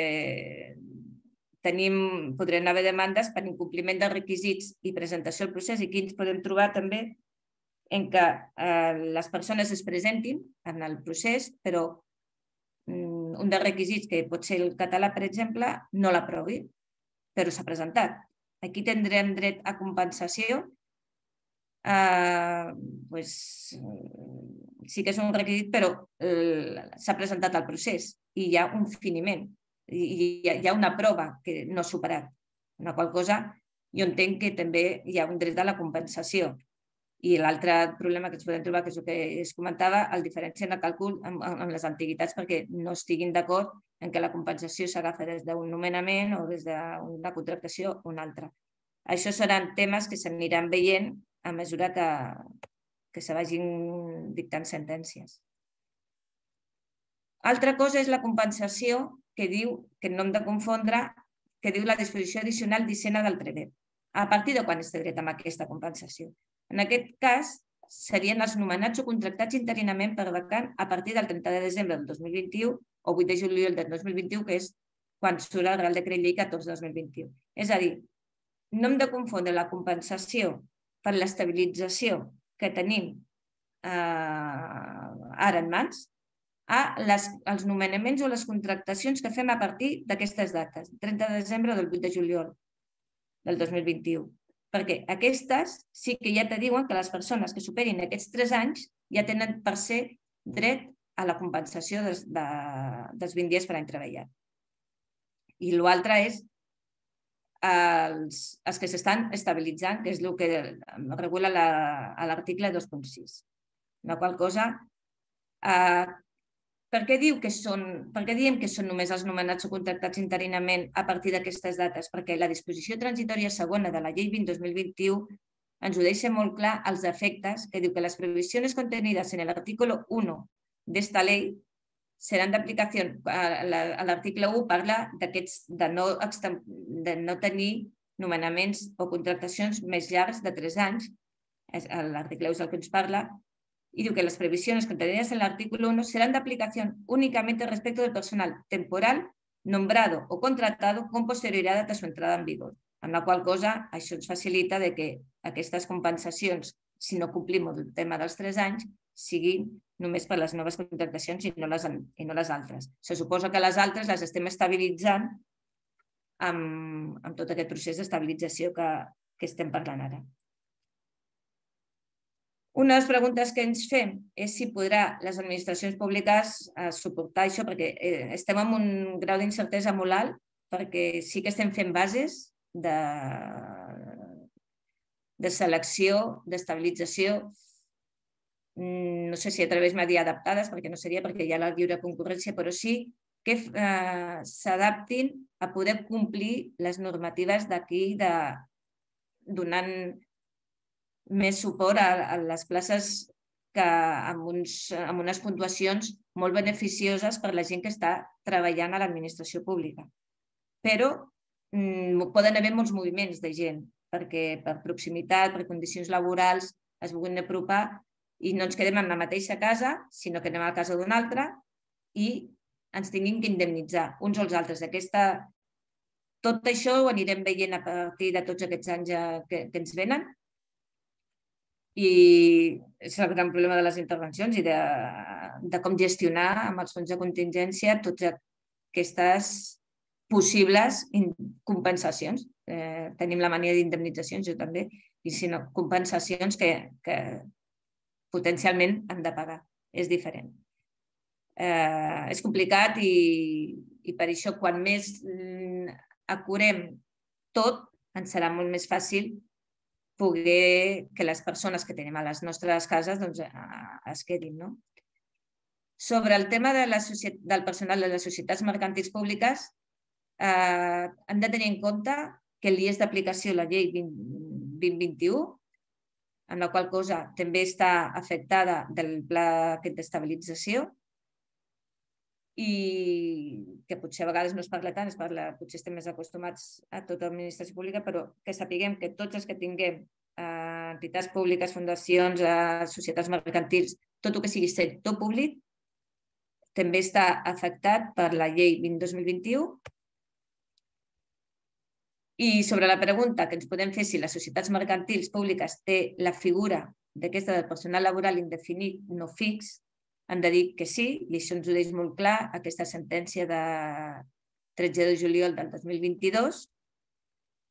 Speaker 3: tenim, podrem haver demandes per incompliment de requisits i presentació al procés i aquí ens podem trobar també en què eh, les persones es presentin en el procés, però mm, un dels requisits, que pot ser el català, per exemple, no l'aprovi, però s'ha presentat. Aquí tindrem dret a compensació. Eh, pues, sí que és un requisit, però eh, s'ha presentat al procés i hi ha un finiment, i hi ha una prova que no ha superat, una qual cosa jo entenc que també hi ha un dret a la compensació. I l'altre problema que ens podem trobar, que és el que es comentava, el diferència en el càlcul amb, amb les antiguitats perquè no estiguin d'acord en que la compensació s'agafa des d'un nomenament o des d'una contractació o una altra. Això seran temes que s'aniran veient a mesura que, que se vagin dictant sentències. Altra cosa és la compensació que diu, que no hem de confondre, que diu la disposició addicional d'Hisenda del dret. A partir de quan es té dret amb aquesta compensació? En aquest cas, serien els nomenats o contractats interinament per vacant a partir del 30 de desembre del 2021 o 8 de juliol del 2021, que és quan surt el Real Decret Llei 14 2021. És a dir, no hem de confondre la compensació per l'estabilització que tenim eh, ara en mans a les, els nomenaments o les contractacions que fem a partir d'aquestes dates, 30 de desembre del 8 de juliol del 2021. perquè aquestes sí que ja te diuen que les persones que superin aquests 3 anys ja tenen per ser dret a la compensació dels, de, dels 20 dies per any treballat. I l'altre és els, els que s'estan estabilitzant, que és el que regula l'article 2.6. La qual cosa, eh, per què, diu que són, per què diem que són només els nomenats o contractats interinament a partir d'aquestes dates? Perquè la disposició transitòria segona de la llei 20-2021 ens ho deixa molt clar els efectes que diu que les previsions contenides en l'article 1 d'esta llei seran d'aplicació. L'article 1 parla d'aquests de, no, de no tenir nomenaments o contractacions més llargs de 3 anys. L'article 1 és el que ens parla. Y diu que las previsiones contenidas en el artículo 1 serán de aplicación únicamente respecto del personal temporal nombrado o contratado con posterioridad a su entrada en vigor. Amb la qual cosa això ens facilita de que aquestes compensacions, si no complim el tema dels 3 anys, siguin només per les noves contractacions i no les, i no les altres. Se suposa que les altres les estem estabilitzant amb, amb tot aquest procés d'estabilització que, que estem parlant ara. Una de les preguntes que ens fem és si podrà les administracions públiques eh, suportar això, perquè eh, estem en un grau d'incertesa molt alt, perquè sí que estem fent bases de, de selecció, d'estabilització, no sé si a través m'ha dit adaptades, perquè no seria perquè hi ha la lliure concurrència, però sí que eh, s'adaptin a poder complir les normatives d'aquí, de, donant més suport a, a les places que amb, uns, amb unes puntuacions molt beneficioses per la gent que està treballant a l'administració pública. Però mm, poden haver molts moviments de gent, perquè per proximitat, per condicions laborals, es vulguin apropar i no ens quedem en la mateixa casa, sinó que anem a la casa d'una altra i ens tinguin que indemnitzar uns o els altres. Aquesta, tot això ho anirem veient a partir de tots aquests anys que, que ens venen i és el gran problema de les intervencions i de, de com gestionar amb els fons de contingència totes aquestes possibles compensacions. Eh, tenim la mania d'indemnitzacions, jo també, i si no, compensacions que, que, potencialment han de pagar. És diferent. Eh, és complicat i, i per això quan més mm, acurem tot, ens serà molt més fàcil poder que les persones que tenim a les nostres cases doncs, es quedin. No? Sobre el tema de la del personal de les societats mercantils públiques, eh, hem de tenir en compte que l'IES d'aplicació la llei 20, 2021 en la qual cosa també està afectada del pla aquest d'estabilització. I que potser a vegades no es parla tant, es parla, potser estem més acostumats a tota l'administració pública, però que sapiguem que tots els que tinguem eh, entitats públiques, fundacions, eh, societats mercantils, tot el que sigui sector públic, també està afectat per la llei 2021 i sobre la pregunta que ens podem fer si les societats mercantils públiques té la figura d'aquesta del personal laboral indefinit no fix, han de dir que sí, i això ens ho deix molt clar, aquesta sentència de 13 de juliol del 2022,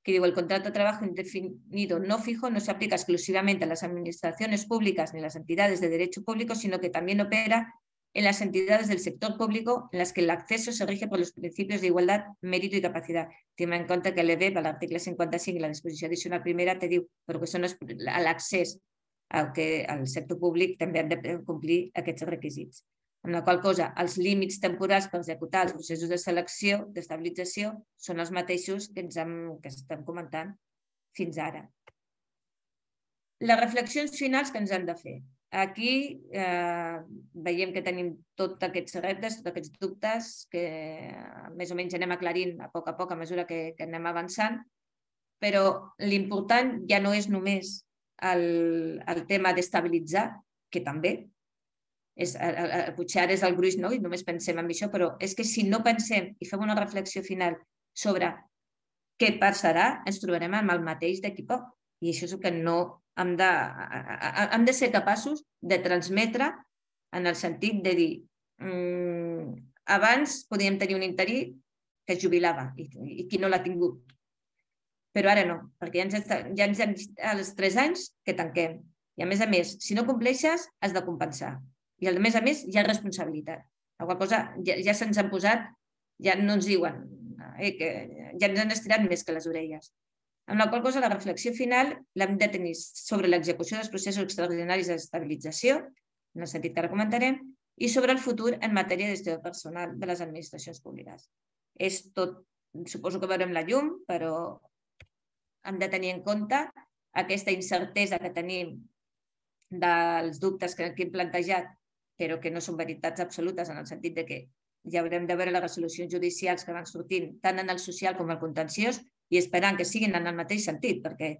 Speaker 3: que diu el contrato de trabajo indefinido no fijo no se aplica exclusivamente a las administraciones públicas ni las entidades de derecho público, sino que también opera en las entidades del sector público en las que el acceso se rige por los principios de igualdad, mérito i capacitat. Tema en compte que l'EDEP, a l'article 55 i la disposició addicional primera, te diu però que són l'accés al que el sector públic també han de complir aquests requisits. Amb la qual cosa, els límits temporals per executar els processos de selecció, d'estabilització, són els mateixos que, ens hem, que estem comentant fins ara. Les reflexions finals que ens hem de fer. Aquí eh, veiem que tenim tots aquests reptes, tots aquests dubtes que més o menys anem aclarint a poc a poc a mesura que, que anem avançant, però l'important ja no és només el, el tema d'estabilitzar, que també, és, potser ara és el gruix, no? i només pensem en això, però és que si no pensem i fem una reflexió final sobre què passarà, ens trobarem amb el mateix d'aquí poc. I això és el que no hem de, hem de ser capaços de transmetre en el sentit de dir mmm, abans podíem tenir un interí que es jubilava i, i qui no l'ha tingut. Però ara no, perquè ja ens, està, ja ens hem als tres anys que tanquem. I a més a més, si no compleixes, has de compensar. I a més a més, hi ha responsabilitat. Qual cosa ja, ja se'ns han posat, ja no ens diuen, eh, que ja ens han estirat més que les orelles. Amb la qual cosa la reflexió final l'hem de tenir sobre l'execució dels processos extraordinaris d'estabilització, en el sentit que ara comentarem, i sobre el futur en matèria de gestió personal de les administracions públiques. És tot, suposo que veurem la llum, però hem de tenir en compte aquesta incertesa que tenim dels dubtes que hem plantejat, però que no són veritats absolutes en el sentit de que ja haurem de veure les resolucions judicials que van sortint tant en el social com el contenciós i esperant que siguin en el mateix sentit, perquè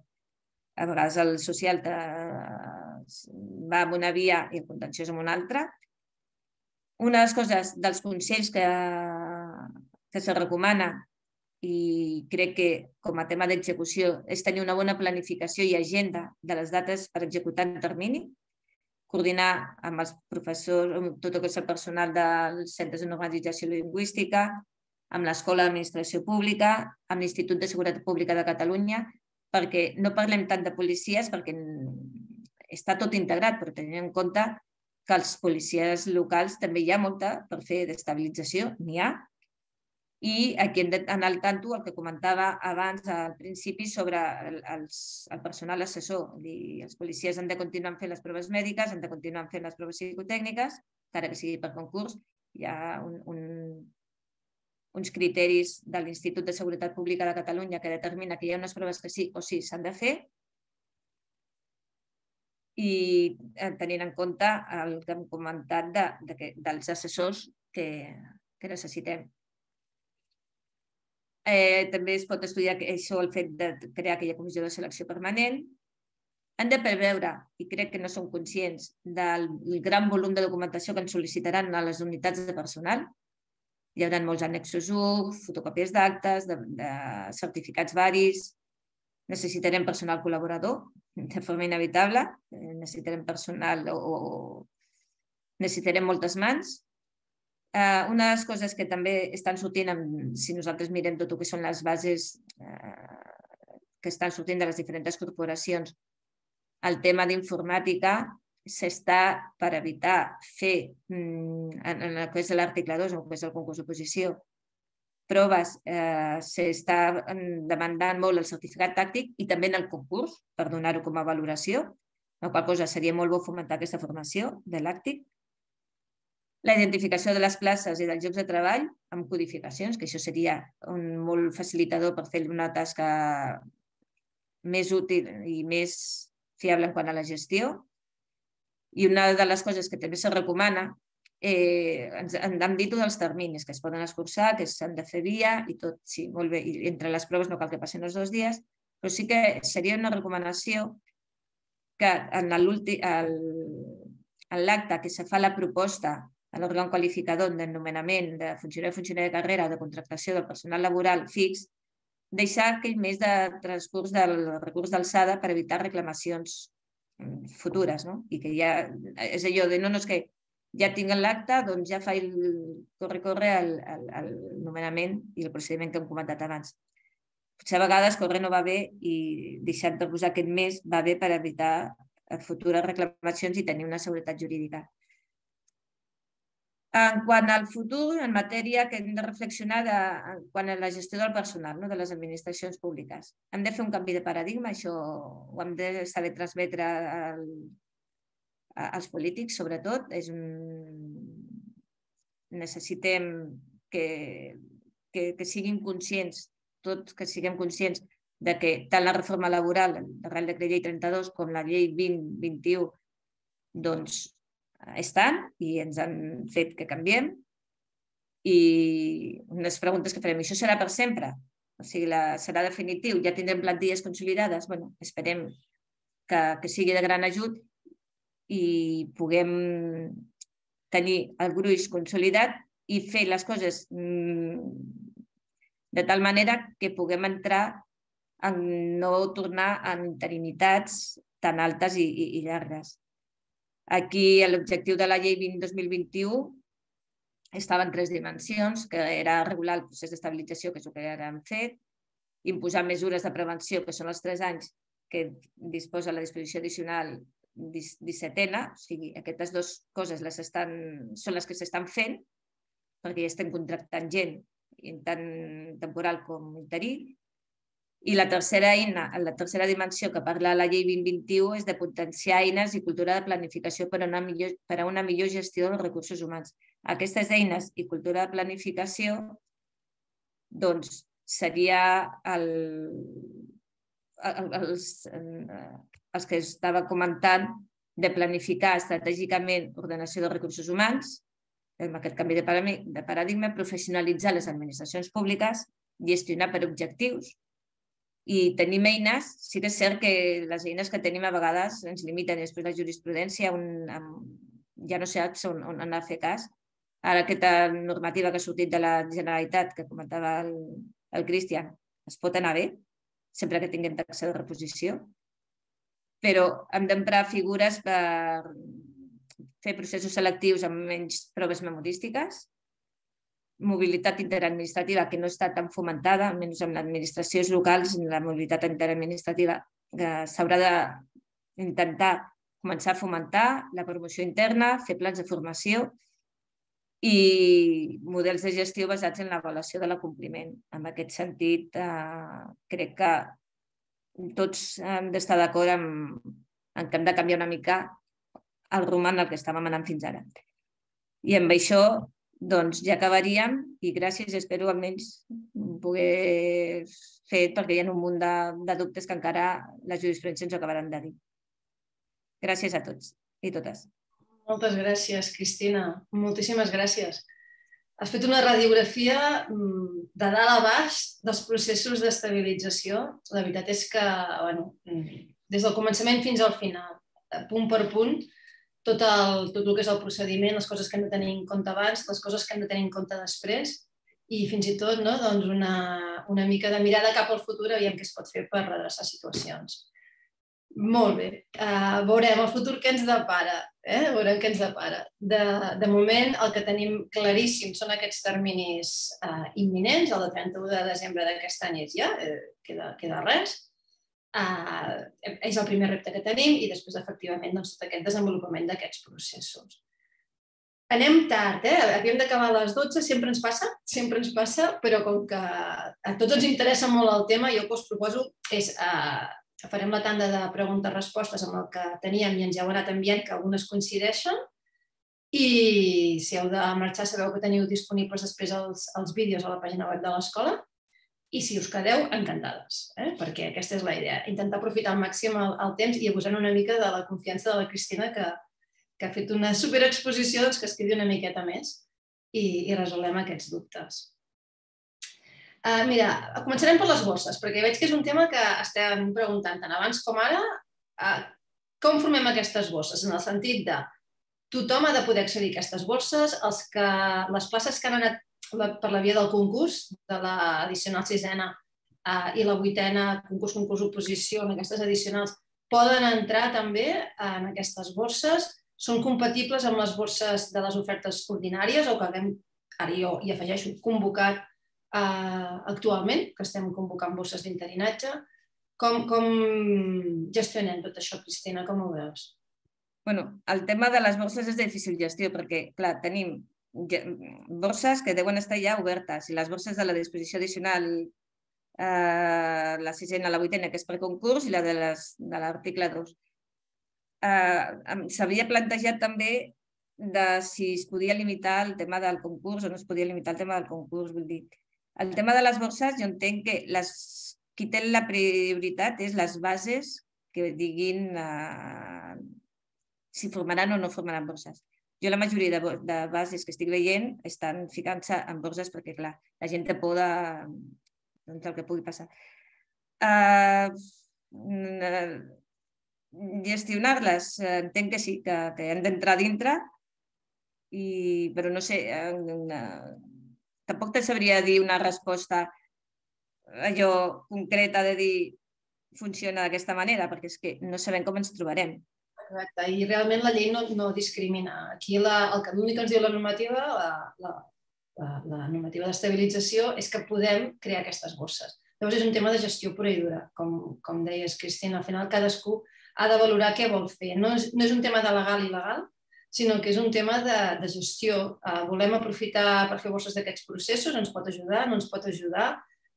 Speaker 3: a vegades el social va en una via i el contenciós en una altra. Una de les coses dels consells que, que se recomana i crec que com a tema d'execució és tenir una bona planificació i agenda de les dates per executar en termini, coordinar amb els professors, amb tot el que és el personal dels centres de normalització lingüística, amb l'Escola d'Administració Pública, amb l'Institut de Seguretat Pública de Catalunya, perquè no parlem tant de policies perquè està tot integrat, però tenint en compte que els policies locals també hi ha molta per fer d'estabilització, n'hi ha, i aquí hem d'anar al tanto el que comentava abans al principi sobre el, els, el personal assessor. Dir, els policies han de continuar fent les proves mèdiques, han de continuar fent les proves psicotècniques, encara que sigui per concurs. Hi ha un, un, uns criteris de l'Institut de Seguretat Pública de Catalunya que determina que hi ha unes proves que sí o sí s'han de fer i eh, tenint en compte el que hem comentat de, de que, dels assessors que, que necessitem. Eh, també es pot estudiar això, el fet de crear aquella comissió de selecció permanent. Han de preveure, i crec que no són conscients, del gran volum de documentació que ens sol·licitaran a les unitats de personal. Hi haurà molts annexos 1, fotocòpies d'actes, de, de certificats varis, necessitarem personal col·laborador de forma inevitable, eh, necessitarem personal o, o necessitarem moltes mans. Eh, una de les coses que també estan sortint, amb, si nosaltres mirem tot el que són les bases eh, que estan sortint de les diferents corporacions, el tema d'informàtica s'està per evitar fer, mm, en, en el que és l'article 2, en el que és el concurs d'oposició, proves, eh, s'està demandant molt el certificat tàctic i també en el concurs, per donar-ho com a valoració, la qual cosa seria molt bo fomentar aquesta formació de l'àctic la identificació de les places i dels llocs de treball amb codificacions, que això seria un molt facilitador per fer una tasca més útil i més fiable en quant a la gestió. I una de les coses que també se recomana, eh, ens han dit dels terminis, que es poden escurçar, que s'han de fer via i tot, sí, molt bé. I entre les proves no cal que passin els dos dies, però sí que seria una recomanació que en l'acte que se fa la proposta a l'òrgan qualificador de nomenament de funcionari o funcionari de carrera o de contractació del personal laboral fix, deixar aquell mes de transcurs del recurs d'alçada per evitar reclamacions futures, no? I que ja és allò de no, no és que ja tinc l'acte, doncs ja fa el corre-corre el, el, el nomenament i el procediment que hem comentat abans. Potser a vegades corre no va bé i deixar de posar aquest mes va bé per evitar futures reclamacions i tenir una seguretat jurídica. En quant al futur, en matèria que hem de reflexionar de, en quant a la gestió del personal no? de les administracions públiques. Hem de fer un canvi de paradigma, això ho hem de saber transmetre al, als polítics, sobretot. És un... Necessitem que, que, que siguin conscients, tots que siguem conscients de que tant la reforma laboral, el Real Decret Llei 32, com la Llei 2021, doncs estan i ens han fet que canviem. I unes preguntes que farem, això serà per sempre? O sigui, la, serà definitiu? Ja tindrem plantilles consolidades? bueno, esperem que, que sigui de gran ajut i puguem tenir el gruix consolidat i fer les coses mm, de tal manera que puguem entrar en no tornar en interinitats tan altes i, i, i llargues. Aquí l'objectiu de la llei 2021 estava en tres dimensions, que era regular el procés d'estabilització, que és el que ara hem fet, imposar mesures de prevenció, que són els tres anys que disposa la disposició addicional 17ena, o sigui, aquestes dues coses les estan, són les que s'estan fent, perquè ja estem contractant gent, tant temporal com interí, i la tercera eina, la tercera dimensió que parla la llei 2021 és de potenciar eines i cultura de planificació per a una millor, per a una millor gestió dels recursos humans. Aquestes eines i cultura de planificació doncs, seria el, el, els, els que estava comentant de planificar estratègicament ordenació de recursos humans, amb aquest canvi de paradigma, professionalitzar les administracions públiques, gestionar per objectius, i tenim eines, sí que és cert que les eines que tenim a vegades ens limiten després la jurisprudència un, ja no saps on, on anar a fer cas. Ara aquesta normativa que ha sortit de la Generalitat, que comentava el, el Cristian, es pot anar bé, sempre que tinguem taxa de reposició, però hem d'emprar figures per fer processos selectius amb menys proves memorístiques mobilitat interadministrativa que no està tan fomentada, almenys amb administracions locals, la mobilitat interadministrativa s'haurà d'intentar començar a fomentar la promoció interna, fer plans de formació i models de gestió basats en l'avaluació de l'acompliment. En aquest sentit, eh, crec que tots hem d'estar d'acord en, en que hem de canviar una mica el roman el que estàvem anant fins ara. I amb això doncs ja acabaríem i gràcies, espero almenys poder fer, perquè hi ha un munt de, de dubtes que encara la jurisprudència ens acabaran de dir. Gràcies a tots i totes.
Speaker 1: Moltes gràcies, Cristina. Moltíssimes gràcies. Has fet una radiografia mm, de dalt a baix dels processos d'estabilització. La veritat és que, bueno, mm, des del començament fins al final, punt per punt, tot el, tot el que és el procediment, les coses que hem de tenir en compte abans, les coses que hem de tenir en compte després i fins i tot no, doncs una, una mica de mirada cap al futur aviam què es pot fer per redreçar situacions. Molt bé. Uh, veurem el futur que ens depara. Eh? Veurem què ens depara. De, de moment, el que tenim claríssim són aquests terminis uh, imminents. El de 31 de desembre d'aquest any és ja, eh, queda, queda res Uh, és el primer repte que tenim i després, efectivament, doncs, tot aquest desenvolupament d'aquests processos. Anem tard, eh? Havíem d'acabar a les 12, sempre ens passa, sempre ens passa, però com que a tots ens interessa molt el tema, jo el que us proposo és uh, farem la tanda de preguntes-respostes amb el que teníem i ens heu anat enviant, que algunes coincideixen, i si heu de marxar sabeu que teniu disponibles després els, els vídeos a la pàgina web de l'escola i si us quedeu, encantades, eh? perquè aquesta és la idea, intentar aprofitar al màxim el, el temps i abusant una mica de la confiança de la Cristina que, que ha fet una superexposició doncs, que es quedi una miqueta més i, i resolem aquests dubtes. Uh, mira, començarem per les bosses, perquè veig que és un tema que estem preguntant tant abans com ara. Uh, com formem aquestes bosses? En el sentit de tothom ha de poder accedir a aquestes bosses, els que, les places que han anat la, per la via del concurs, de l'addicional sisena eh, i la vuitena, concurs, concurs, oposició, en aquestes addicionals, poden entrar també en aquestes borses, són compatibles amb les borses de les ofertes ordinàries o que haguem, ara jo hi afegeixo, convocat eh, actualment, que estem convocant borses d'interinatge. Com, com gestionem tot això, Cristina? Com ho veus?
Speaker 3: bueno, el tema de les borses és de difícil gestió perquè, clar, tenim borses que deuen estar ja obertes i les borses de la disposició addicional eh, la sisena, la vuitena, que és per concurs, i la de l'article 2. Eh, S'havia plantejat també de si es podia limitar el tema del concurs o no es podia limitar el tema del concurs. Vull dir, el tema de les borses, jo entenc que les, qui té la prioritat és les bases que diguin eh, si formaran o no formaran borses. Jo la majoria de, de bases que estic veient estan ficant-se en borses perquè, clar, la gent té por de, doncs, el que pugui passar. Uh, gestionar-les, entenc que sí, que, que han d'entrar dintre, i, però no sé, una, tampoc te sabria dir una resposta allò concreta de dir funciona d'aquesta manera, perquè és que no sabem com ens trobarem.
Speaker 1: Exacte, i realment la llei no, no discrimina. Aquí la, el que l'únic que ens diu la normativa, la, la, la, la normativa d'estabilització, és que podem crear aquestes borses. Llavors és un tema de gestió pura i dura, com, com deies, Cristina. Al final cadascú ha de valorar què vol fer. No és, no és un tema de legal i il·legal, sinó que és un tema de, de gestió. Uh, volem aprofitar per fer bosses d'aquests processos, ens pot ajudar, no ens pot ajudar,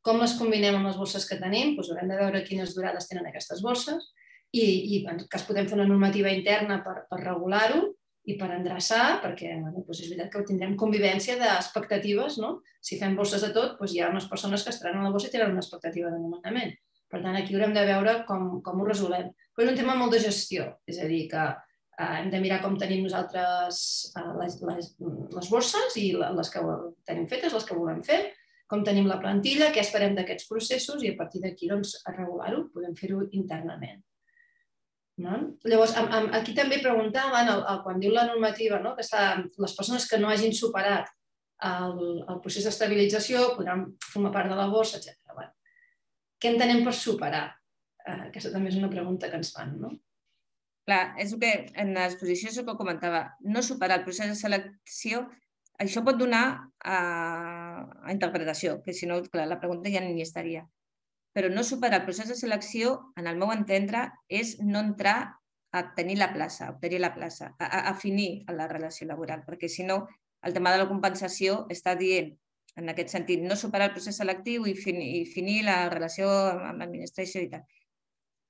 Speaker 1: com les combinem amb les bosses que tenim, doncs haurem de veure quines durades tenen aquestes bosses i, i en cas podem fer una normativa interna per, per regular-ho i per endreçar, perquè bueno, doncs és veritat que tindrem convivència d'expectatives. No? Si fem bosses de tot, doncs hi ha unes persones que estaran a la bossa i tenen una expectativa de nomenament. Per tant, aquí haurem de veure com, com ho resolem. Però és un tema molt de gestió, és a dir, que eh, hem de mirar com tenim nosaltres eh, les, les, les bosses i les que tenim fetes, les que volem fer, com tenim la plantilla, què esperem d'aquests processos i a partir d'aquí doncs, regular-ho, podem fer-ho internament. No? Llavors, amb, amb, aquí també preguntaven, el, el, quan diu la normativa, no? que està, les persones que no hagin superat el, el procés d'estabilització podran formar part de la borsa, etc. Bueno, què entenem per superar? Eh, aquesta també és una pregunta que ens fan. No?
Speaker 3: Clar, és el que en l'exposició és el que comentava. No superar el procés de selecció, això pot donar a, a interpretació, que si no, clar, la pregunta ja ni estaria però no superar el procés de selecció, en el meu entendre, és no entrar a tenir la plaça, a obtenir la plaça, a, a, a finir la relació laboral, perquè si no, el tema de la compensació està dient, en aquest sentit, no superar el procés selectiu i, finir, i finir la relació amb l'administració i tal.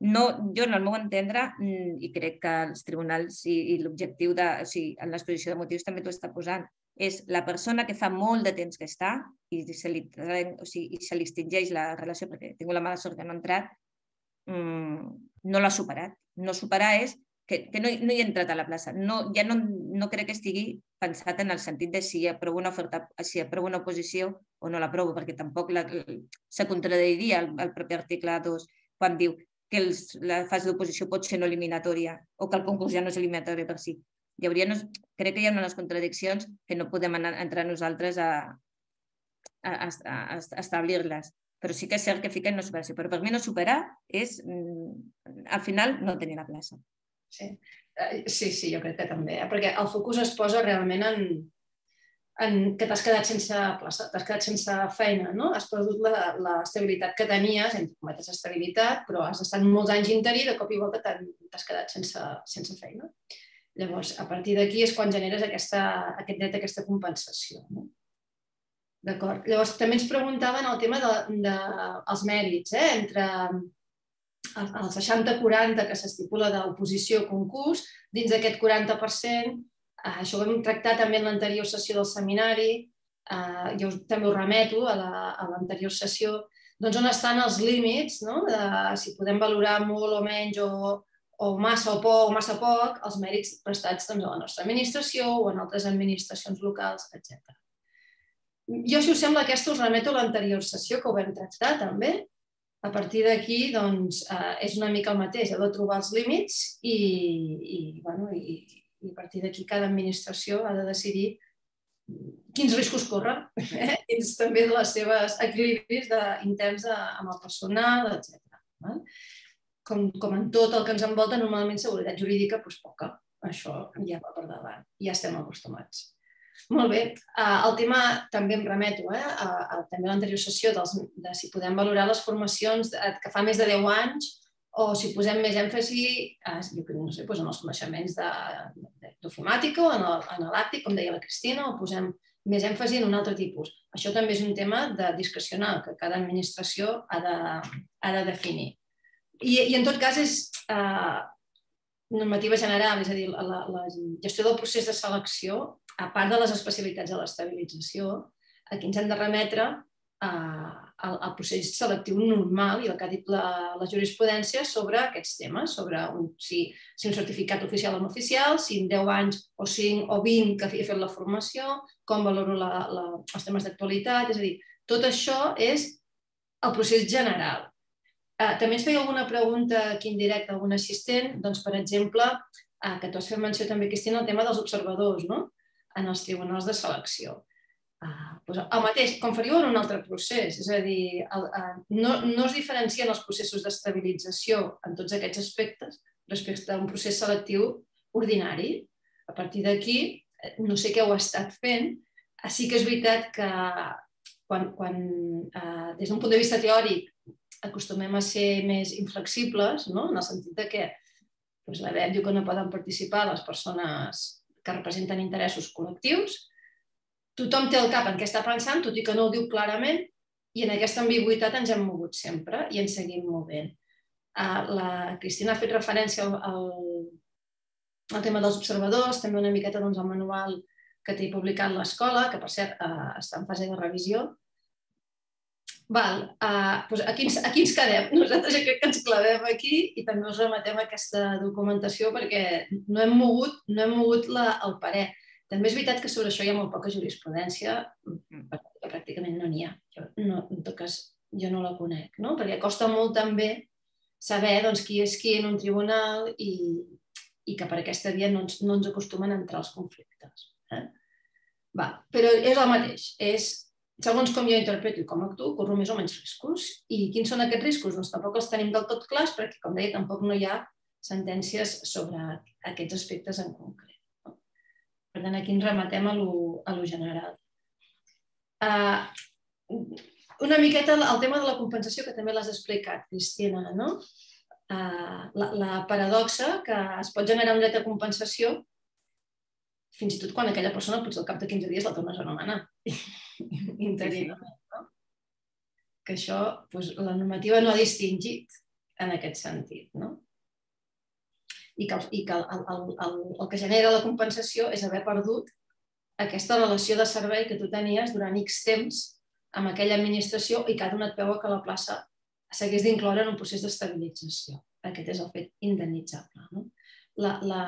Speaker 3: No, jo, en el meu entendre, mm, i crec que els tribunals i, i l'objectiu de... O sigui, en l'exposició de motius també t'ho està posant, és la persona que fa molt de temps que està i se li, o sigui, i se li extingeix la relació perquè tinc la mala sort que no ha entrat, mmm, no l'ha superat. No superar és que, que no, no hi ha entrat a la plaça. No, ja no, no crec que estigui pensat en el sentit de si aprovo una oferta, si aprovo una oposició o no l'aprovo, perquè tampoc la, se contradiria el, el propi article 2 quan diu que els, la fase d'oposició pot ser no eliminatòria o que el concurs ja no és eliminatori per si hi hauria, crec que hi ha unes contradiccions que no podem anar, entrar nosaltres a, a, a, a establir-les. Però sí que és cert que fiquen no superació. Però per mi no superar és, mm, al final, no tenir la plaça.
Speaker 1: Sí, eh, sí, sí jo crec que també. Eh? Perquè el focus es posa realment en, en que t'has quedat sense plaça, t'has quedat sense feina, no? Has perdut l'estabilitat que tenies, entre cometes estabilitat, però has estat molts anys interí, de cop i volta t'has quedat sense, sense feina. Llavors, a partir d'aquí és quan generes aquesta, aquest dret, aquesta compensació. No? D'acord. Llavors, també ens preguntaven el tema dels de, de mèrits, eh? entre el, el 60-40 que s'estipula d'oposició concurs, dins d'aquest 40%, eh, això ho vam tractar també en l'anterior sessió del seminari, eh, jo també ho remeto a l'anterior la, sessió, doncs on estan els límits, no? de si podem valorar molt o menys o, o massa o poc o massa poc els mèrits prestats doncs, a la nostra administració o en altres administracions locals, etc. Jo, si us sembla, aquesta us remeto a l'anterior sessió que ho vam tractar també. A partir d'aquí, doncs, eh, és una mica el mateix, heu de trobar els límits i, i, bueno, i, i a partir d'aquí cada administració ha de decidir quins riscos corre, eh? (laughs) dins també de les seves equilibris de, interns de, amb el personal, etc com, com en tot el que ens envolta, normalment seguretat jurídica doncs poca. Això ja va per davant, ja estem acostumats. Molt bé, uh, el tema també em remeto eh, a, a, també a l'anterior sessió dels, de si podem valorar les formacions de, que fa més de 10 anys o si posem més èmfasi uh, jo no sé, doncs en els coneixements d'ofimàtica o en, en l'àctic, com deia la Cristina, o posem més èmfasi en un altre tipus. Això també és un tema de discrecional que cada administració ha de, ha de definir. I, i en tot cas és eh, normativa general, és a dir, la, la gestió del procés de selecció, a part de les especialitats de l'estabilització, aquí ens hem de remetre al, al procés selectiu normal i el que ha dit la, la jurisprudència sobre aquests temes, sobre un, si, si un certificat oficial o no oficial, si en 10 anys o 5 o 20 que he fet la formació, com valoro la, la, els temes d'actualitat, és a dir, tot això és el procés general. Uh, també ens feia alguna pregunta aquí en directe, algun assistent, doncs, per exemple, uh, que tu has fet menció també, Cristina, el tema dels observadors no? en els tribunals de selecció. Uh, doncs el mateix, com faríeu en un altre procés, és a dir, el, uh, no, no es diferencien els processos d'estabilització en tots aquests aspectes respecte a un procés selectiu ordinari. A partir d'aquí, no sé què heu estat fent, sí que és veritat que quan, quan eh, des d'un punt de vista teòric acostumem a ser més inflexibles, no? en el sentit de que doncs, la web diu que no poden participar les persones que representen interessos col·lectius. Tothom té el cap en què està pensant, tot i que no ho diu clarament, i en aquesta ambigüitat ens hem mogut sempre i ens seguim movent. Uh, la Cristina ha fet referència al, al, tema dels observadors, també una miqueta doncs, al manual que té publicat l'escola, que per cert uh, està en fase de revisió, Val, uh, doncs aquí, ens, aquí ens quedem. (laughs) Nosaltres crec que ens clavem aquí i també us rematem aquesta documentació perquè no hem mogut, no hem mogut la, el parer. També és veritat que sobre això hi ha molt poca jurisprudència, perquè pràcticament no n'hi ha. Jo, no, en tot cas, jo no la conec, no? perquè costa molt també saber doncs, qui és qui en un tribunal i, i que per aquesta via no ens, no ens acostumen a entrar els conflictes. Eh? Va, però és el mateix, és segons com jo interpreto i com actuo, corro més o menys riscos. I quins són aquests riscos? Doncs tampoc els tenim del tot clars, perquè, com deia, tampoc no hi ha sentències sobre aquests aspectes en concret. No? Per tant, aquí ens rematem a lo, a lo general. Uh, una miqueta el tema de la compensació, que també l'has explicat, Cristina, no? Uh, la, la paradoxa que es pot generar un dret de compensació fins i tot quan aquella persona potser al cap de 15 dies la tornes a nomenar (laughs) interinament. No? Que això doncs, la normativa no ha distingit en aquest sentit. No? I que, i que el, el, el, el que genera la compensació és haver perdut aquesta relació de servei que tu tenies durant X temps amb aquella administració i que ha donat peu a que la plaça s'hagués d'incloure en un procés d'estabilització. Aquest és el fet indemnitzable. No? La, la,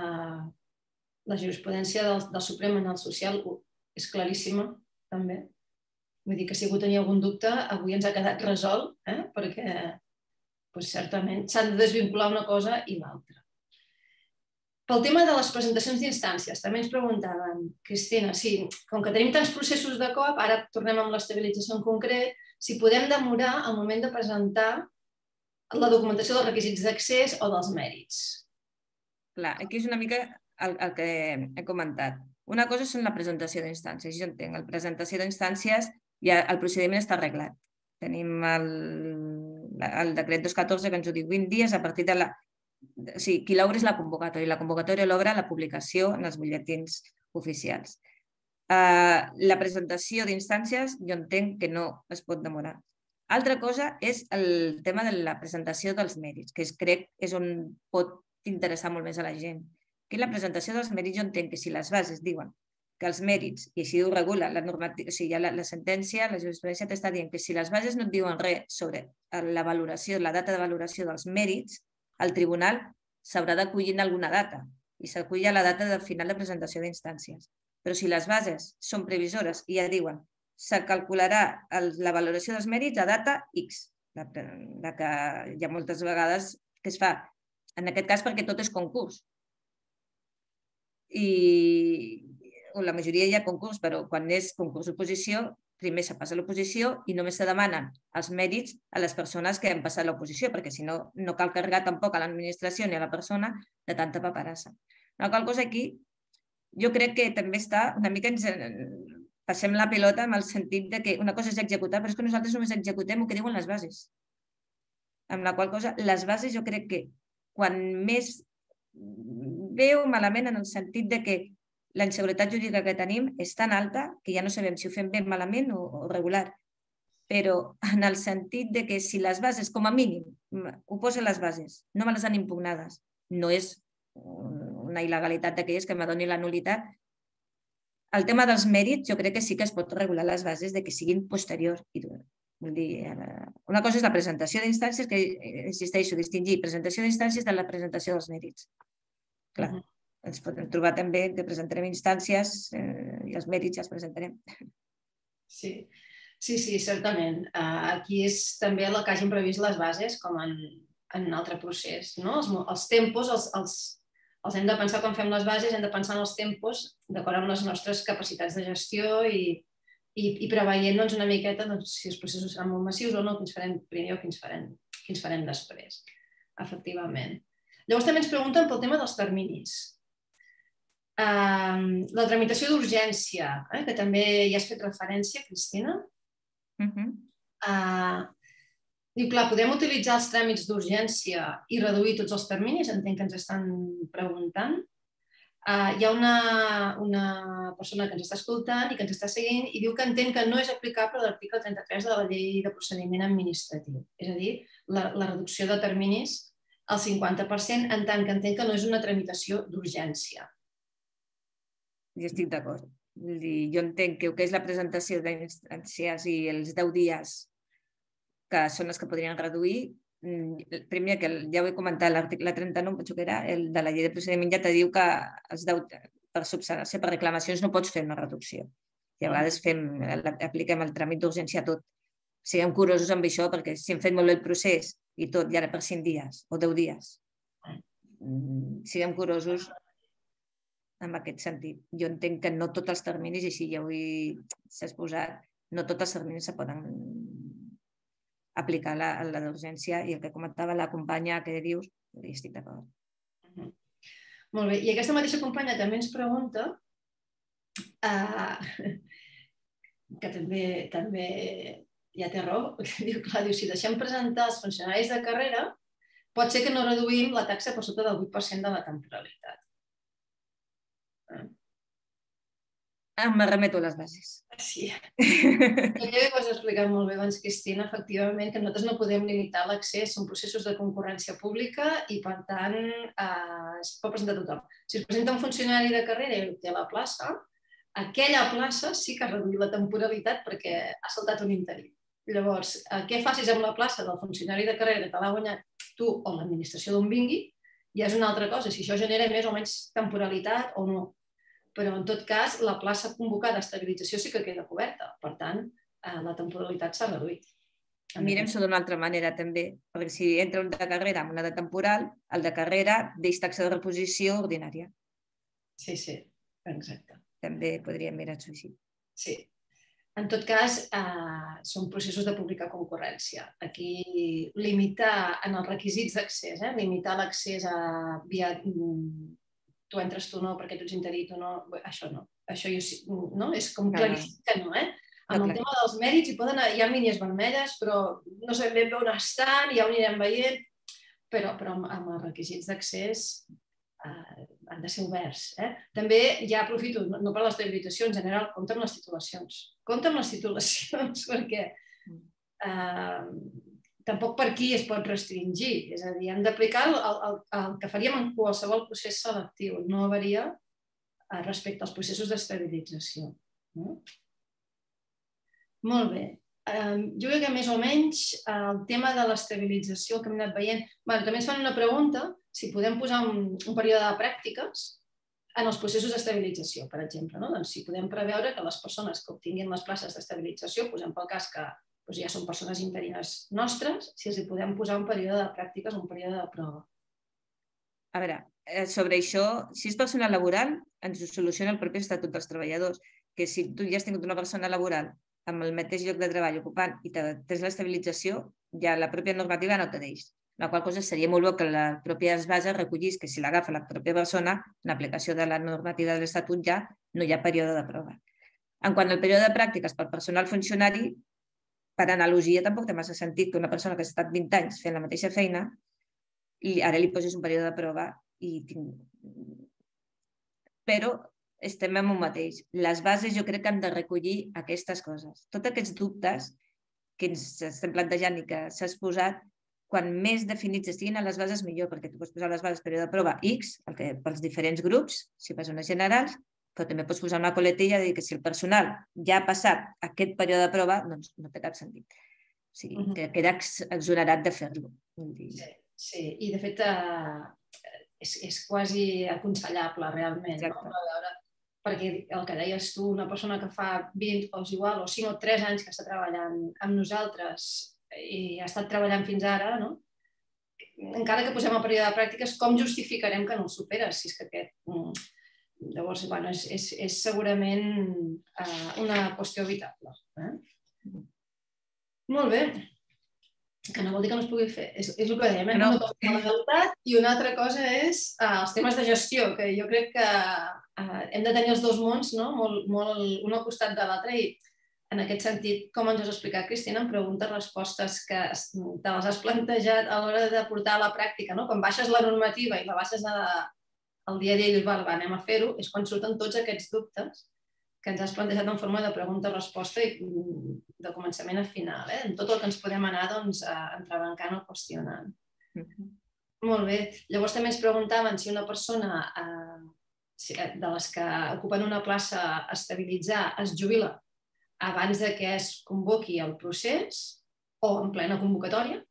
Speaker 1: la jurisprudència del, del Suprem en el social és claríssima, també. Vull dir que si algú tenia algun dubte, avui ens ha quedat resolt, eh? perquè doncs, certament s'han de desvincular una cosa i l'altra. Pel tema de les presentacions d'instàncies, també ens preguntaven, Cristina, sí, com que tenim tants processos de cop, ara tornem amb l'estabilització en concret, si podem demorar el moment de presentar la documentació dels requisits d'accés o dels mèrits.
Speaker 3: Clar, aquí és una mica el, el que he comentat. Una cosa són la presentació d'instàncies. Jo entenc, la presentació d'instàncies ja el procediment està arreglat. Tenim el, el decret 214 que ens ho diu 20 dies a partir de la... O sigui, qui l'obre és la convocatòria. La convocatòria l'obre la publicació en els butlletins oficials. Uh, la presentació d'instàncies jo entenc que no es pot demorar. Altra cosa és el tema de la presentació dels mèrits, que és, crec és on pot interessar molt més a la gent. Aquí la presentació dels mèrits jo entenc que si les bases diuen que els mèrits, i així ho regula la normativa, o sigui, ja la, la sentència, la jurisprudència t'està dient que si les bases no et diuen res sobre la valoració, la data de valoració dels mèrits, el tribunal s'haurà d'acollir en alguna data i s'acull a la data de final de presentació d'instàncies. Però si les bases són previsores i ja diuen se calcularà el, la valoració dels mèrits a data X, la, la que hi ha moltes vegades que es fa, en aquest cas perquè tot és concurs, i o la majoria hi ha concurs, però quan és concurs d'oposició, primer se passa l'oposició i només se demanen els mèrits a les persones que han passat l'oposició, perquè si no, no cal carregar tampoc a l'administració ni a la persona de tanta paperassa. La qual cosa aquí, jo crec que també està una mica ens passem la pilota amb el sentit de que una cosa és executar, però és que nosaltres només executem el que diuen les bases. Amb la qual cosa, les bases jo crec que quan més veu malament en el sentit de que la inseguretat jurídica que tenim és tan alta que ja no sabem si ho fem bé malament o, o regular. Però en el sentit de que si les bases, com a mínim, ho posen les bases, no me les han impugnades, no és una il·legalitat d'aquelles que m'adoni la nulitat, el tema dels mèrits jo crec que sí que es pot regular les bases de que siguin posterior i Vull dir, una cosa és la presentació d'instàncies, que insisteixo, distingir presentació d'instàncies de la presentació dels mèrits. Clar, uh -huh. Ens podem trobar també que presentarem instàncies eh, i els mèrits ja els presentarem.
Speaker 1: Sí, sí, sí certament. Uh, aquí és també el que hagin previst les bases com en, en un altre procés. No? Els, els tempos els, els, els hem de pensar quan fem les bases, hem de pensar en els tempos d'acord amb les nostres capacitats de gestió i, i, i preveient doncs, una miqueta doncs, si els processos seran molt massius o no, quins farem primer o quins farem, quins farem després, efectivament. Llavors també ens pregunten pel tema dels terminis. La tramitació d'urgència, eh, que també hi has fet referència, Cristina. Uh -huh. uh, Diu, clar, podem utilitzar els tràmits d'urgència i reduir tots els terminis? Entenc que ens estan preguntant. Uh, hi ha una, una persona que ens està escoltant i que ens està seguint i diu que entén que no és aplicable l'article 33 de la llei de procediment administratiu. És a dir, la, la reducció de terminis al 50% en tant que entén que no és una tramitació d'urgència.
Speaker 3: Jo estic d'acord. Jo entenc que el que és la presentació d'instàncies i els 10 dies que són els que podrien reduir, Mm, primer, que ja ho he comentat, l'article 39, penso que era, el de la llei de procediment ja te diu que els deu, per subsanació, per reclamacions, no pots fer una reducció. I a vegades fem, apliquem el tràmit d'urgència a tot. Siguem curosos amb això, perquè si hem fet molt bé el procés i tot, i ara per 5 dies o 10 dies, mm, siguem curosos en aquest sentit. Jo entenc que no tots els terminis, i així ja ho he exposat, no tots els terminis se poden aplicar la, la d'urgència i el que comentava la companya que dius, hi estic d'acord.
Speaker 1: Molt bé, i aquesta mateixa companya també ens pregunta uh, (laughs) que també, també ja té raó, (laughs) diu, clar, diu, si deixem presentar els funcionaris de carrera, pot ser que no reduïm la taxa per sota del 8% de la temporalitat.
Speaker 3: Em remeto a les bases.
Speaker 1: Sí. (laughs) Ja ho has explicat molt bé abans, Cristina, efectivament, que nosaltres no podem limitar l'accés, són processos de concurrència pública i, per tant, eh, es pot presentar tothom. Si es presenta un funcionari de carrera i té la plaça, aquella plaça sí que ha reduït la temporalitat perquè ha saltat un interí. Llavors, eh, què facis amb la plaça del funcionari de carrera que te l'ha guanyat tu o l'administració d'on vingui, ja és una altra cosa, si això genera més o menys temporalitat o no però en tot cas la plaça convocada d'estabilització sí que queda coberta. Per tant, eh, la temporalitat s'ha reduït.
Speaker 3: Mirem-s'ho d'una altra manera també, perquè si entra un de carrera amb una de temporal, el de carrera deix taxa de reposició ordinària.
Speaker 1: Sí, sí, exacte.
Speaker 3: També podríem mirar-s'ho així.
Speaker 1: Sí. En tot cas, eh, són processos de pública concurrència. Aquí limitar en els requisits d'accés, eh, limitar l'accés a via mm, tu entres tu no perquè tu ets interí, tu no, això no. Això jo, no? És com claríssim que no, eh? Amb el tema dels mèrits hi, poden, hi ha línies vermelles, però no sabem ben bé on estan, ja ho anirem veient, però, però amb, amb els requisits d'accés eh, han de ser oberts. Eh? També ja aprofito, no, no per l'estabilització en general, compte amb les titulacions. Compte amb les titulacions, (laughs) perquè mm. eh, tampoc per aquí es pot restringir. És a dir, hem d'aplicar el, el, el que faríem en qualsevol procés selectiu, no varia eh, respecte als processos d'estabilització. No? Molt bé. jo crec que més o menys el tema de l'estabilització que hem anat veient... Bueno, també ens fan una pregunta si podem posar un, un període de pràctiques en els processos d'estabilització, per exemple. No? Doncs si podem preveure que les persones que obtinguin les places d'estabilització, posem pel cas que doncs ja són persones interines nostres, si els hi podem posar un període de pràctiques o un període de prova.
Speaker 3: A veure, eh, sobre això, si és personal laboral, ens ho soluciona el propi Estatut dels Treballadors, que si tu ja has tingut una persona laboral amb el mateix lloc de treball ocupant i tens l'estabilització, ja la pròpia normativa no te deix. La qual cosa seria molt bo que la pròpia base recollís que si l'agafa la pròpia persona, en aplicació de la normativa de l'Estatut ja no hi ha període de prova. En quant al període de pràctiques per personal funcionari, per analogia, tampoc té massa sentit que una persona que ha estat 20 anys fent la mateixa feina i ara li posis un període de prova i tinc... Però estem en un mateix. Les bases jo crec que han de recollir aquestes coses. Tots aquests dubtes que ens estem plantejant i que s'ha exposat, quan més definits estiguin a les bases, millor, perquè tu pots posar les bases període de prova X, el que, pels diferents grups, si fas unes generals, però també pots posar una coletilla de dir que si el personal ja ha passat aquest període de prova, doncs no té cap sentit. O sigui, uh -huh. que queda exonerat de fer-lo.
Speaker 1: Sí, sí, i de fet eh, és, és quasi aconsellable realment. No? Veure, perquè el que deies tu, una persona que fa 20 o igual, o 5 o 3 anys que està treballant amb nosaltres i ha estat treballant fins ara, no? encara que posem el període de pràctiques, com justificarem que no el superes? Si és que aquest, mm, Llavors, bueno, és, és, és segurament uh, una qüestió evitable. Eh? Molt bé. Que no vol dir que no es pugui fer. És, és el que dèiem, eh? no. una cosa la legalitat i una altra cosa és uh, els temes de gestió, que jo crec que uh, hem de tenir els dos mons no? molt, molt un al costat de l'altre i en aquest sentit, com ens has explicat, Cristina, en preguntes-respostes que te les has plantejat a l'hora de portar a la pràctica, no? Quan baixes la normativa i la baixes a, al dia a dia i dius, va, anem a fer-ho, és quan surten tots aquests dubtes que ens has plantejat en forma de pregunta-resposta i mm, de començament a final, eh? en tot el que ens podem anar doncs, entrebancant o qüestionant. Mm -hmm. Molt bé. Llavors també ens preguntaven si una persona eh, eh de les que ocupen una plaça a estabilitzar es jubila abans de que es convoqui el procés o en plena convocatòria,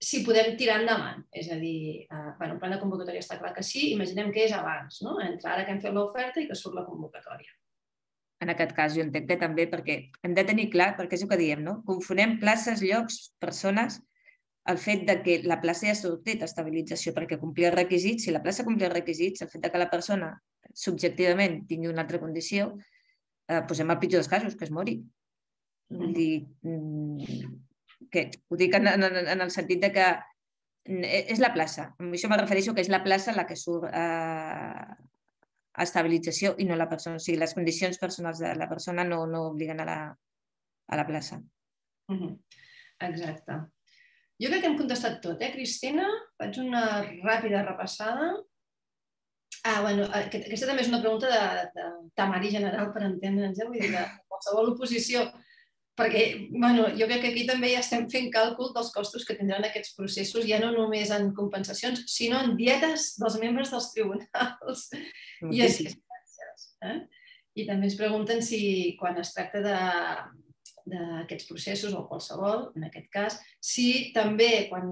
Speaker 1: si podem tirar endavant. És a dir, eh, bueno, en plena convocatòria està clar que sí, imaginem que és abans, no? entre ara que hem fet l'oferta i que surt la convocatòria.
Speaker 3: En aquest cas, jo entenc que també, perquè hem de tenir clar, perquè és el que diem, no? confonem places, llocs, persones, el fet de que la plaça ja ha sortit estabilització perquè complia els requisits, si la plaça complia els requisits, el fet de que la persona subjectivament tingui una altra condició, eh, posem el pitjor dels casos, que es mori. Vull dir, que ho dic en, en, en el sentit de que és la plaça. Amb això me refereixo que és la plaça la que surt eh, estabilització i no la persona. O sigui, les condicions personals de la persona no, no obliguen a la, a la plaça.
Speaker 1: Exacte. Jo crec que hem contestat tot, eh, Cristina? Faig una ràpida repassada. Ah, bueno, aquesta també és una pregunta de, de temari general per entendre'ns, eh? vull dir, de qualsevol oposició, perquè bueno, jo crec que aquí també ja estem fent càlcul dels costos que tindran aquests processos, ja no només en compensacions, sinó en dietes dels membres dels tribunals i assistències. Eh? I també ens pregunten si quan es tracta de, d'aquests processos o qualsevol, en aquest cas, si també quan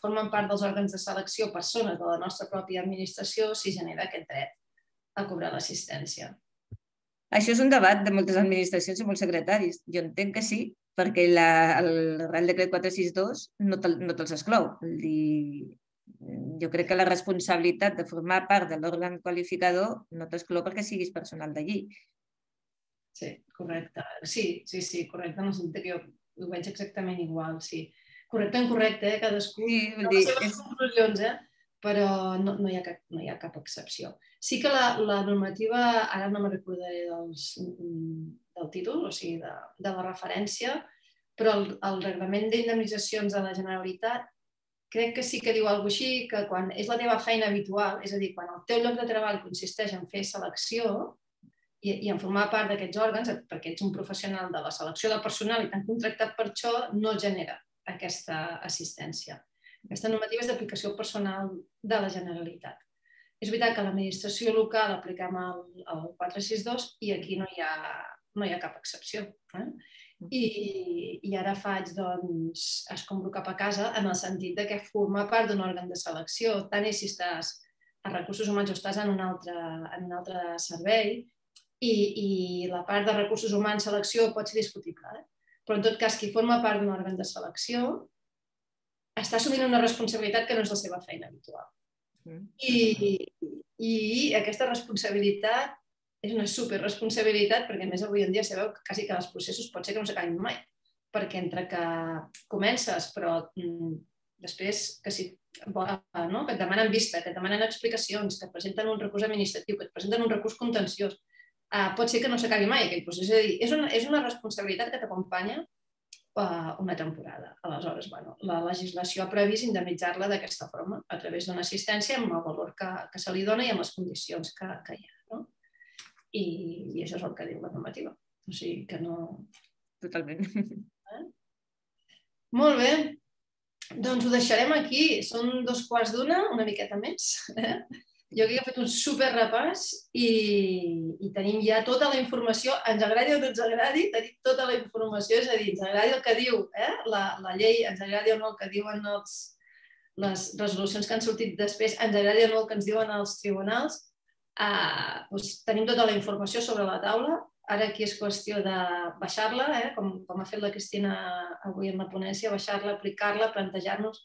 Speaker 1: formen part dels òrgans de selecció persones de la nostra pròpia administració, si genera aquest dret a cobrar l'assistència.
Speaker 3: Això és un debat de moltes administracions i molts secretaris. Jo entenc que sí, perquè la, el Real Decret 462 no te'ls te, no exclou. Dir, jo crec que la responsabilitat de formar part de l'òrgan qualificador no t'exclou perquè siguis personal d'allí.
Speaker 1: Sí, correcte. Sí, sí, sí, correcte, en el sentit que jo ho veig exactament igual, sí. Correcte en correcte, eh? cadascú
Speaker 3: sí, vull dir,
Speaker 1: les seves és... conclusions, eh? però no, no, hi ha cap, no hi ha cap excepció. Sí que la, la normativa, ara no me recordaré dels, del títol, o sigui, de, de la referència, però el, el reglament d'indemnitzacions de la Generalitat crec que sí que diu alguna així, que quan és la teva feina habitual, és a dir, quan el teu lloc de treball consisteix en fer selecció, i, i en formar part d'aquests òrgans, perquè ets un professional de la selecció del personal i t'han contractat per això, no genera aquesta assistència. Aquesta normativa és d'aplicació personal de la Generalitat. És veritat que l'administració local apliquem el, el 462 i aquí no hi ha, no hi ha cap excepció. Eh? I, I ara faig, doncs, es compro cap a casa en el sentit de que formar part d'un òrgan de selecció, tant és si estàs a recursos humans o estàs en un altre, en un altre servei, i, i la part de recursos humans, selecció, pot ser discutible. Eh? Però en tot cas, qui forma part d'un òrgan de selecció està assumint una responsabilitat que no és la seva feina habitual. Mm. I, i aquesta responsabilitat és una superresponsabilitat perquè, a més, avui en dia sabeu que quasi que els processos pot ser que no s'acabin mai, perquè entre que comences, però mm, després que si no? que et demanen vista, que et demanen explicacions, que et presenten un recurs administratiu, que et presenten un recurs contenciós, uh, pot ser que no s'acabi mai aquell procés. És a dir, és una, és una responsabilitat que t'acompanya uh, una temporada. Aleshores, bueno, la legislació ha previst indemnitzar-la d'aquesta forma, a través d'una assistència amb el valor que, que se li dona i amb les condicions que, que hi ha. No? I, I això és el que diu la normativa. O sigui que no...
Speaker 3: Totalment. Eh?
Speaker 1: Molt bé. Doncs ho deixarem aquí. Són dos quarts d'una, una miqueta més. Eh? Jo crec que he fet un super repàs i, i tenim ja tota la informació, ens agradi o no ens agradi, tenim tota la informació, és a dir, ens agradi el que diu eh? la, la llei, ens agradi o no el que diuen els, les resolucions que han sortit després, ens agradi o no el que ens diuen els tribunals, eh, doncs tenim tota la informació sobre la taula, ara aquí és qüestió de baixar-la, eh? com, com ha fet la Cristina avui en la ponència, baixar-la, aplicar-la, plantejar-nos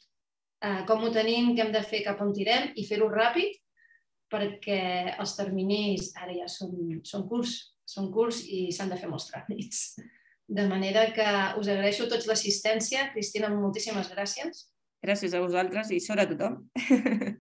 Speaker 1: eh, com ho tenim, què hem de fer, cap on tirem i fer-ho ràpid perquè els terminis ara ja són, són curts, són curts i s'han de fer molts tràmits. De manera que us agraeixo tots l'assistència. Cristina, moltíssimes gràcies.
Speaker 3: Gràcies a vosaltres i sobre a tothom. (laughs)